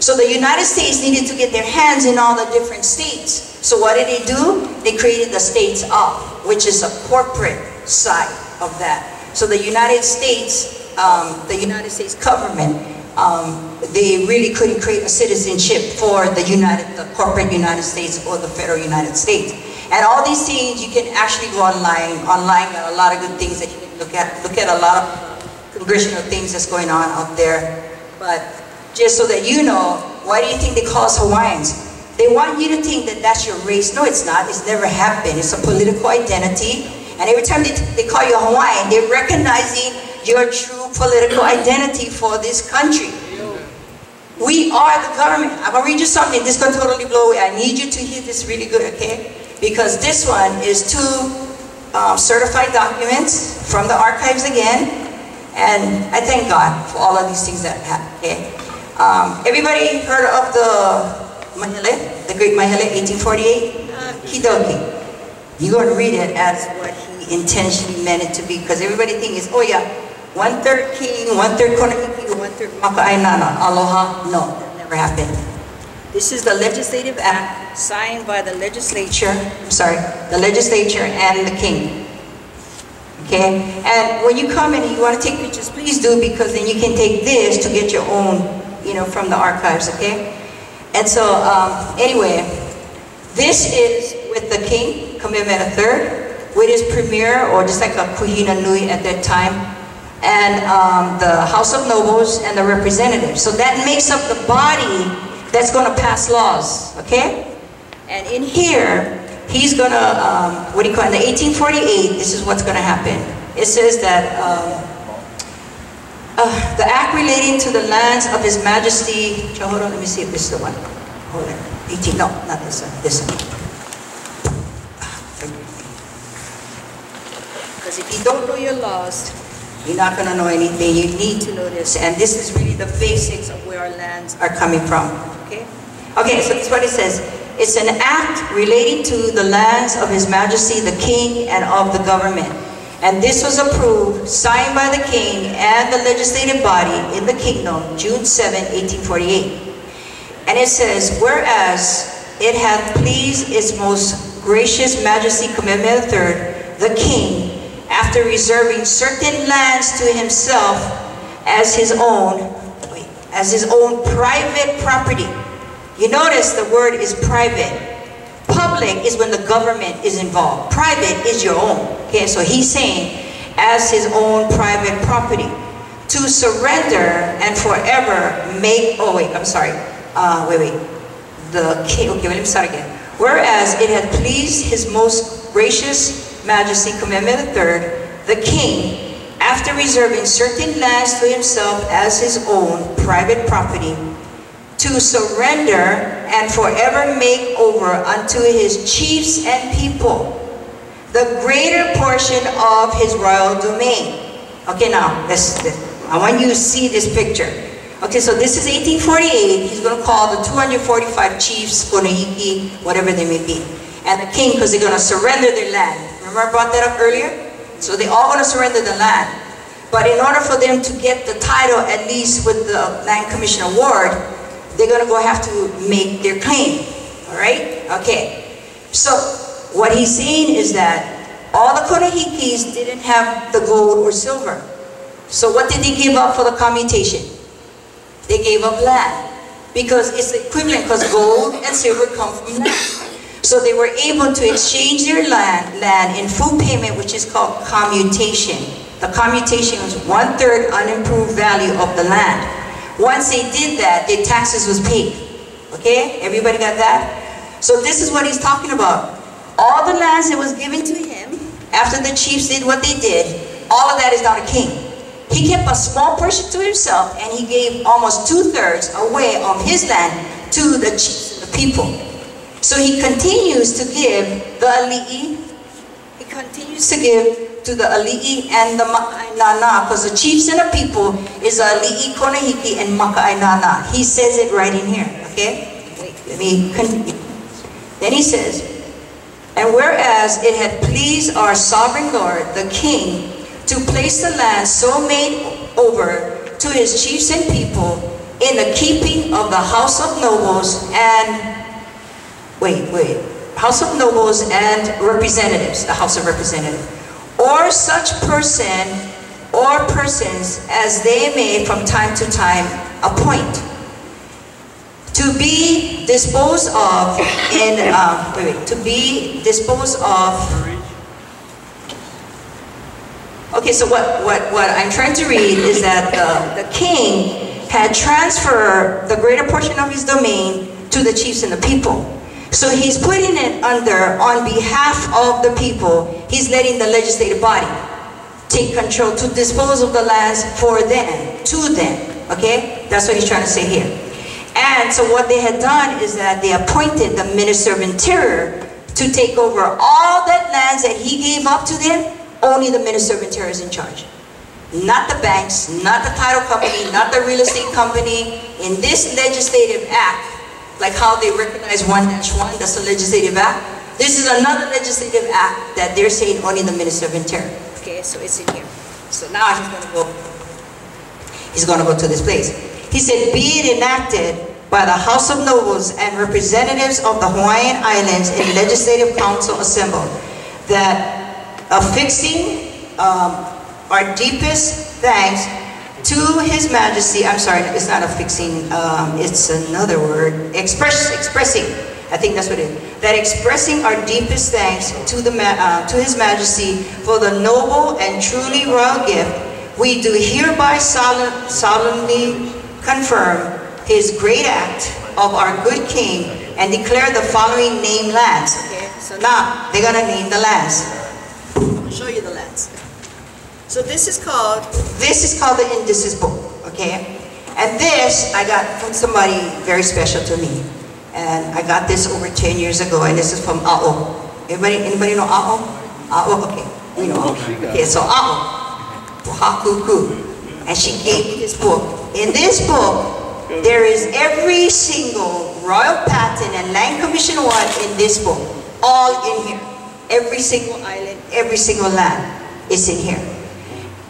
So the United States needed to get their hands in all the different states. So what did they do? They created the states of, which is a corporate side of that. So the United States, um, the United States government, um, they really couldn't create a citizenship for the United, the corporate United States or the federal United States. And all these things, you can actually go online. Online, got a lot of good things that you can look at. Look at a lot of congressional things that's going on out there. But just so that you know, why do you think they call us Hawaiians? They want you to think that that's your race. No, it's not. It's never happened. It's a political identity. And every time they, they call you Hawaiian, they're recognizing your true political identity for this country. We are the government. I'm going to read you something. This is going to totally blow away. I need you to hear this really good, okay? Because this one is two um, certified documents from the archives again. And I thank God for all of these things that happen, okay? Um, everybody heard of the Mahele, the great Mahele, 1848, uh, Kidoki. You're going to read it as what he intentionally meant it to be, because everybody thinks, oh yeah, one-third king, one-third Konohiki, one-third Maka'ainana. Aloha, no, that never happened. This is the legislative act signed by the legislature, I'm sorry, the legislature and the king. Okay? And when you come and you want to take pictures, please do because then you can take this to get your own, you know, from the archives, okay? And so, um, anyway, this is with the king, Kamehameha III, with his premier, or just like a Kuhina Nui at that time, and um, the House of Nobles and the representatives. So that makes up the body that's going to pass laws, okay? And in here, he's going to, um, what do you call it, in the 1848, this is what's going to happen. It says that um, uh, the act relating to the lands of His Majesty, hold on, let me see if this is the one. Hold on, 18, no, not this one, this one. Because if you don't know your laws, you're not going to know anything. You need to know this. And this is really the basics of where our lands are coming from. Okay? Okay, so this is what it says. It's an act relating to the lands of His Majesty the King and of the government. And this was approved, signed by the King and the legislative body in the kingdom, June 7, 1848. And it says, whereas it hath pleased its most gracious Majesty Kamehameha III, the King, after reserving certain lands to himself as his own, as his own private property. You notice the word is private. Public is when the government is involved. Private is your own. Okay, so he's saying as his own private property to surrender and forever make, oh wait, I'm sorry, uh, wait, wait. The king, okay, let me start again. Whereas it had pleased his most gracious Majesty Kamehameha III, the king, after reserving certain lands to himself as his own private property, to surrender and forever make over unto his chiefs and people the greater portion of his royal domain. Okay, now, let's, I want you to see this picture. Okay, so this is 1848. He's going to call the 245 chiefs, Konohiki, whatever they may be, and the king because they're going to surrender their land. Remember I brought that up earlier? So they all going to surrender the land. But in order for them to get the title, at least with the Land Commission Award, they're going to go have to make their claim. All right? Okay. So what he's saying is that all the Konohikis didn't have the gold or silver. So what did they give up for the commutation? They gave up land. Because it's equivalent, because gold and silver come from land. So they were able to exchange their land, land in full payment, which is called commutation. The commutation was one-third unimproved value of the land. Once they did that, their taxes was paid. Okay? Everybody got that? So this is what he's talking about. All the lands that was given to him, after the chiefs did what they did, all of that is now the king. He kept a small portion to himself, and he gave almost two-thirds away of his land to the chiefs, the people. So he continues to give the ali'i, he continues to give to the ali'i and the maka'ainana, because the chiefs and the people is ali'i, konohiki, and maka'ainana. He says it right in here, okay? Let me continue. Then he says, And whereas it had pleased our sovereign Lord, the king, to place the land so made over to his chiefs and people in the keeping of the house of nobles and wait, wait, House of Nobles and representatives, the House of Representatives, or such person or persons as they may from time to time appoint to be disposed of in, um, wait, wait, to be disposed of. Okay, so what, what, what I'm trying to read is that the, the king had transferred the greater portion of his domain to the chiefs and the people. So he's putting it under, on behalf of the people, he's letting the legislative body take control to dispose of the lands for them, to them. Okay? That's what he's trying to say here. And so what they had done is that they appointed the Minister of Interior to take over all that lands that he gave up to them, only the Minister of Interior is in charge. Not the banks, not the title company, not the real estate company. In this legislative act, like how they recognize one one, that's a legislative act. This is another legislative act that they're saying only the Minister of Interior. Okay, so it's in here. So now he's gonna go, he's gonna go to this place. He said, be it enacted by the House of Nobles and representatives of the Hawaiian Islands in Legislative Council assembled, that affixing um, our deepest thanks to His Majesty, I'm sorry, it's not affixing, um, it's another word, express, expressing, I think that's what it is, that expressing our deepest thanks to, the, uh, to His Majesty for the noble and truly royal gift, we do hereby solemn- solemnly confirm His great act of our good King and declare the following name lands. Okay, so now, they're gonna name the lands. I'll show you the lands. So this is called, this is called the indices book, okay? And this, I got from somebody very special to me. And I got this over 10 years ago, and this is from Ao. Anybody, anybody know Ao? Ao, okay, we know Ao. Oh okay, so Ao, Hakuku. And she gave me this book. In this book, there is every single royal patent and land commission one in this book, all in here. Every single island, every single land is in here.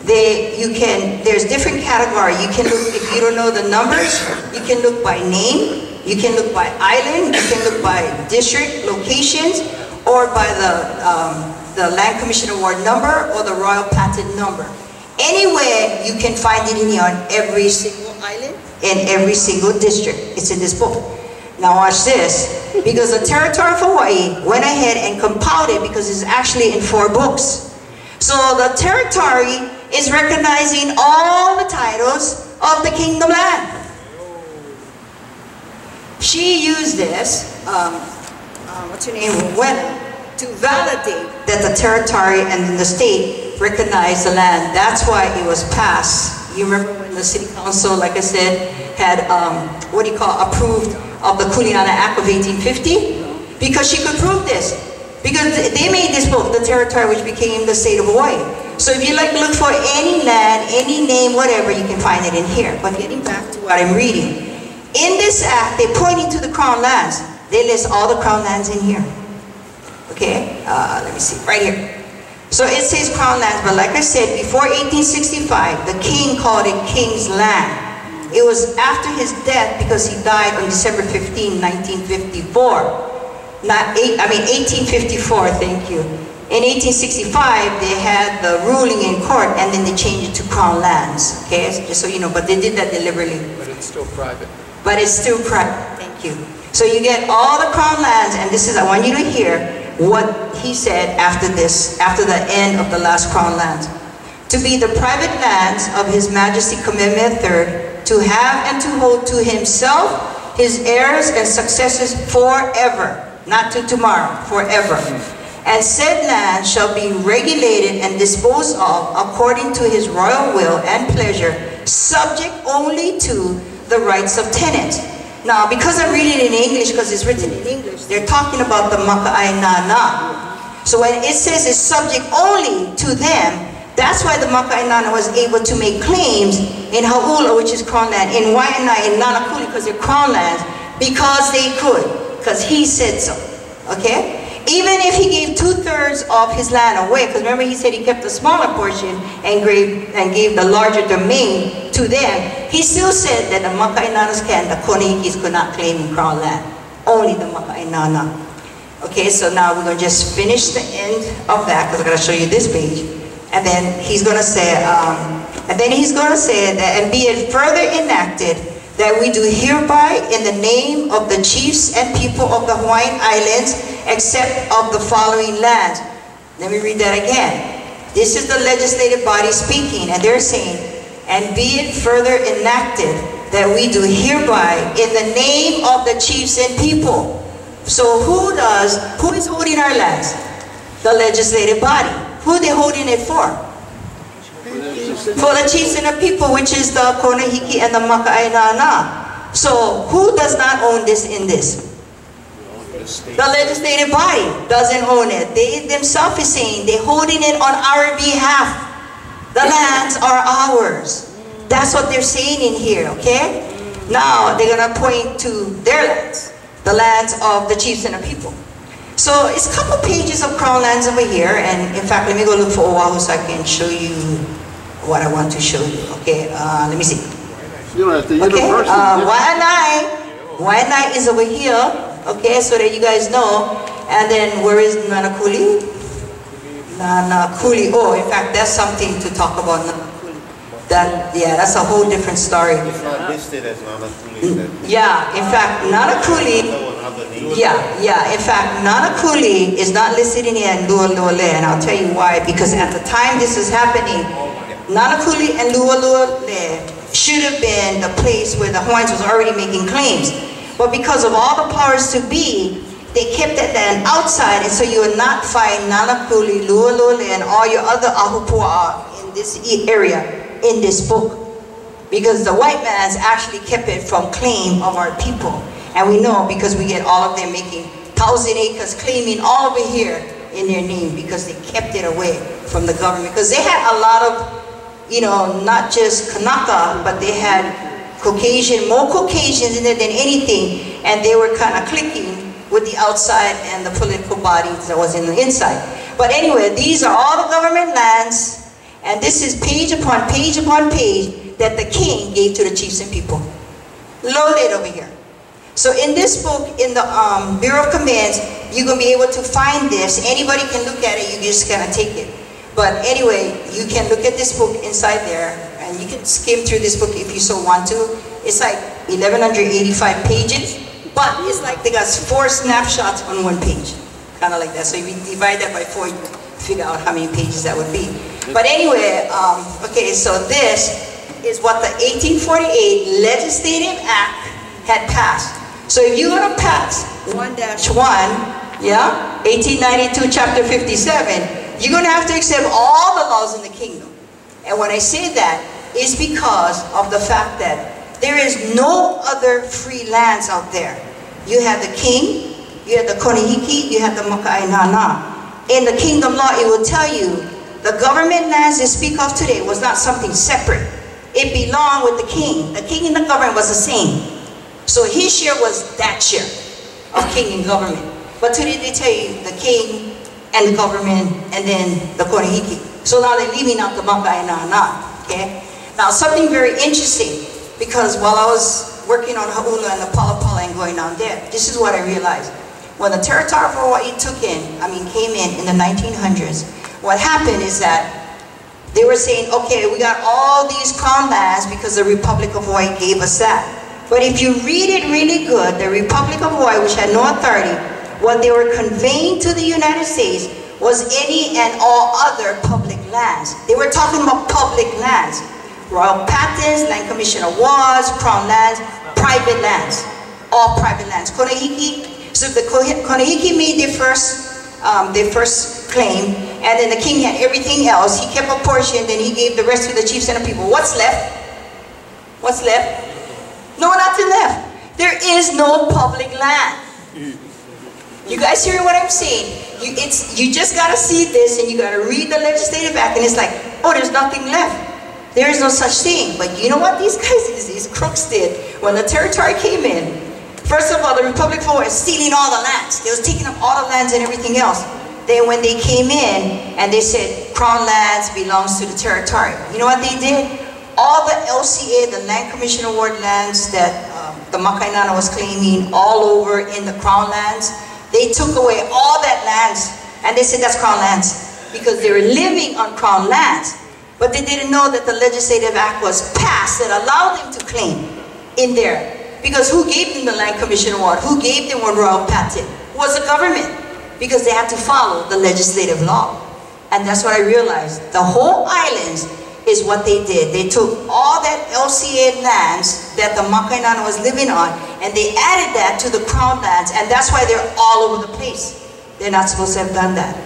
They, you can, there's different category. You can look, if you don't know the numbers, you can look by name, you can look by island, you can look by district, locations, or by the, um, the Land Commission Award number or the Royal Patent number. Anywhere, you can find it in here on every single island and every single district. It's in this book. Now watch this, because the territory of Hawaii went ahead and compiled it because it's actually in four books. So the territory is recognizing all the titles of the kingdom land. She used this, um, uh, what's her name, Rowena, to validate that the territory and the state recognize the land. That's why it was passed. You remember when the city council, like I said, had, um, what do you call, approved of the Kuleana Act of 1850? Because she could prove this. Because they made this book, the territory which became the state of Hawaii. So if you like look for any land, any name, whatever, you can find it in here. But getting back to what I'm reading, in this act, they're pointing to the crown lands. They list all the crown lands in here. Okay, uh, let me see, right here. So it says crown lands, but like I said, before 1865, the king called it king's land. It was after his death because he died on December 15, 1954. Not eight, I mean 1854, thank you. In 1865, they had the ruling in court and then they changed it to crown lands, okay? Just so you know, but they did that deliberately. But it's still private. But it's still private, thank you. So you get all the crown lands, and this is, I want you to hear what he said after this, after the end of the last crown lands. To be the private lands of His Majesty Kamehameha III, to have and to hold to himself, his heirs and successors forever, not to tomorrow, forever. Mm-hmm. And said land shall be regulated and disposed of according to his royal will and pleasure, subject only to the rights of tenants. Now, because I'm reading it in English, because it's written in English, they're talking about the Maka'ainana. So when it says it's subject only to them, that's why the Maka'ainana was able to make claims in Hau'ula, which is crown land, in Waianae, in Nanakuli, because they're crown lands, because they could, because he said so. Okay? Even if he gave two-thirds of his land away, because remember he said he kept the smaller portion and gave, and gave the larger domain to them, he still said that the Maka'ainanas can, the Konohikis could not claim crown land. Only the Maka'ainana. Okay, so now we're going to just finish the end of that, because I'm going to show you this page. And then he's going to say, um, and then he's going to say that, and be it further enacted, that we do hereby in the name of the chiefs and people of the Hawaiian Islands, except of the following lands. Let me read that again. This is the legislative body speaking, and they're saying, and be it further enacted that we do hereby in the name of the chiefs and people. So who does, who is holding our lands? The legislative body. Who are they holding it for? For the chiefs and the people, which is the Konohiki and the Maka'ainana. So who does not own this in this? The legislative body doesn't own it. They themselves is saying they're holding it on our behalf. The lands are ours. That's what they're saying in here, okay? Now they're gonna point to their lands. the lands of the chiefs and the people. So it's a couple pages of crown lands over here, and in fact, let me go look for Oahu so I can show you what I want to show you. Okay, uh, let me see. You know, at the Okay, university. uh, yeah. Waianae, Waianae is over here, okay, so that you guys know. And then where is Nanakuli? Nanakuli, oh, in fact, that's something to talk about, Nanakuli. That, yeah, that's a whole different story. It's not listed as Nanakuli, Yeah, in fact, Nanakuli, no one yeah, yeah, in fact, Nanakuli is not listed in here in Lualualei, and I'll tell you why, because at the time this is happening, Nanakuli and Lua Lua should have been the place where the Hawaiians was already making claims. But because of all the powers to be, they kept that land outside, and so you will not find Nanakuli, Lua Lua and all your other Ahupua in this area in this book because the white man's actually kept it from claim of our people. And we know because we get all of them making thousand acres claiming all over here in their name because they kept it away from the government. Because they had a lot of, you know, not just Kanaka, but they had Caucasian, more Caucasians in there than anything. And they were kind of clicking with the outside and the political bodies that was in the inside. But anyway, these are all the government lands and this is page upon page upon page that the king gave to the chiefs and people. Loaded over here. So in this book, in the um, Bureau of Conveyances, you're going to be able to find this. Anybody can look at it, you just kind of take it. But anyway, you can look at this book inside there, and you can skim through this book if you so want to. It's like 1185 pages, but it's like they got four snapshots on one page. Kind of like that. So if you divide that by four, you figure out how many pages that would be. But anyway, um, okay, so this is what the 1848 Legislative Act had passed. So if you're gonna pass 1-1, yeah, 1892, chapter 57, you're gonna have to accept all the laws in the kingdom. And when I say that, it's because of the fact that there is no other free lands out there. You have the king, you have the Konohiki, you have the Maka'ainana. In the kingdom law, it will tell you the government lands they speak of today was not something separate. It belonged with the king. The king and the government was the same. So his share was that share of king and government. But today they tell you the king and the government and then the Konohiki. So now they're leaving out the Maka'ainana, okay? Now something very interesting, because while I was working on Ha'ula and the Pala Pala and going down there, this is what I realized. When the territory of Hawaii took in, I mean came in in the 1900s, what happened is that they were saying, okay, we got all these lands because the Republic of Hawaii gave us that. But if you read it really good, the Republic of Hawaii, which had no authority, what they were conveying to the United States was any and all other public lands. They were talking about public lands. Royal patents, land commission awards, crown lands, private lands. All private lands. Konohiki, so the Kohe- made their first, um, their first claim, and then the king had everything else. He kept a portion, then he gave the rest to the chiefs and the people. What's left? What's left? No, nothing left. There is no public land. You guys hear what I'm saying? You, it's, you just gotta see this and you gotta read the legislative act and it's like, oh, there's nothing left. There is no such thing. But you know what these guys, these, crooks did? When the territory came in, first of all, the Republic Hawaii was stealing all the lands. They was taking up all the lands and everything else. Then when they came in and they said crown lands belongs to the territory, you know what they did? All the LCA, the Land Commission Award lands that um, the Maka'ainana was claiming all over in the crown lands, they took away all that lands and they said that's crown lands because they were living on crown lands. But they didn't know that the legislative act was passed that allowed them to claim in there. Because who gave them the Land Commission Award? Who gave them one royal patent? Was the government. Because they had to follow the legislative law. And that's what I realized. The whole islands is what they did. They took all that LCA lands that the Maka'ainana was living on and they added that to the crown lands and that's why they're all over the place. They're not supposed to have done that.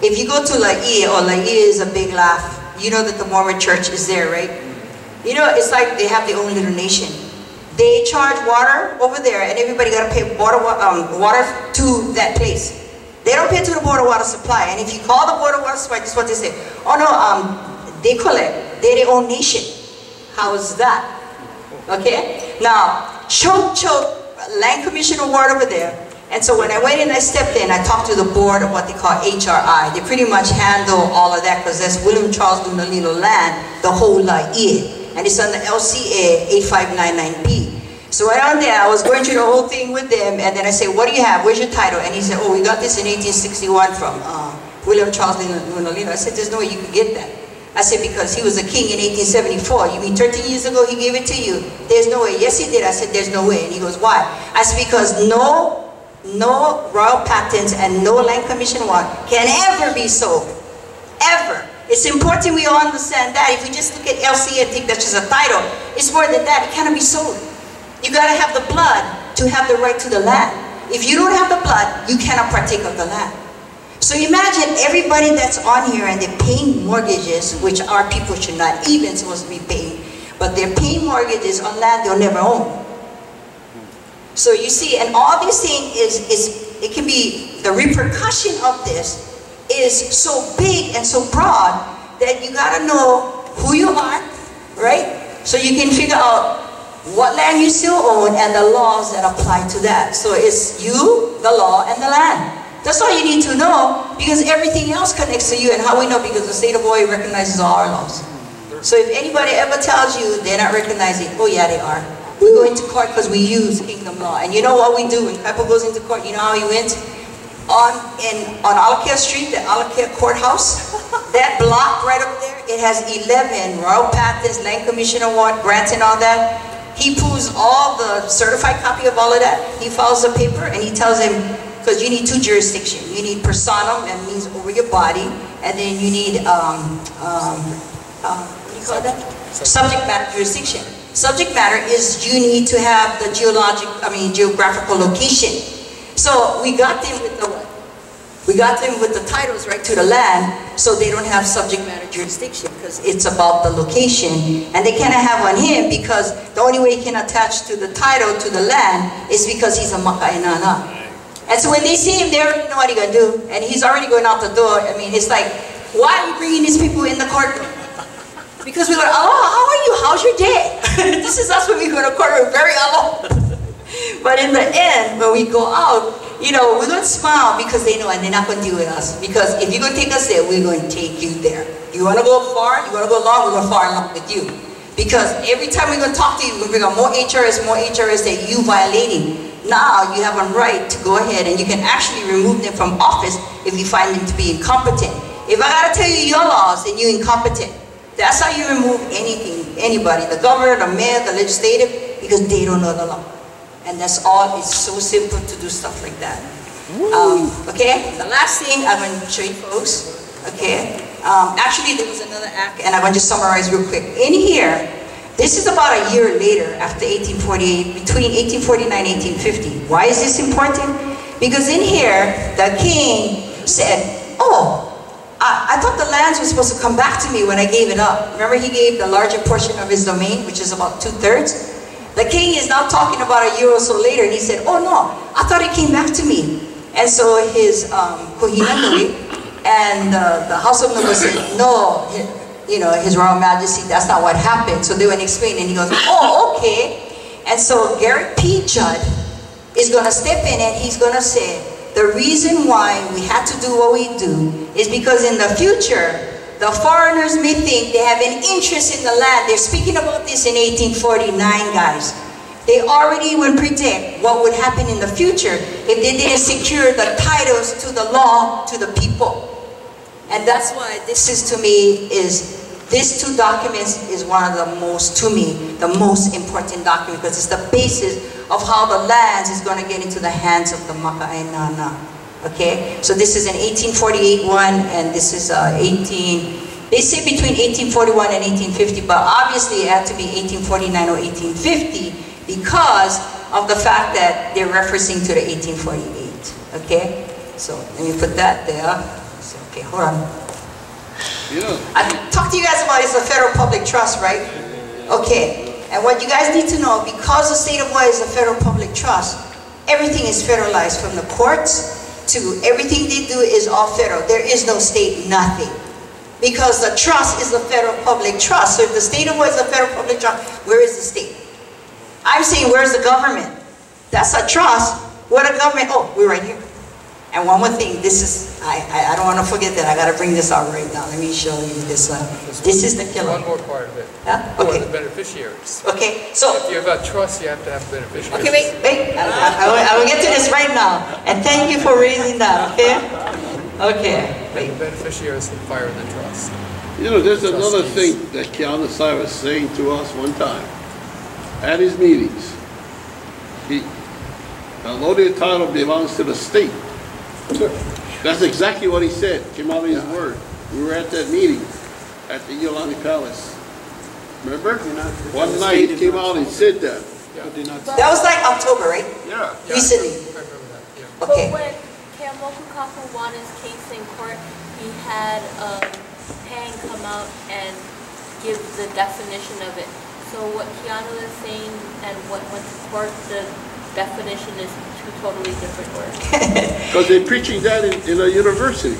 If you go to Laie, or Laie is a big laugh, you know that the Mormon church is there, right? You know, it's like they have their own little nation. They charge water over there and everybody gotta pay water, um, water to that place. They don't pay to the of water supply. And if you call the of water supply, this is what they say. Oh no, um, they collect. Their own nation. How is that? Okay? Now, choke choke land commission award over there. And so when I went in, I stepped in, I talked to the board of what they call HRI. They pretty much handle all of that because that's William Charles Lunalilo land, the whole lot is. And it's on the LCA 8599B. So right on there, I was going through the whole thing with them, and then I said, what do you have? Where's your title? And he said, oh, we got this in 1861 from uh, William Charles Lunalilo. I said, there's no way you could get that. I said, because he was a king in 1874. You mean 13 years ago he gave it to you? There's no way. Yes, he did. I said, there's no way. And he goes, why? I said, because no, no royal patents and no land commission one can ever be sold. Ever. It's important we all understand that. If we just look at LC and think that's just a title, it's more than that. It cannot be sold. You gotta have the blood to have the right to the land. If you don't have the blood, you cannot partake of the land. So imagine everybody that's on here and they're paying mortgages, which our people should not even supposed to be paying, but they're paying mortgages on land they'll never own. So you see, and all these things is, is it can be, the repercussion of this is so big and so broad that you gotta know who you are, right? So you can figure out what land you still own and the laws that apply to that. So it's you, the law, and the land. That's all you need to know because everything else connects to you and how we know because the state of Hawaii recognizes all our laws. So if anybody ever tells you they're not recognizing, oh yeah, they are. We go into court because we use kingdom law. And you know what we do when Pepper goes into court? You know how he went? On, in, on Alakea Street, the Alakea Courthouse, that block right up there, it has 11 royal patents, land commission award, grants and all that. He pulls all the certified copy of all of that. He files the paper and he tells him, because you need two jurisdiction. You need personam, that means over your body, and then you need, um, um, uh, what do you call that? Subject matter jurisdiction. Subject matter is you need to have the geologic, I mean geographical location. So we got them with the? We got them with the titles right to the land, so they don't have subject matter jurisdiction because it's about the location. And they cannot have on him because the only way he can attach to the title to the land is because he's a maka'ainana. And so when they see him, they already know what he's gonna do. And he's already going out the door. I mean, it's like, why are you bringing these people in the courtroom? Because we go, oh, how are you? How's your day? this is us when we go to court, we're very alone. but in the end, when we go out, you know, going to smile because they know and they're not going to deal with us. Because if you're going to take us there, we're going to take you there. You want to go far, you want to go long, we're going to far along with you. Because every time we're going to talk to you, we're going to bring out more HRS, more HRS that you violating. Now you have a right to go ahead and you can actually remove them from office if you find them to be incompetent. If I got to tell you your laws and you're incompetent, that's how you remove anything, anybody, the governor, the mayor, the legislative, because they don't know the law. And that's all, it's so simple to do stuff like that. Um, okay, the last thing I'm to show you folks, okay, um, actually there was another act and I'm to just summarize real quick. In here, this is about a year later after 1848, between 1849 and 1850. Why is this important? Because in here, the king said, oh, I, I, thought the lands were supposed to come back to me when I gave it up. Remember he gave the larger portion of his domain, which is about two-thirds? The king is now talking about a year or so later, and he said, oh no, I thought it came back to me. And so his um, Kuhina Nui and uh, the House of Nobles said, no, you know, His Royal Majesty, that's not what happened. So they went explaining, and he goes, oh, okay. And so Gerrit P. Judd is going to step in, and he's going to say, the reason why we had to do what we do is because in the future, the foreigners may think they have an interest in the land. They're speaking about this in 1849, guys. They already would predict what would happen in the future if they didn't secure the titles to the law to the people. And that's why this is to me is, these two documents is one of the most, to me, the most important document because it's the basis of how the lands is going to get into the hands of the Maka'ainana. Okay, so this is an 1848 one, and this is uh, 18, they say between 1841 and 1850, but obviously it had to be 1849 or 1850 because of the fact that they're referencing to the 1848. Okay, so let me put that there. Okay, hold on. I talked to you guys about it's a federal public trust, right? Okay, and what you guys need to know, because the state of Hawaii is a federal public trust, everything is federalized from the courts to everything they do is all federal. There is no state, nothing. Because the trust is a federal public trust. So if the state of Hawaii is a federal public trust, where is the state? I'm saying, where's the government? That's a trust. What a government, oh, we're right here. And one more thing, this is, I, I, I don't wanna forget that, I gotta bring this out right now. Let me show you this one. This is the killer. One more part of it. Huh? For Okay. the beneficiaries. Okay, so, If you have a trust, you have to have beneficiaries. okay, wait, wait, I, I, I will, I will get to this right now. And thank you for raising that, okay? Okay, And wait. the beneficiaries can fire the trust. You know, there's another thing that Keanu Sai was saying to us one time at his meetings. He, although the title belongs to the state, that's exactly what he said, came out of his word. We were at that meeting at the Iolani Palace. Remember? One night he came out and said that. That was like October, right? Yeah. Yeah, Recently. I remember that, yeah. Okay. But when Kamoku Kaku won his case in court, he had um, Pang come out and give the definition of it. So what Keanu is saying and what went to court, the definition is two totally different words. Because they're preaching that in, in a university.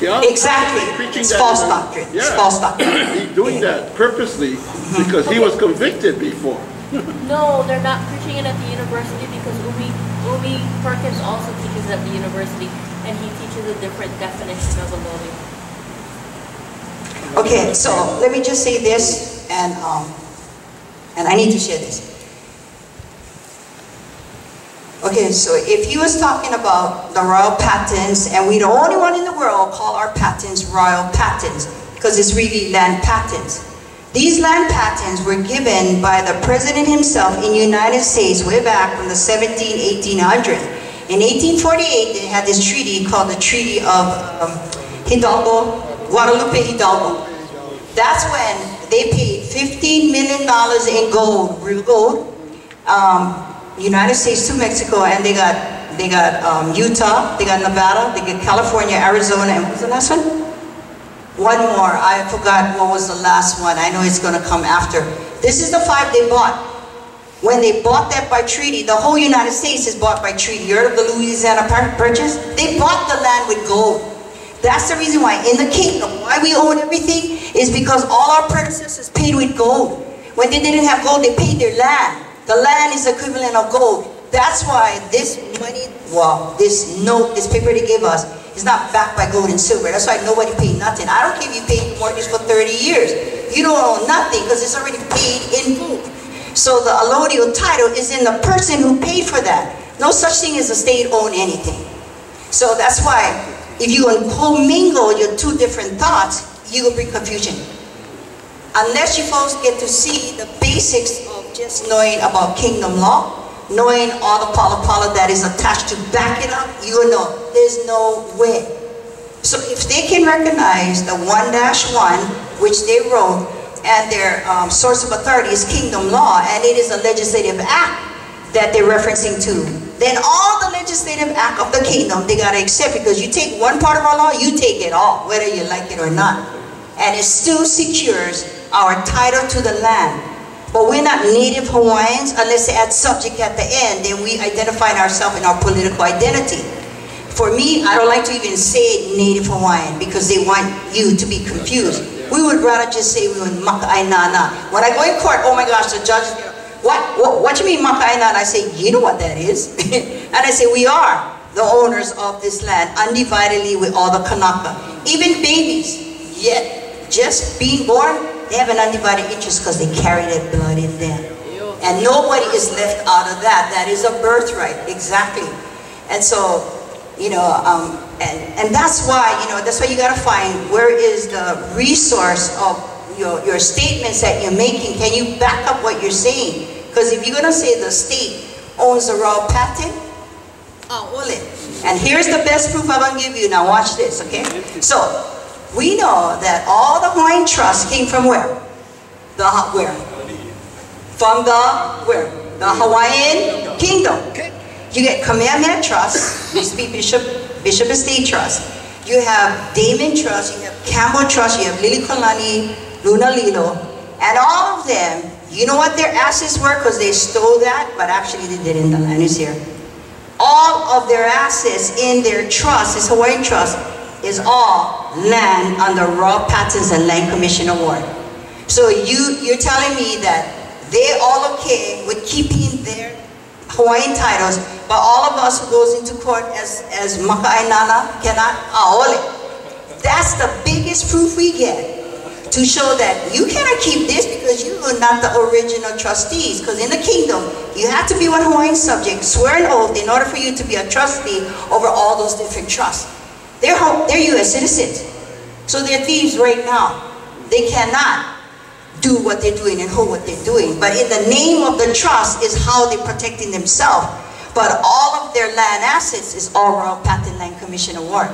Yeah. Exactly. preaching It's that false in a- doctrine. It's false doctrine. He's doing that purposely because he was convicted before. No, they're not preaching it at the university because Umi, Umi Perkins also teaches at the university and he teaches a different definition of a loli. Okay, so let me just say this, and, um, and I need to share this. Okay, so if he was talking about the royal patents, and we're the only one in the world call our patents royal patents, because it's really land patents. These land patents were given by the president himself in the United States way back from the 17, 1800s. In 1848, they had this treaty called the Treaty of um, Hidalgo, Guadalupe Hidalgo. That's when they paid $15 million in gold, real gold, um, United States to Mexico, and they got they got um, Utah, they got Nevada, they got California, Arizona, and what was the last one? One more. I forgot what was the last one. I know it's going to come after. This is the five they bought. When they bought that by treaty, the whole United States is bought by treaty. You heard of the Louisiana Purchase? They bought the land with gold. That's the reason why in the kingdom, why we own everything is because all our predecessors paid with gold. When they didn't have gold, they paid their land. The land is equivalent of gold. That's why this money, well, this note, this paper they gave us is not backed by gold and silver. That's why nobody paid nothing. I don't care if you paid mortgage for 30 years. You don't own nothing because it's already paid in full. So the allodial title is in the person who paid for that. No such thing as a state own anything. So that's why if you commingle your two different thoughts, you will bring confusion. Unless you folks get to see the basics of just knowing about kingdom law, knowing all the pala that is attached to back it up, you know there's no way. So if they can recognize the one dash one, which they wrote, and their um, source of authority is kingdom law, and it is a legislative act that they're referencing to, then all the legislative act of the kingdom they gotta accept because you take one part of our law, you take it all, whether you like it or not. And it still secures our title to the land. But we're not native Hawaiians unless they add subject at the end, then we identify ourselves in our political identity. For me, I don't like to even say native Hawaiian because they want you to be confused. We would rather just say we were Maka'ainana. When I go in court, oh my gosh, the judge, what, what, what you mean Maka'ainana? I say, you know what that is. and I say, we are the owners of this land undividedly with all the Kanaka. Even babies, yet just being born, they have an undivided interest because they carry that blood in them. And nobody is left out of that. That is a birthright, exactly. And so, you know, um, and, and that's why, you know, that's why you gotta find where is the resource of your, your statements that you're making. Can you back up what you're saying? Because if you're gonna say the state owns the royal patent, oh, will it? And here's the best proof I'm gonna give you. Now watch this, okay? So, we know that all the Hawaiian trusts came from where? The, where? From the, where? The Hawaiian Kingdom. You get Kamehameha Trust, used to be Bishop, Bishop Estate Trust. You have Damon Trust, you have Campbell Trust, you have Liliuokalani, Luna Lilo, and all of them, you know what their assets were? Because they stole that, but actually they didn't, the land is here. All of their assets in their trust, this Hawaiian trust, is all land under Royal Patents and Land Commission Award. So you, you're telling me that they're all okay with keeping their Hawaiian titles, but all of us who goes into court as, as maka'ainana cannot ah, aole. That's the biggest proof we get to show that you cannot keep this because you are not the original trustees. Because in the kingdom, you have to be one Hawaiian subject, swear an oath in order for you to be a trustee over all those different trusts. They're, Ho- they're U.S. citizens. So they're thieves right now. They cannot do what they're doing and hold what they're doing. But in the name of the trust is how they're protecting themselves. But all of their land assets is all Royal Patent Land Commission award.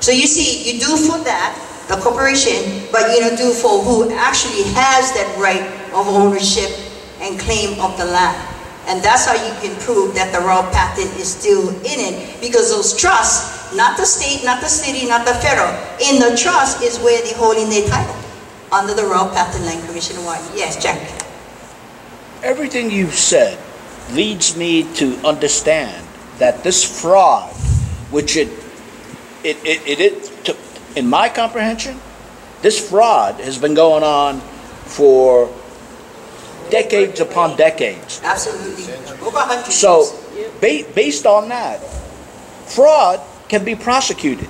So you see, you do for that, the corporation, but you don't do for who actually has that right of ownership and claim of the land. And that's how you can prove that the Royal Patent is still in it, because those trusts, not the state, not the city, not the federal, in the trust is where they're holding their title, under the Royal Patent Land Commission award. Yes, Jack? Everything you've said leads me to understand that this fraud, which it, it, it, it, it to, in my comprehension, this fraud has been going on for decades upon decades. Absolutely. Over a hundred So, ba- based on that, fraud can be prosecuted.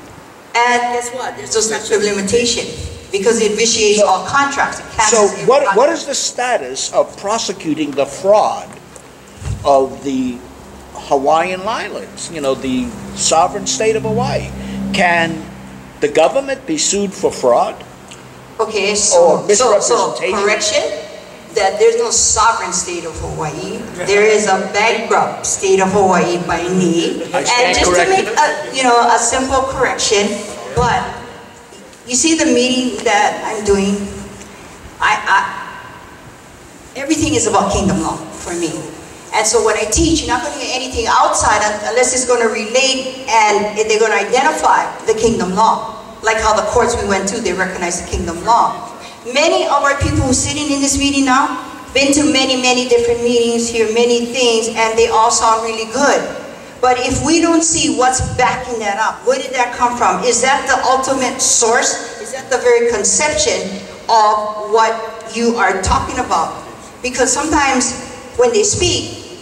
And guess what? There's no statute of limitation, because it vitiates all contracts. It So cancels what, what contract. is the status of prosecuting the fraud of the Hawaiian Islands, you know, the sovereign state of Hawaii? Can the government be sued for fraud? Okay, Or so, so, so, misrepresentation. correction, that there's no sovereign state of Hawaii. There is a bankrupt state of Hawaii by. I And just to make a, you know, a simple correction, but you see the meeting that I'm doing, I, I, everything is about kingdom law for me. And so when I teach, you're not going to get anything outside unless it's going to relate and they're going to identify the kingdom law. Like how the courts we went to, they recognize the kingdom law. Many of our people sitting in this meeting now, been to many, many different meetings, hear many things, and they all sound really good. But if we don't see what's backing that up, where did that come from? Is that the ultimate source? Is that the very conception of what you are talking about? Because sometimes when they speak,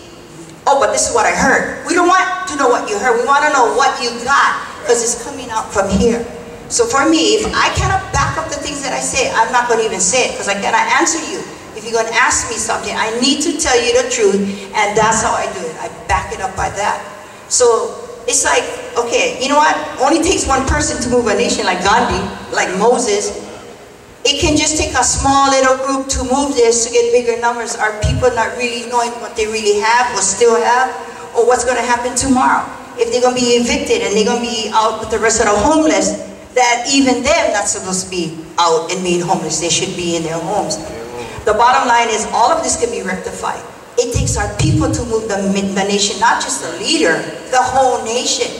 oh, but this is what I heard. We don't want to know what you heard. We want to know what you got because it's coming out from here. So for me, if I cannot back up the things that I say, I'm not going to even say it because I cannot answer you. If you're going to ask me something, I need to tell you the truth, and that's how I do it. I back it up by that. So it's like, okay, you know what? Only takes one person to move a nation like Gandhi, like Moses. It can just take a small little group to move this to get bigger numbers. Are people not really knowing what they really have or still have? Or what's going to happen tomorrow? If they're going to be evicted and they're going to be out with the rest of the homeless, that even them not supposed to be out and being homeless. They should be in their homes. The bottom line is all of this can be rectified. It takes our people to move the, the nation, not just the leader, the whole nation.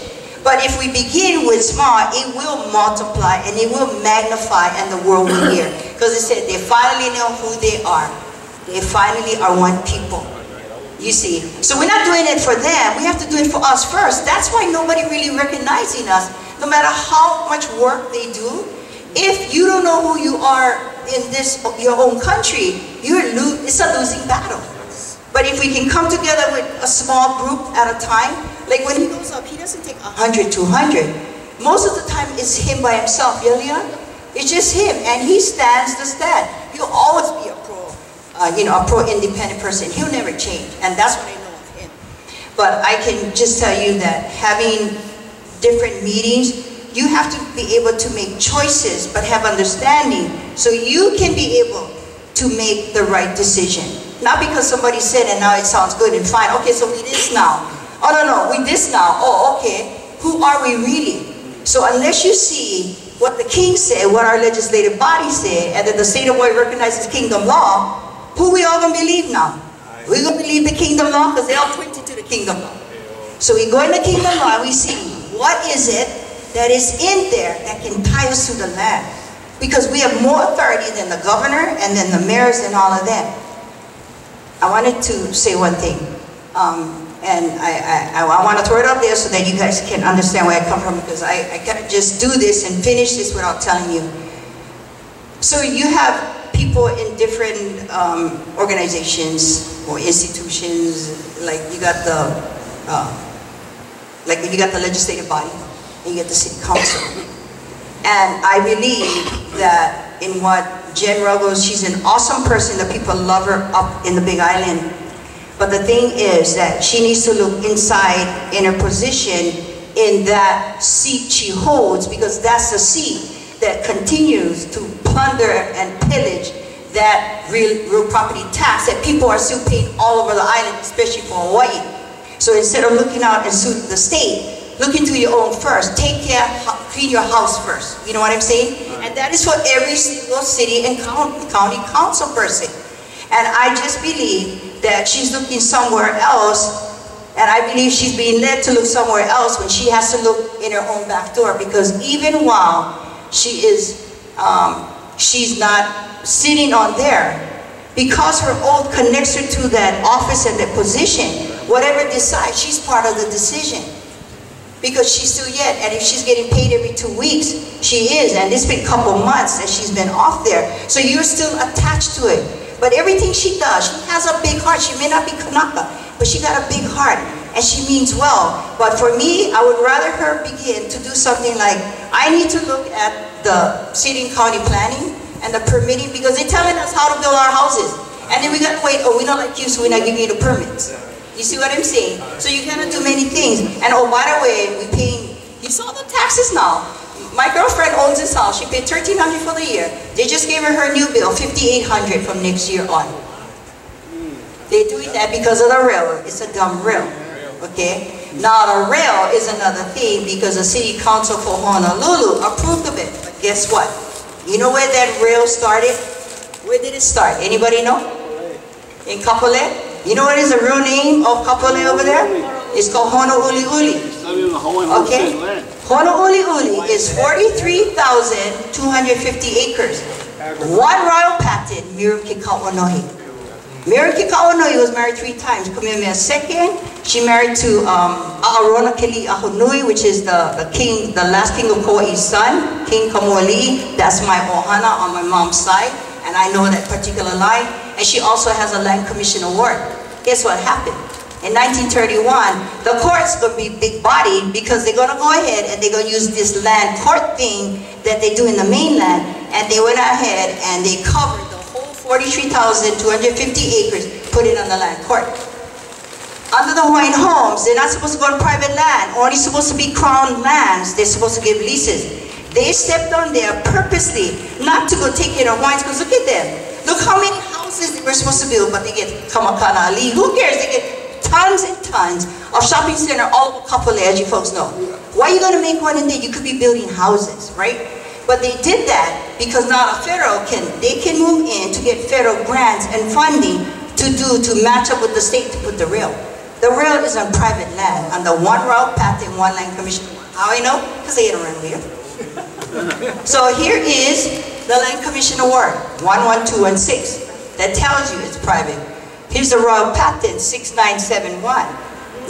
But if we begin with small, it will multiply and it will magnify and the world will hear. Because it said they finally know who they are. They finally are one people. You see. So we're not doing it for them. We have to do it for us first. That's why nobody really recognizing us. No matter how much work they do, if you don't know who you are in this your own country, you're it's a losing battle. But if we can come together with a small group at a time, like when he goes up, he doesn't take 100, 200. Most of the time it's him by himself, yeah? It's just him, and he stands the stand. He'll always be a pro, uh, you know, a pro-independent person. He'll never change, and that's what I know of him. But I can just tell you that having different meetings, you have to be able to make choices, but have understanding, so you can be able to make the right decision. Not because somebody said and now it sounds good and fine. Okay, so we this now. Oh no, no, we this now. Oh, okay. Who are we really? So unless you see what the king said, what our legislative body said, and that the state of Hawaii recognizes kingdom law, who we all gonna believe now? We gonna believe the kingdom law because they all pointed to the kingdom law. So we go in the kingdom law and we see what is it that is in there that can tie us to the land. Because we have more authority than the governor and then the mayors and all of them. I wanted to say one thing. Um, and I, I, I want to throw it out there so that you guys can understand where I come from because I, I can't just do this and finish this without telling you. So you have people in different um, organizations or institutions, like you got the, uh, like you got the legislative body, and you get the city council. And I believe that in what Jen Ruggles, she's an awesome person, the people love her up in the Big Island. But the thing is that she needs to look inside in her position in that seat she holds, because that's the seat that continues to plunder and pillage that real, real property tax that people are still paying all over the island, especially for Hawaii. So instead of looking out and suit the state, look into your own first. Take care, clean your house first. You know what I'm saying? And that is for every single city and county, county council person. And I just believe that she's looking somewhere else, and I believe she's being led to look somewhere else when she has to look in her own back door. Because even while she is, um, she's not sitting on there, because her old connects her to that office and that position, whatever decides, she's part of the decision. Because she's still yet, and if she's getting paid every two weeks, she is, and it's been a couple months that she's been off there. So you're still attached to it. But everything she does, she has a big heart. She may not be Kanaka, but she got a big heart, and she means well. But for me, I would rather her begin to do something like, I need to look at the city and county planning and the permitting, because they're telling us how to build our houses. And then we gotta wait, oh, we don't like you, so we're not giving you the permits. You see what I'm saying? So you cannot do many things. And oh, by the way, we paying, you saw the taxes now. My girlfriend owns this house. She paid thirteen hundred for the year. They just gave her her new bill, fifty-eight hundred from next year on. They're doing that because of the rail. It's a dumb rail, okay? Now the rail is another thing because the city council for Honolulu approved of it. But guess what? You know where that rail started? Where did it start? Anybody know? In Kapolei? You know what is the real name of Kapolei over there? It's called Honouliuli. Okay. Honouliuli is 43,250 acres. One royal patent, Miriam Kekauonohi. Miriam Kekauonohi was married three times. Kamehameha II, she married to um, A'arona Keliiahonui, which is the, the king, the last king of Kauai's son, King Kaumuali'i. That's my ohana on my mom's side, and I know that particular line. And she also has a land commission award. Guess what happened? In 1931, the court's gonna be big bodied because they're gonna go ahead and they're gonna use this land court thing that they do in the mainland, and they went ahead and they covered the whole 43,250 acres, put it on the land court. Under the Hawaiian homes, they're not supposed to go on private land, only supposed to be crown lands, they're supposed to give leases. They stepped on there purposely, not to go take care of Hawaiians, because look at them. Look how many were supposed to build, but they get Ka Makana Ali'i. Who cares? They get tons and tons of shopping center all over Kapolei, as you folks know. Why are you gonna make one in there? You could be building houses, right? But they did that because now a federal can, they can move in to get federal grants and funding to do, to match up with the state to put the rail. The rail is on private land, on the one route path and one land commission. How I know? Because they ain't around here. So here is the Land Commission Award, 11216, that tells you it's private. Here's the Royal Patent, 6971.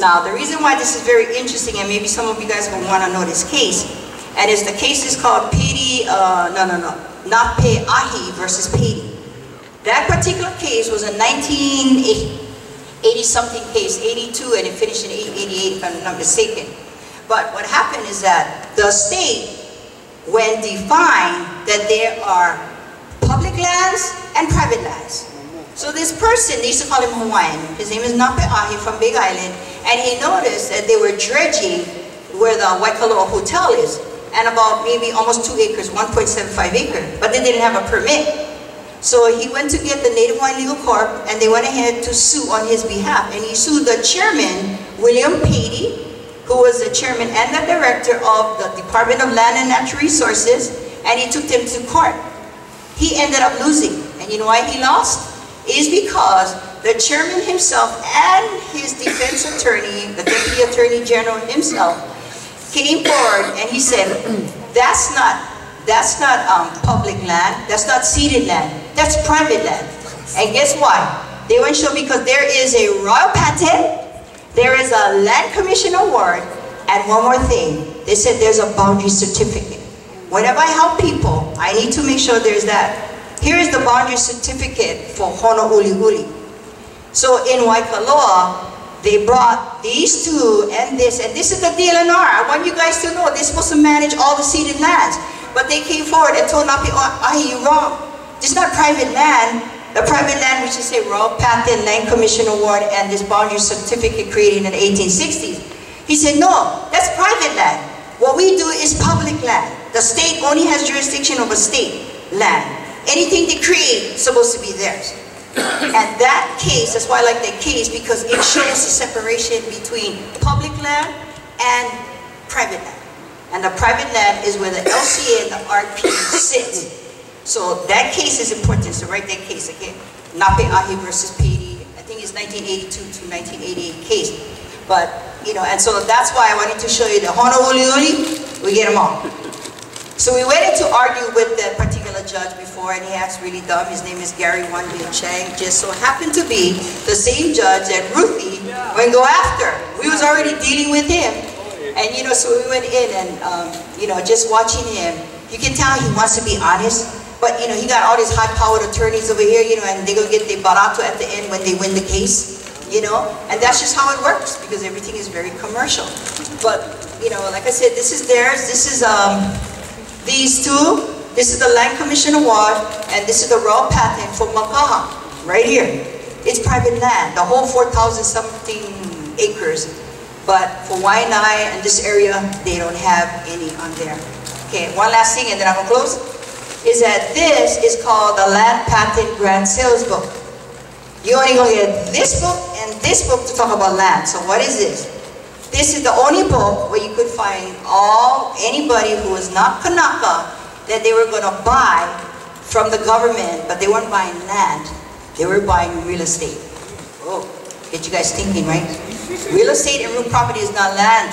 Now, the reason why this is very interesting, and maybe some of you guys will want to know this case, and is the case is called Paty, uh, no, no, no, not Pe Ahi versus Paty. That particular case was a 1980-something case, 82, and it finished in 88, if I'm not mistaken. But what happened is that the state when defined that there are public lands and private lands. So this person, they used to call him Hawaiian, his name is Napeahi from Big Island, and he noticed that they were dredging where the Waikoloa Hotel is, and about maybe almost two acres, 1.75 acre, but they didn't have a permit. So he went to get the Native Hawaiian Legal Corp, and they went ahead to sue on his behalf, and he sued the chairman, William Paty, who was the chairman and the director of the Department of Land and Natural Resources, and he took them to court. He ended up losing. And you know why he lost? Is because the chairman himself and his defense attorney, the deputy attorney general himself, came forward and he said, that's not, that's not um, public land, that's not ceded land, that's private land. And guess what? They went show because there is a royal patent, there is a land commission award, and one more thing, they said there's a boundary certificate. Whenever I help people, I need to make sure there's that here is the boundary certificate for Honouliuli. So in Waikoloa, they brought these two and this, and this is the DLNR. I want you guys to know they're supposed to manage all the ceded lands. But they came forward and told Napeahi, you're wrong. This is not private land. The private land, which is a Royal Patent Land Commission Award and this boundary certificate created in the 1860s. He said, no, that's private land. What we do is public land. The state only has jurisdiction over state land. Anything they create is supposed to be theirs. And that case, that's why I like that case, because it shows the separation between public land and private land. And the private land is where the LCA and the RP sit. So that case is important, so write that case, okay? Napeahi versus Paty, I think it's 1982 to 1988 case. But, you know, and so that's why I wanted to show you the Honouliuli, we get them all. So we went in to argue with that particular judge before, and he acts really dumb. His name is Gary Wonbin Chang. Just so happened to be the same judge that Ruthie went go after. We was already dealing with him, and you know, so we went in and um, you know, just watching him, you can tell he wants to be honest. But you know, he got all these high-powered attorneys over here, you know, and they go get their barato at the end when they win the case, you know, and that's just how it works because everything is very commercial. But you know, like I said, this is theirs. This is um, these two, this is the Land Commission Award, and this is the royal patent for Makaha, right here. It's private land, the whole 4,000 something acres. But for Waianae and this area, they don't have any on there. Okay, one last thing and then I'm gonna close. Is that this is called the Land Patent Grant Sales Book. You only gonna get this book and this book to talk about land. So what is this? This is the only book where you could find all, anybody who was not Kanaka that they were gonna buy from the government, but they weren't buying land, they were buying real estate. Oh, get you guys thinking, right? Real estate and real property is not land.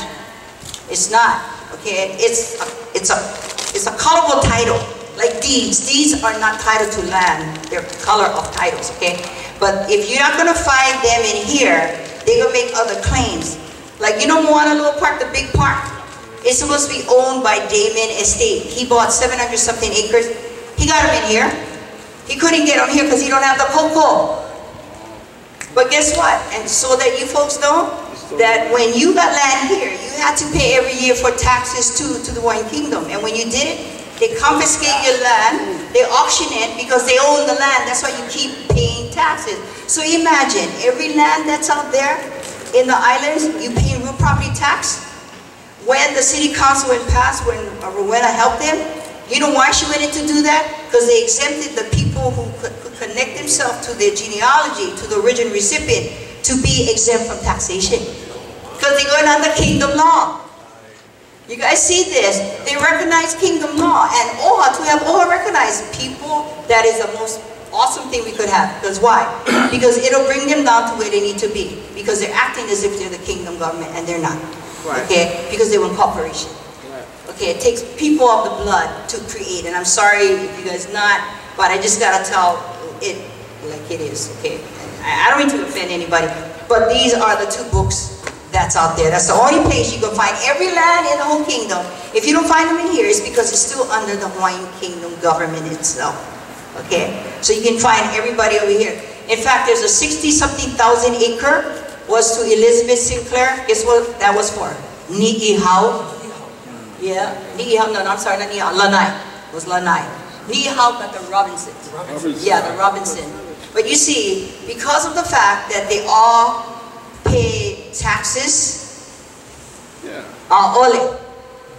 It's not, okay? It's a, it's a, it's a colorable title, like deeds. Deeds are not titled to land, they're color of titles, okay? But if you're not gonna find them in here, they're gonna make other claims. Like, you know Moanalua Park, the big park? It's supposed to be owned by Damon Estate. He bought 700 something acres. He got them in here. He couldn't get them here because he don't have the cocoa. But guess what? And so that you folks know, that when you got land here, you had to pay every year for taxes too to the Hawaiian Kingdom. And when you did it, they confiscate your land, they auction it because they own the land. That's why you keep paying taxes. So imagine, every land that's out there in the islands, you pay real property tax. When the city council went past, when Rowena helped them, you know why she went in to do that? Because they exempted the people who could, connect themselves to their genealogy, to the original recipient, to be exempt from taxation. Because they're going under kingdom law. You guys see this? They recognize kingdom law. And OHA, to have OHA recognized people, that is the most awesome thing we could have. Because why? Because it'll bring them down to where they need to be. Because they're acting as if they're the kingdom government, and they're not. Okay? Because they were corporation. Okay, it takes people of the blood to create, and I'm sorry if you guys not, but I just gotta tell it like it is, okay? I, I don't mean to offend anybody, but these are the two books that's out there. That's the only place you can find every land in the whole kingdom. If you don't find them in here, it's because it's still under the Hawaiian Kingdom government itself. Okay? So you can find everybody over here. In fact, there's a 60-something thousand acre was to Elizabeth Sinclair. Guess what that was for? Ni'ihau. Yeah, Ni'ihau, no, no, I'm sorry, not Ni'ihau, Lanai. It was Lanai. Ni'ihau got the Robinson. Yeah, the Robinson. But you see, because of the fact that they all pay taxes, Yeah. uh, ole.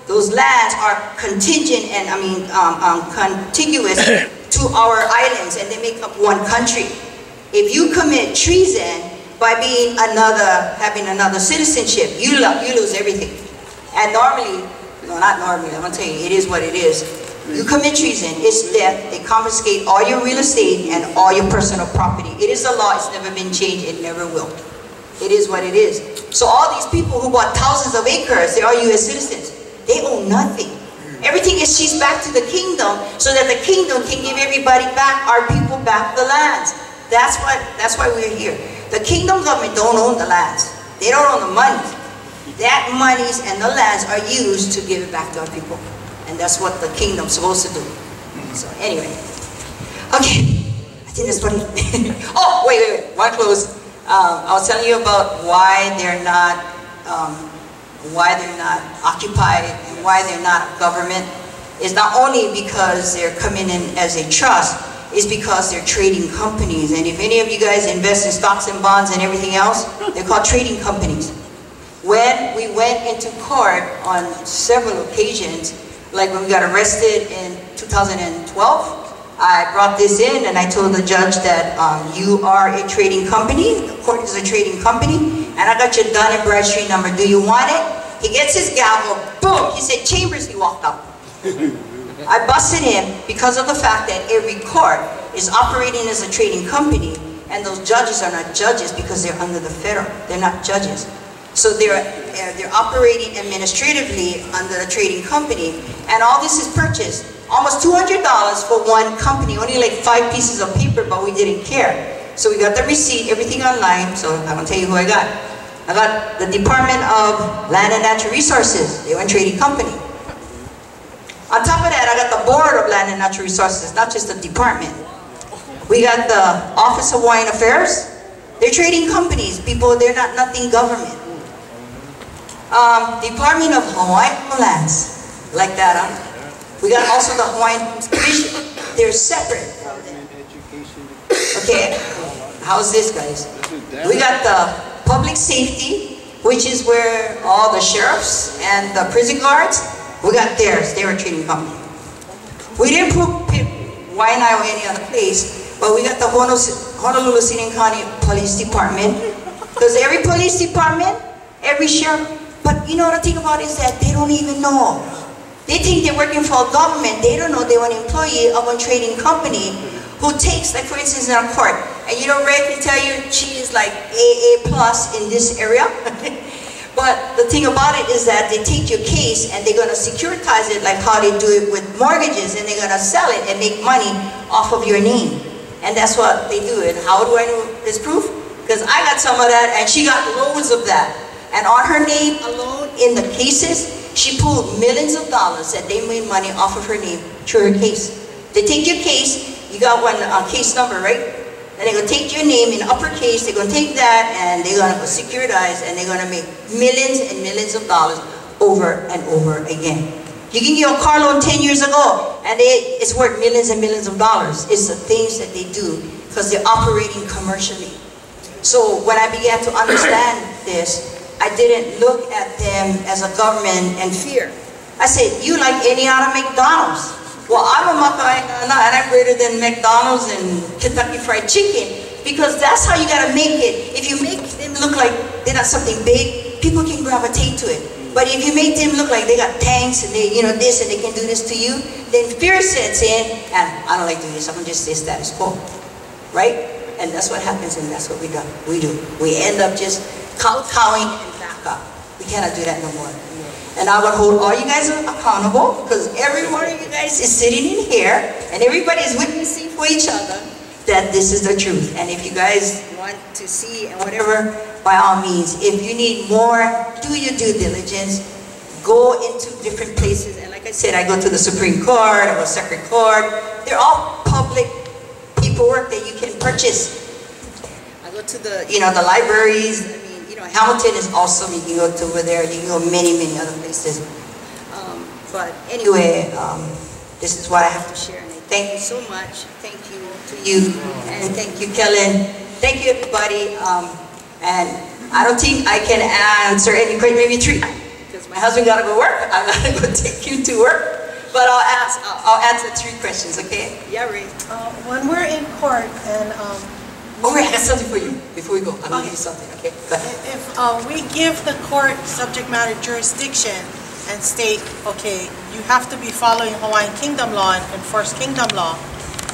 Those lands are contingent and, I mean, um, um, contiguous to our islands and they make up one country. If you commit treason by being another, having another citizenship, you, lo- you lose everything. And normally, no, not normally, I'm gonna tell you, it is what it is. You commit treason, it's death, they confiscate all your real estate and all your personal property. It is a law, it's never been changed, it never will. It is what it is. So all these people who bought thousands of acres, they are U.S. citizens. They own nothing. Everything is she's back to the kingdom so that the kingdom can give everybody back, our people back the lands. That's what that's why we're here. The kingdom government don't own the lands. They don't own the money. That monies and the lands are used to give it back to our people. And that's what the kingdom's supposed to do. So anyway. Okay, I think that's funny. oh, wait, wait, wait, one close. Um, I was telling you about why they're not, um, why they're not occupied why they're not government. is not only because they're coming in as a trust, it's because they're trading companies. And if any of you guys invest in stocks and bonds and everything else, they're called trading companies. When we went into court on several occasions, like when we got arrested in 2012, I brought this in and I told the judge that um, you are a trading company, the court is a trading company, and I got your Dun and Bradstreet number. Do you want it? He gets his gavel, boom, he said Chambers, he walked up. I busted him because of the fact that every court is operating as a trading company and those judges are not judges because they're under the federal, they're not judges. So they're, they're, operating administratively under a trading company and all this is purchased. Almost $200 for one company, only like five pieces of paper, but we didn't care. So we got the receipt, everything online, so I'm gonna tell you who I got. I got the Department of Land and Natural Resources, they were a trading company. On top of that, I got the Board of Land and Natural Resources, not just the department. We got the Office of Hawaiian Affairs. They're trading companies, people, they're not nothing government. Um, Department of Hawaiian Lands, like that, huh? We got also the Hawaiian Homes Commission. They're separate from them. Okay, how's this, guys? We got the public safety, which is where all the sheriffs and the prison guards, we got theirs, they were a trading company. We didn't put Waianae or any other place, but we got the Honolulu City and County Police Department. Because every police department, every sheriff, but you know the thing about is that they don't even know. They think they're working for a government. They don't know they're an employee of a trading company who takes, like for instance, in a court, and you know, Ray can tell you she is like AA plus in this area. but the thing about it is that they take your case and they're going to securitize it like how they do it with mortgages, and they're going to sell it and make money off of your name. And that's what they do. And how do I know this proof? Because I got some of that, and she got loads of that. And on her name alone, in the cases, she pulled millions of dollars that they made money off of her name through her case. They take your case, you got one uh, case number, right? And they're gonna take your name in uppercase, they're gonna take that and they're gonna securitize and they're gonna make millions and millions of dollars over and over again. You can get a car loan 10 years ago and they, it's worth millions and millions of dollars. It's the things that they do because they're operating commercially. So when I began to understand this, I didn't look at them as a government and fear. I said, you like any other McDonald's. Well, I'm a Makaina uh, and I'm greater than McDonald's and Kentucky Fried Chicken because that's how you gotta make it. If you make them look like they're not something big, people can gravitate to it. But if you make them look like they got tanks and they, you know, this and they can do this to you, then fear sets in and I don't like doing this, I'm gonna just stay status quo. Right? And that's what happens and that's what we do. We do. We end up just kowtowing and back up. We cannot do that no more. And I would hold all you guys accountable because every one of you guys is sitting in here and everybody is witnessing for each other that this is the truth. And if you guys want to see and whatever, by all means, if you need more, do your due diligence. Go into different places. And like I said, I go to the Supreme Court, I go to Circuit Court. They're all public paperwork that you can purchase. I go to the, you know, the libraries. Know, Hamilton is awesome. You can go to over there. You can go many, many other places. Um, but anyway, um, this is what I have to share. And thank you so much. Thank you to you. And thank you, Kellen. Thank you, everybody. Um, and I don't think I can answer any questions, maybe three. Because my husband got to go work. I got to go take you to work. But I'll ask, I'll, I'll answer three questions, okay? Yeah, Ray. Uh, When we're in court and um, Oh, wait, I got something for you before we go. I'm gonna give you something, okay? If uh, we give the court subject matter jurisdiction and state, okay, you have to be following Hawaiian Kingdom law and enforce Kingdom law,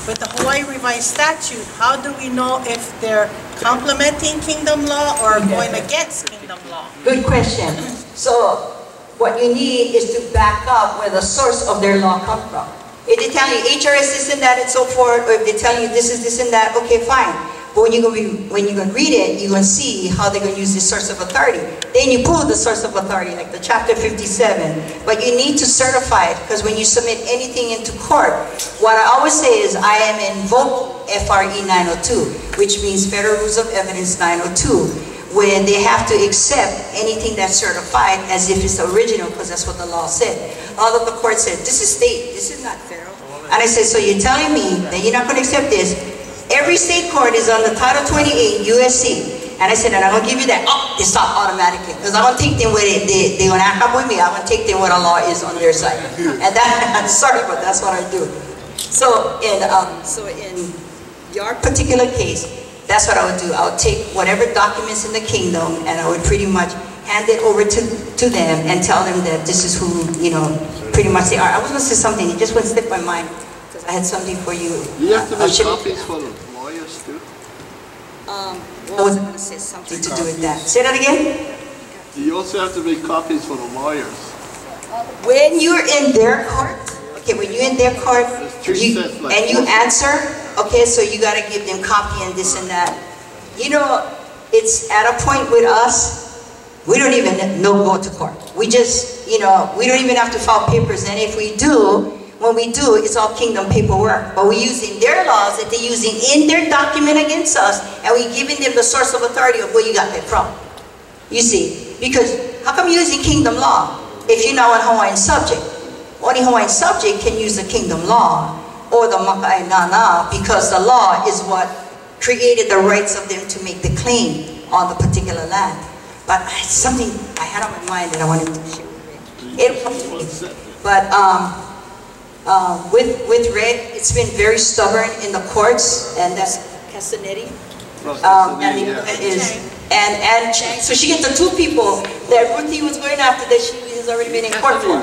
with the Hawaii revised statute, how do we know if they're complementing Kingdom law or going against Kingdom law? Good question. So what you need is to back up where the source of their law come from. If they tell you HRS this and that and so forth, or if they tell you this is this and that, okay, fine. But when you're gonna when you're gonna read it, you're gonna see how they're gonna use the source of authority. Then you pull the source of authority, like the chapter fifty-seven. But you need to certify it, because when you submit anything into court, what I always say is, I am in invoking FRE nine oh two, which means Federal Rules of Evidence nine oh two, when they have to accept anything that's certified as if it's original, because that's what the law said. All of the court said, this is state, this is not federal. And I said, so you're telling me that you're not gonna accept this? Every state court is on the Title 28 USC. And I said, and I'm gonna give you that, oh, they stop automatically. Because I'm gonna take them where they, they, they're gonna act up with me, I'm gonna take them where the law is on their side. And that, I'm sorry, but that's what I do. So in, um, so in your particular case, that's what I would do. I would take whatever documents in the kingdom and I would pretty much hand it over to, to them and tell them that this is who, you know, pretty much they are. I was gonna say something, it just went slip my mind, because I had something for you. You have to make copies for the lawyers too. Um, I was gonna say something to do with that. Say that again? You also have to make copies for the lawyers. When you're in their court, okay, when you're in their court, you- sets like and you answer, okay, so you gotta give them copy and this and that. You know, it's at a point with us, we don't even know go to court. We just, you know, we don't even have to file papers, and if we do, when we do, it's all kingdom paperwork. But we're using their laws that they're using in their document against us, and we're giving them the source of authority of where you got that from. You see, because how come you're using kingdom law if you're not a Hawaiian subject? Only Hawaiian subject can use the kingdom law or the Maka'ainana because the law is what created the rights of them to make the claim on the particular land. But something I had on my mind that I wanted to share with Red. It, but um, uh, with with Red, it's been very stubborn in the courts, and that's Castagnetti. Um, and the other is, and, and, Chang. so she gets the two people that Ruthie was going after that she has already been in court for.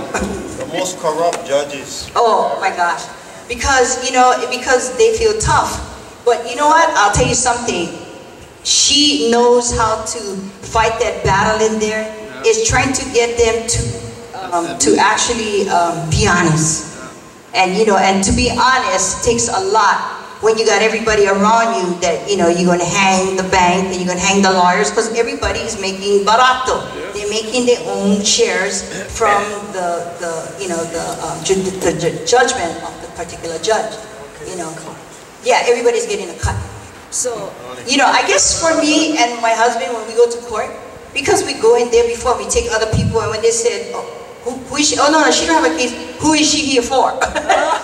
The most corrupt judges. Oh, my gosh. Because, you know, because they feel tough. But you know what? I'll tell you something. She knows how to fight that battle in there. there. Is trying to get them to, um, to actually, um, be honest. And, you know, and to be honest takes a lot when you got everybody around you that, you know, you're gonna hang the bank and you're gonna hang the lawyers, because everybody is making barato. They're making their own shares from the, the, you know, the, um, ju- the ju- judgment of the particular judge, you know. Yeah, everybody's getting a cut. So, you know, I guess for me and my husband, when we go to court, because we go in there before, we take other people, and when they said, oh, who, who is she, oh, no, no, she don't have a case, who is she here for?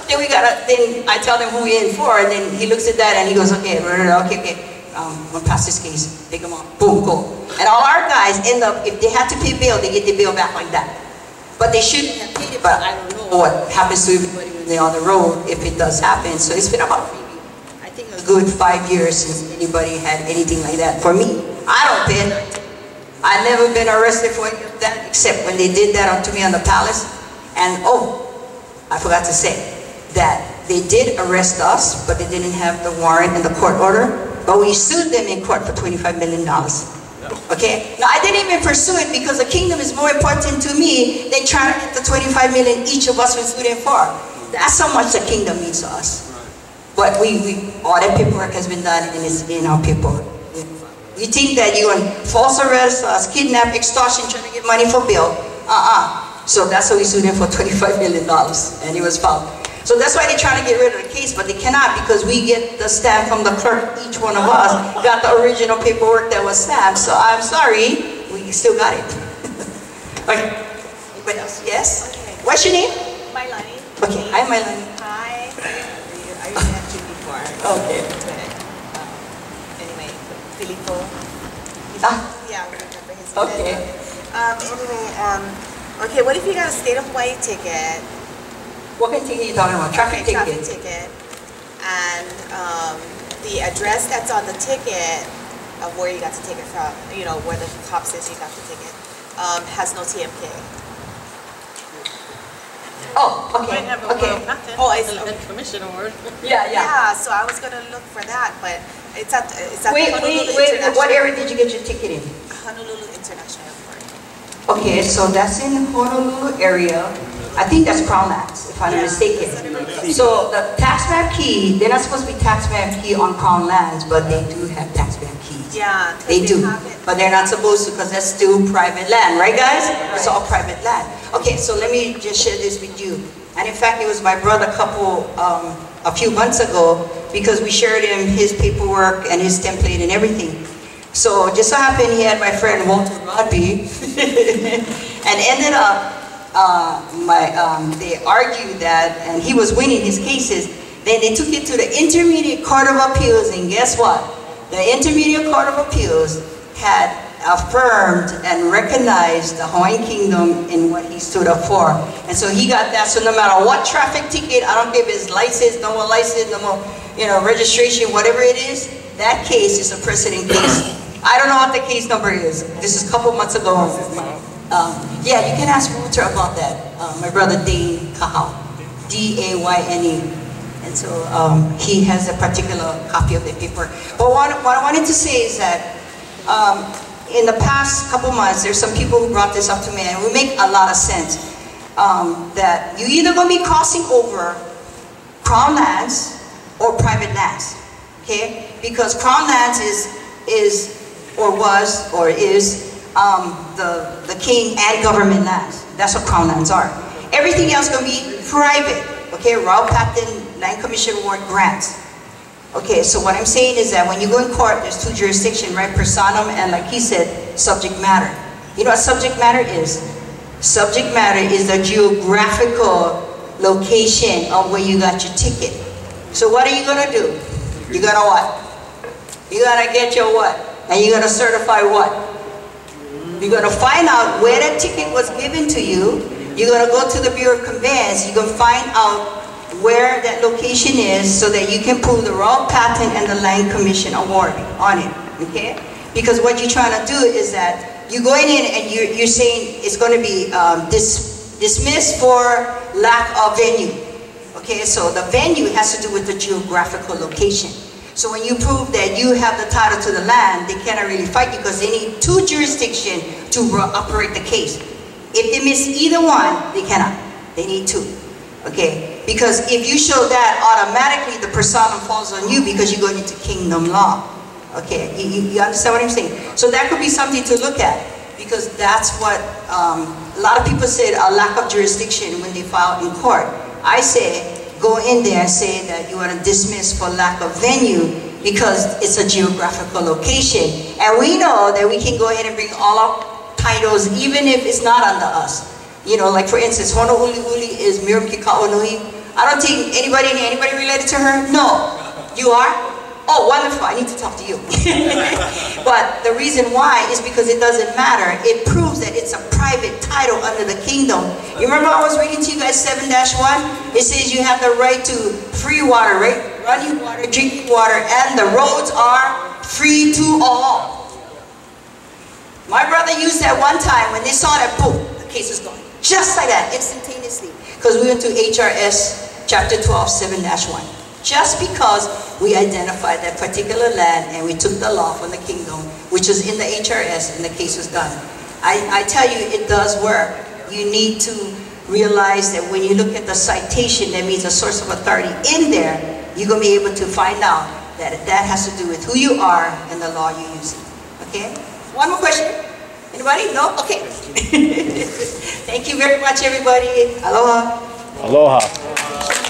Then we gotta, then I tell them who we're in for, and then he looks at that and he goes, okay, okay, okay, um, we'll pass this case, take them on, boom, go. And all our guys end up, if they had to pay bail, they get their bail back like that. But they shouldn't have paid it, but I don't know what happens to everybody when they're on the road, if it does happen, so it's been about maybe, I think a good five years since anybody had anything like that. For me, I don't pay I've never been arrested for any of that, except when they did that to me on the palace. And oh, I forgot to say that they did arrest us, but they didn't have the warrant and the court order. But we sued them in court for $25 million. Okay? Now, I didn't even pursue it because the kingdom is more important to me than trying to get the 25 million each of us we sued them for. That's how much the kingdom means to us. But we, we, all that paperwork has been done and it's in our paperwork. We think that you on false arrest, us kidnap, extortion, trying to get money for bail. Uh-uh. So that's why we sued him for $25 million and he was found. So that's why they're trying to get rid of the case, but they cannot because we get the stamp from the clerk, each one of us oh. got the original paperwork that was stamped. So I'm sorry, we still got it. Okay. Anybody else? Yes? Okay. What's your name? Mailani. Okay, hi Mylene. Hi. I already met you before. Okay. Filippo. Ah. Yeah, we remember his name. Okay. Um, anyway, um, okay, what if you got a state of Hawaii ticket? What kind of ticket are you talking about? Traffic Okay, Traffic ticket? ticket. And, um, the address that's on the ticket of where you got the ticket from, you know, where the cop says you got the ticket, um, has no TMK. Oh, okay, Might have a okay. well, nothing. Oh, it's- A commission award. Yeah, yeah. Yeah, so I was gonna look for that, but it's at, it's at Wait, Honolulu wait, wait, International. what area did you get your ticket in? Honolulu International Airport. Okay, so that's in Honolulu area. I think that's Crown Lands, if I'm not mistaken. So the tax map key, they're not supposed to be tax map key on crown lands, but they do have tax map keys. Yeah. They do, but they're not supposed to because that's still private land, right guys? It's all private land. Okay, so let me just share this with you. And in fact, it was my brother a couple, um, a few months ago, because we shared him his paperwork and his template and everything. So just so happened he had my friend Walter Rodby, and ended up, uh, my, um, they argued that, and he was winning his cases, then they took it to the Intermediate Court of Appeals, and guess what? The Intermediate Court of Appeals had affirmed and recognized the Hawaiian Kingdom in what he stood up for. And so he got that, so no matter what traffic ticket, I don't give his license, no more license, no more, you know, registration, whatever it is, that case is a precedent case. I don't know what the case number is. This is a couple months ago. Um, yeah, you can ask Walter about that. Uh, my brother Dayne Kahau, D-A-Y-N-E. So um, he has a particular copy of the paper. But what, what I wanted to say is that um, in the past couple months, there's some people who brought this up to me, and it would make a lot of sense. Um, that you either going to be crossing over crown lands or private lands, okay? Because crown lands is, is or was, or is, um, the, the king and government lands. That's what crown lands are. Everything else gonna be private, okay? Royal Patent, Land Commission Award grants. Okay, so what I'm saying is that when you go in court, there's two jurisdictions, right? Personam and like he said, subject matter. You know what subject matter is? Subject matter is the geographical location of where you got your ticket. So what are you gonna do? You gotta what? You gotta get your what? And you gotta certify what? You're gonna find out where that ticket was given to you. You're gonna go to the Bureau of Conveyance. You're gonna find out where that location is so that you can prove the Royal Patent and the Land Commission award on it, okay? Because what you're trying to do is that you're going in and you're, you're saying it's gonna be um, dis, dismissed for lack of venue. Okay, so the venue has to do with the geographical location. So when you prove that you have the title to the land, they cannot really fight you because they need two jurisdictions to operate the case. If they miss either one, they cannot. They need two. Okay? Because if you show that, automatically the persona falls on you because you're going into kingdom law. Okay? You, you, understand what I'm saying? So that could be something to look at because that's what um, a lot of people said a lack of jurisdiction when they file in court. I say go in there and say that you want to dismiss for lack of venue because it's a geographical location. And we know that we can go ahead and bring all our titles even if it's not under us. You know, like for instance, Honolulu is Miriam Kekauonohi. I don't think anybody, anybody related to her? No. You are? Oh, wonderful. I need to talk to you. but the reason why is because it doesn't matter. It proves that it's a private title under the kingdom. You remember I was reading to you guys 7-1? It says you have the right to free water, right? Running water, drinking water, and the roads are free to all. My brother used that one time when they saw that, boom, the case is gone. Just like that, instantaneously. Because we went to HRS chapter 12, 7-1 just because we identified that particular land and we took the law from the kingdom, which was in the HRS, and the case was done. I, I tell you, it does work. You need to realize that when you look at the citation, that means a source of authority in there, you're going to be able to find out that that has to do with who you are and the law you're using. Okay? One more question? Anybody? No? Okay. Thank you very much, everybody. Aloha. Aloha.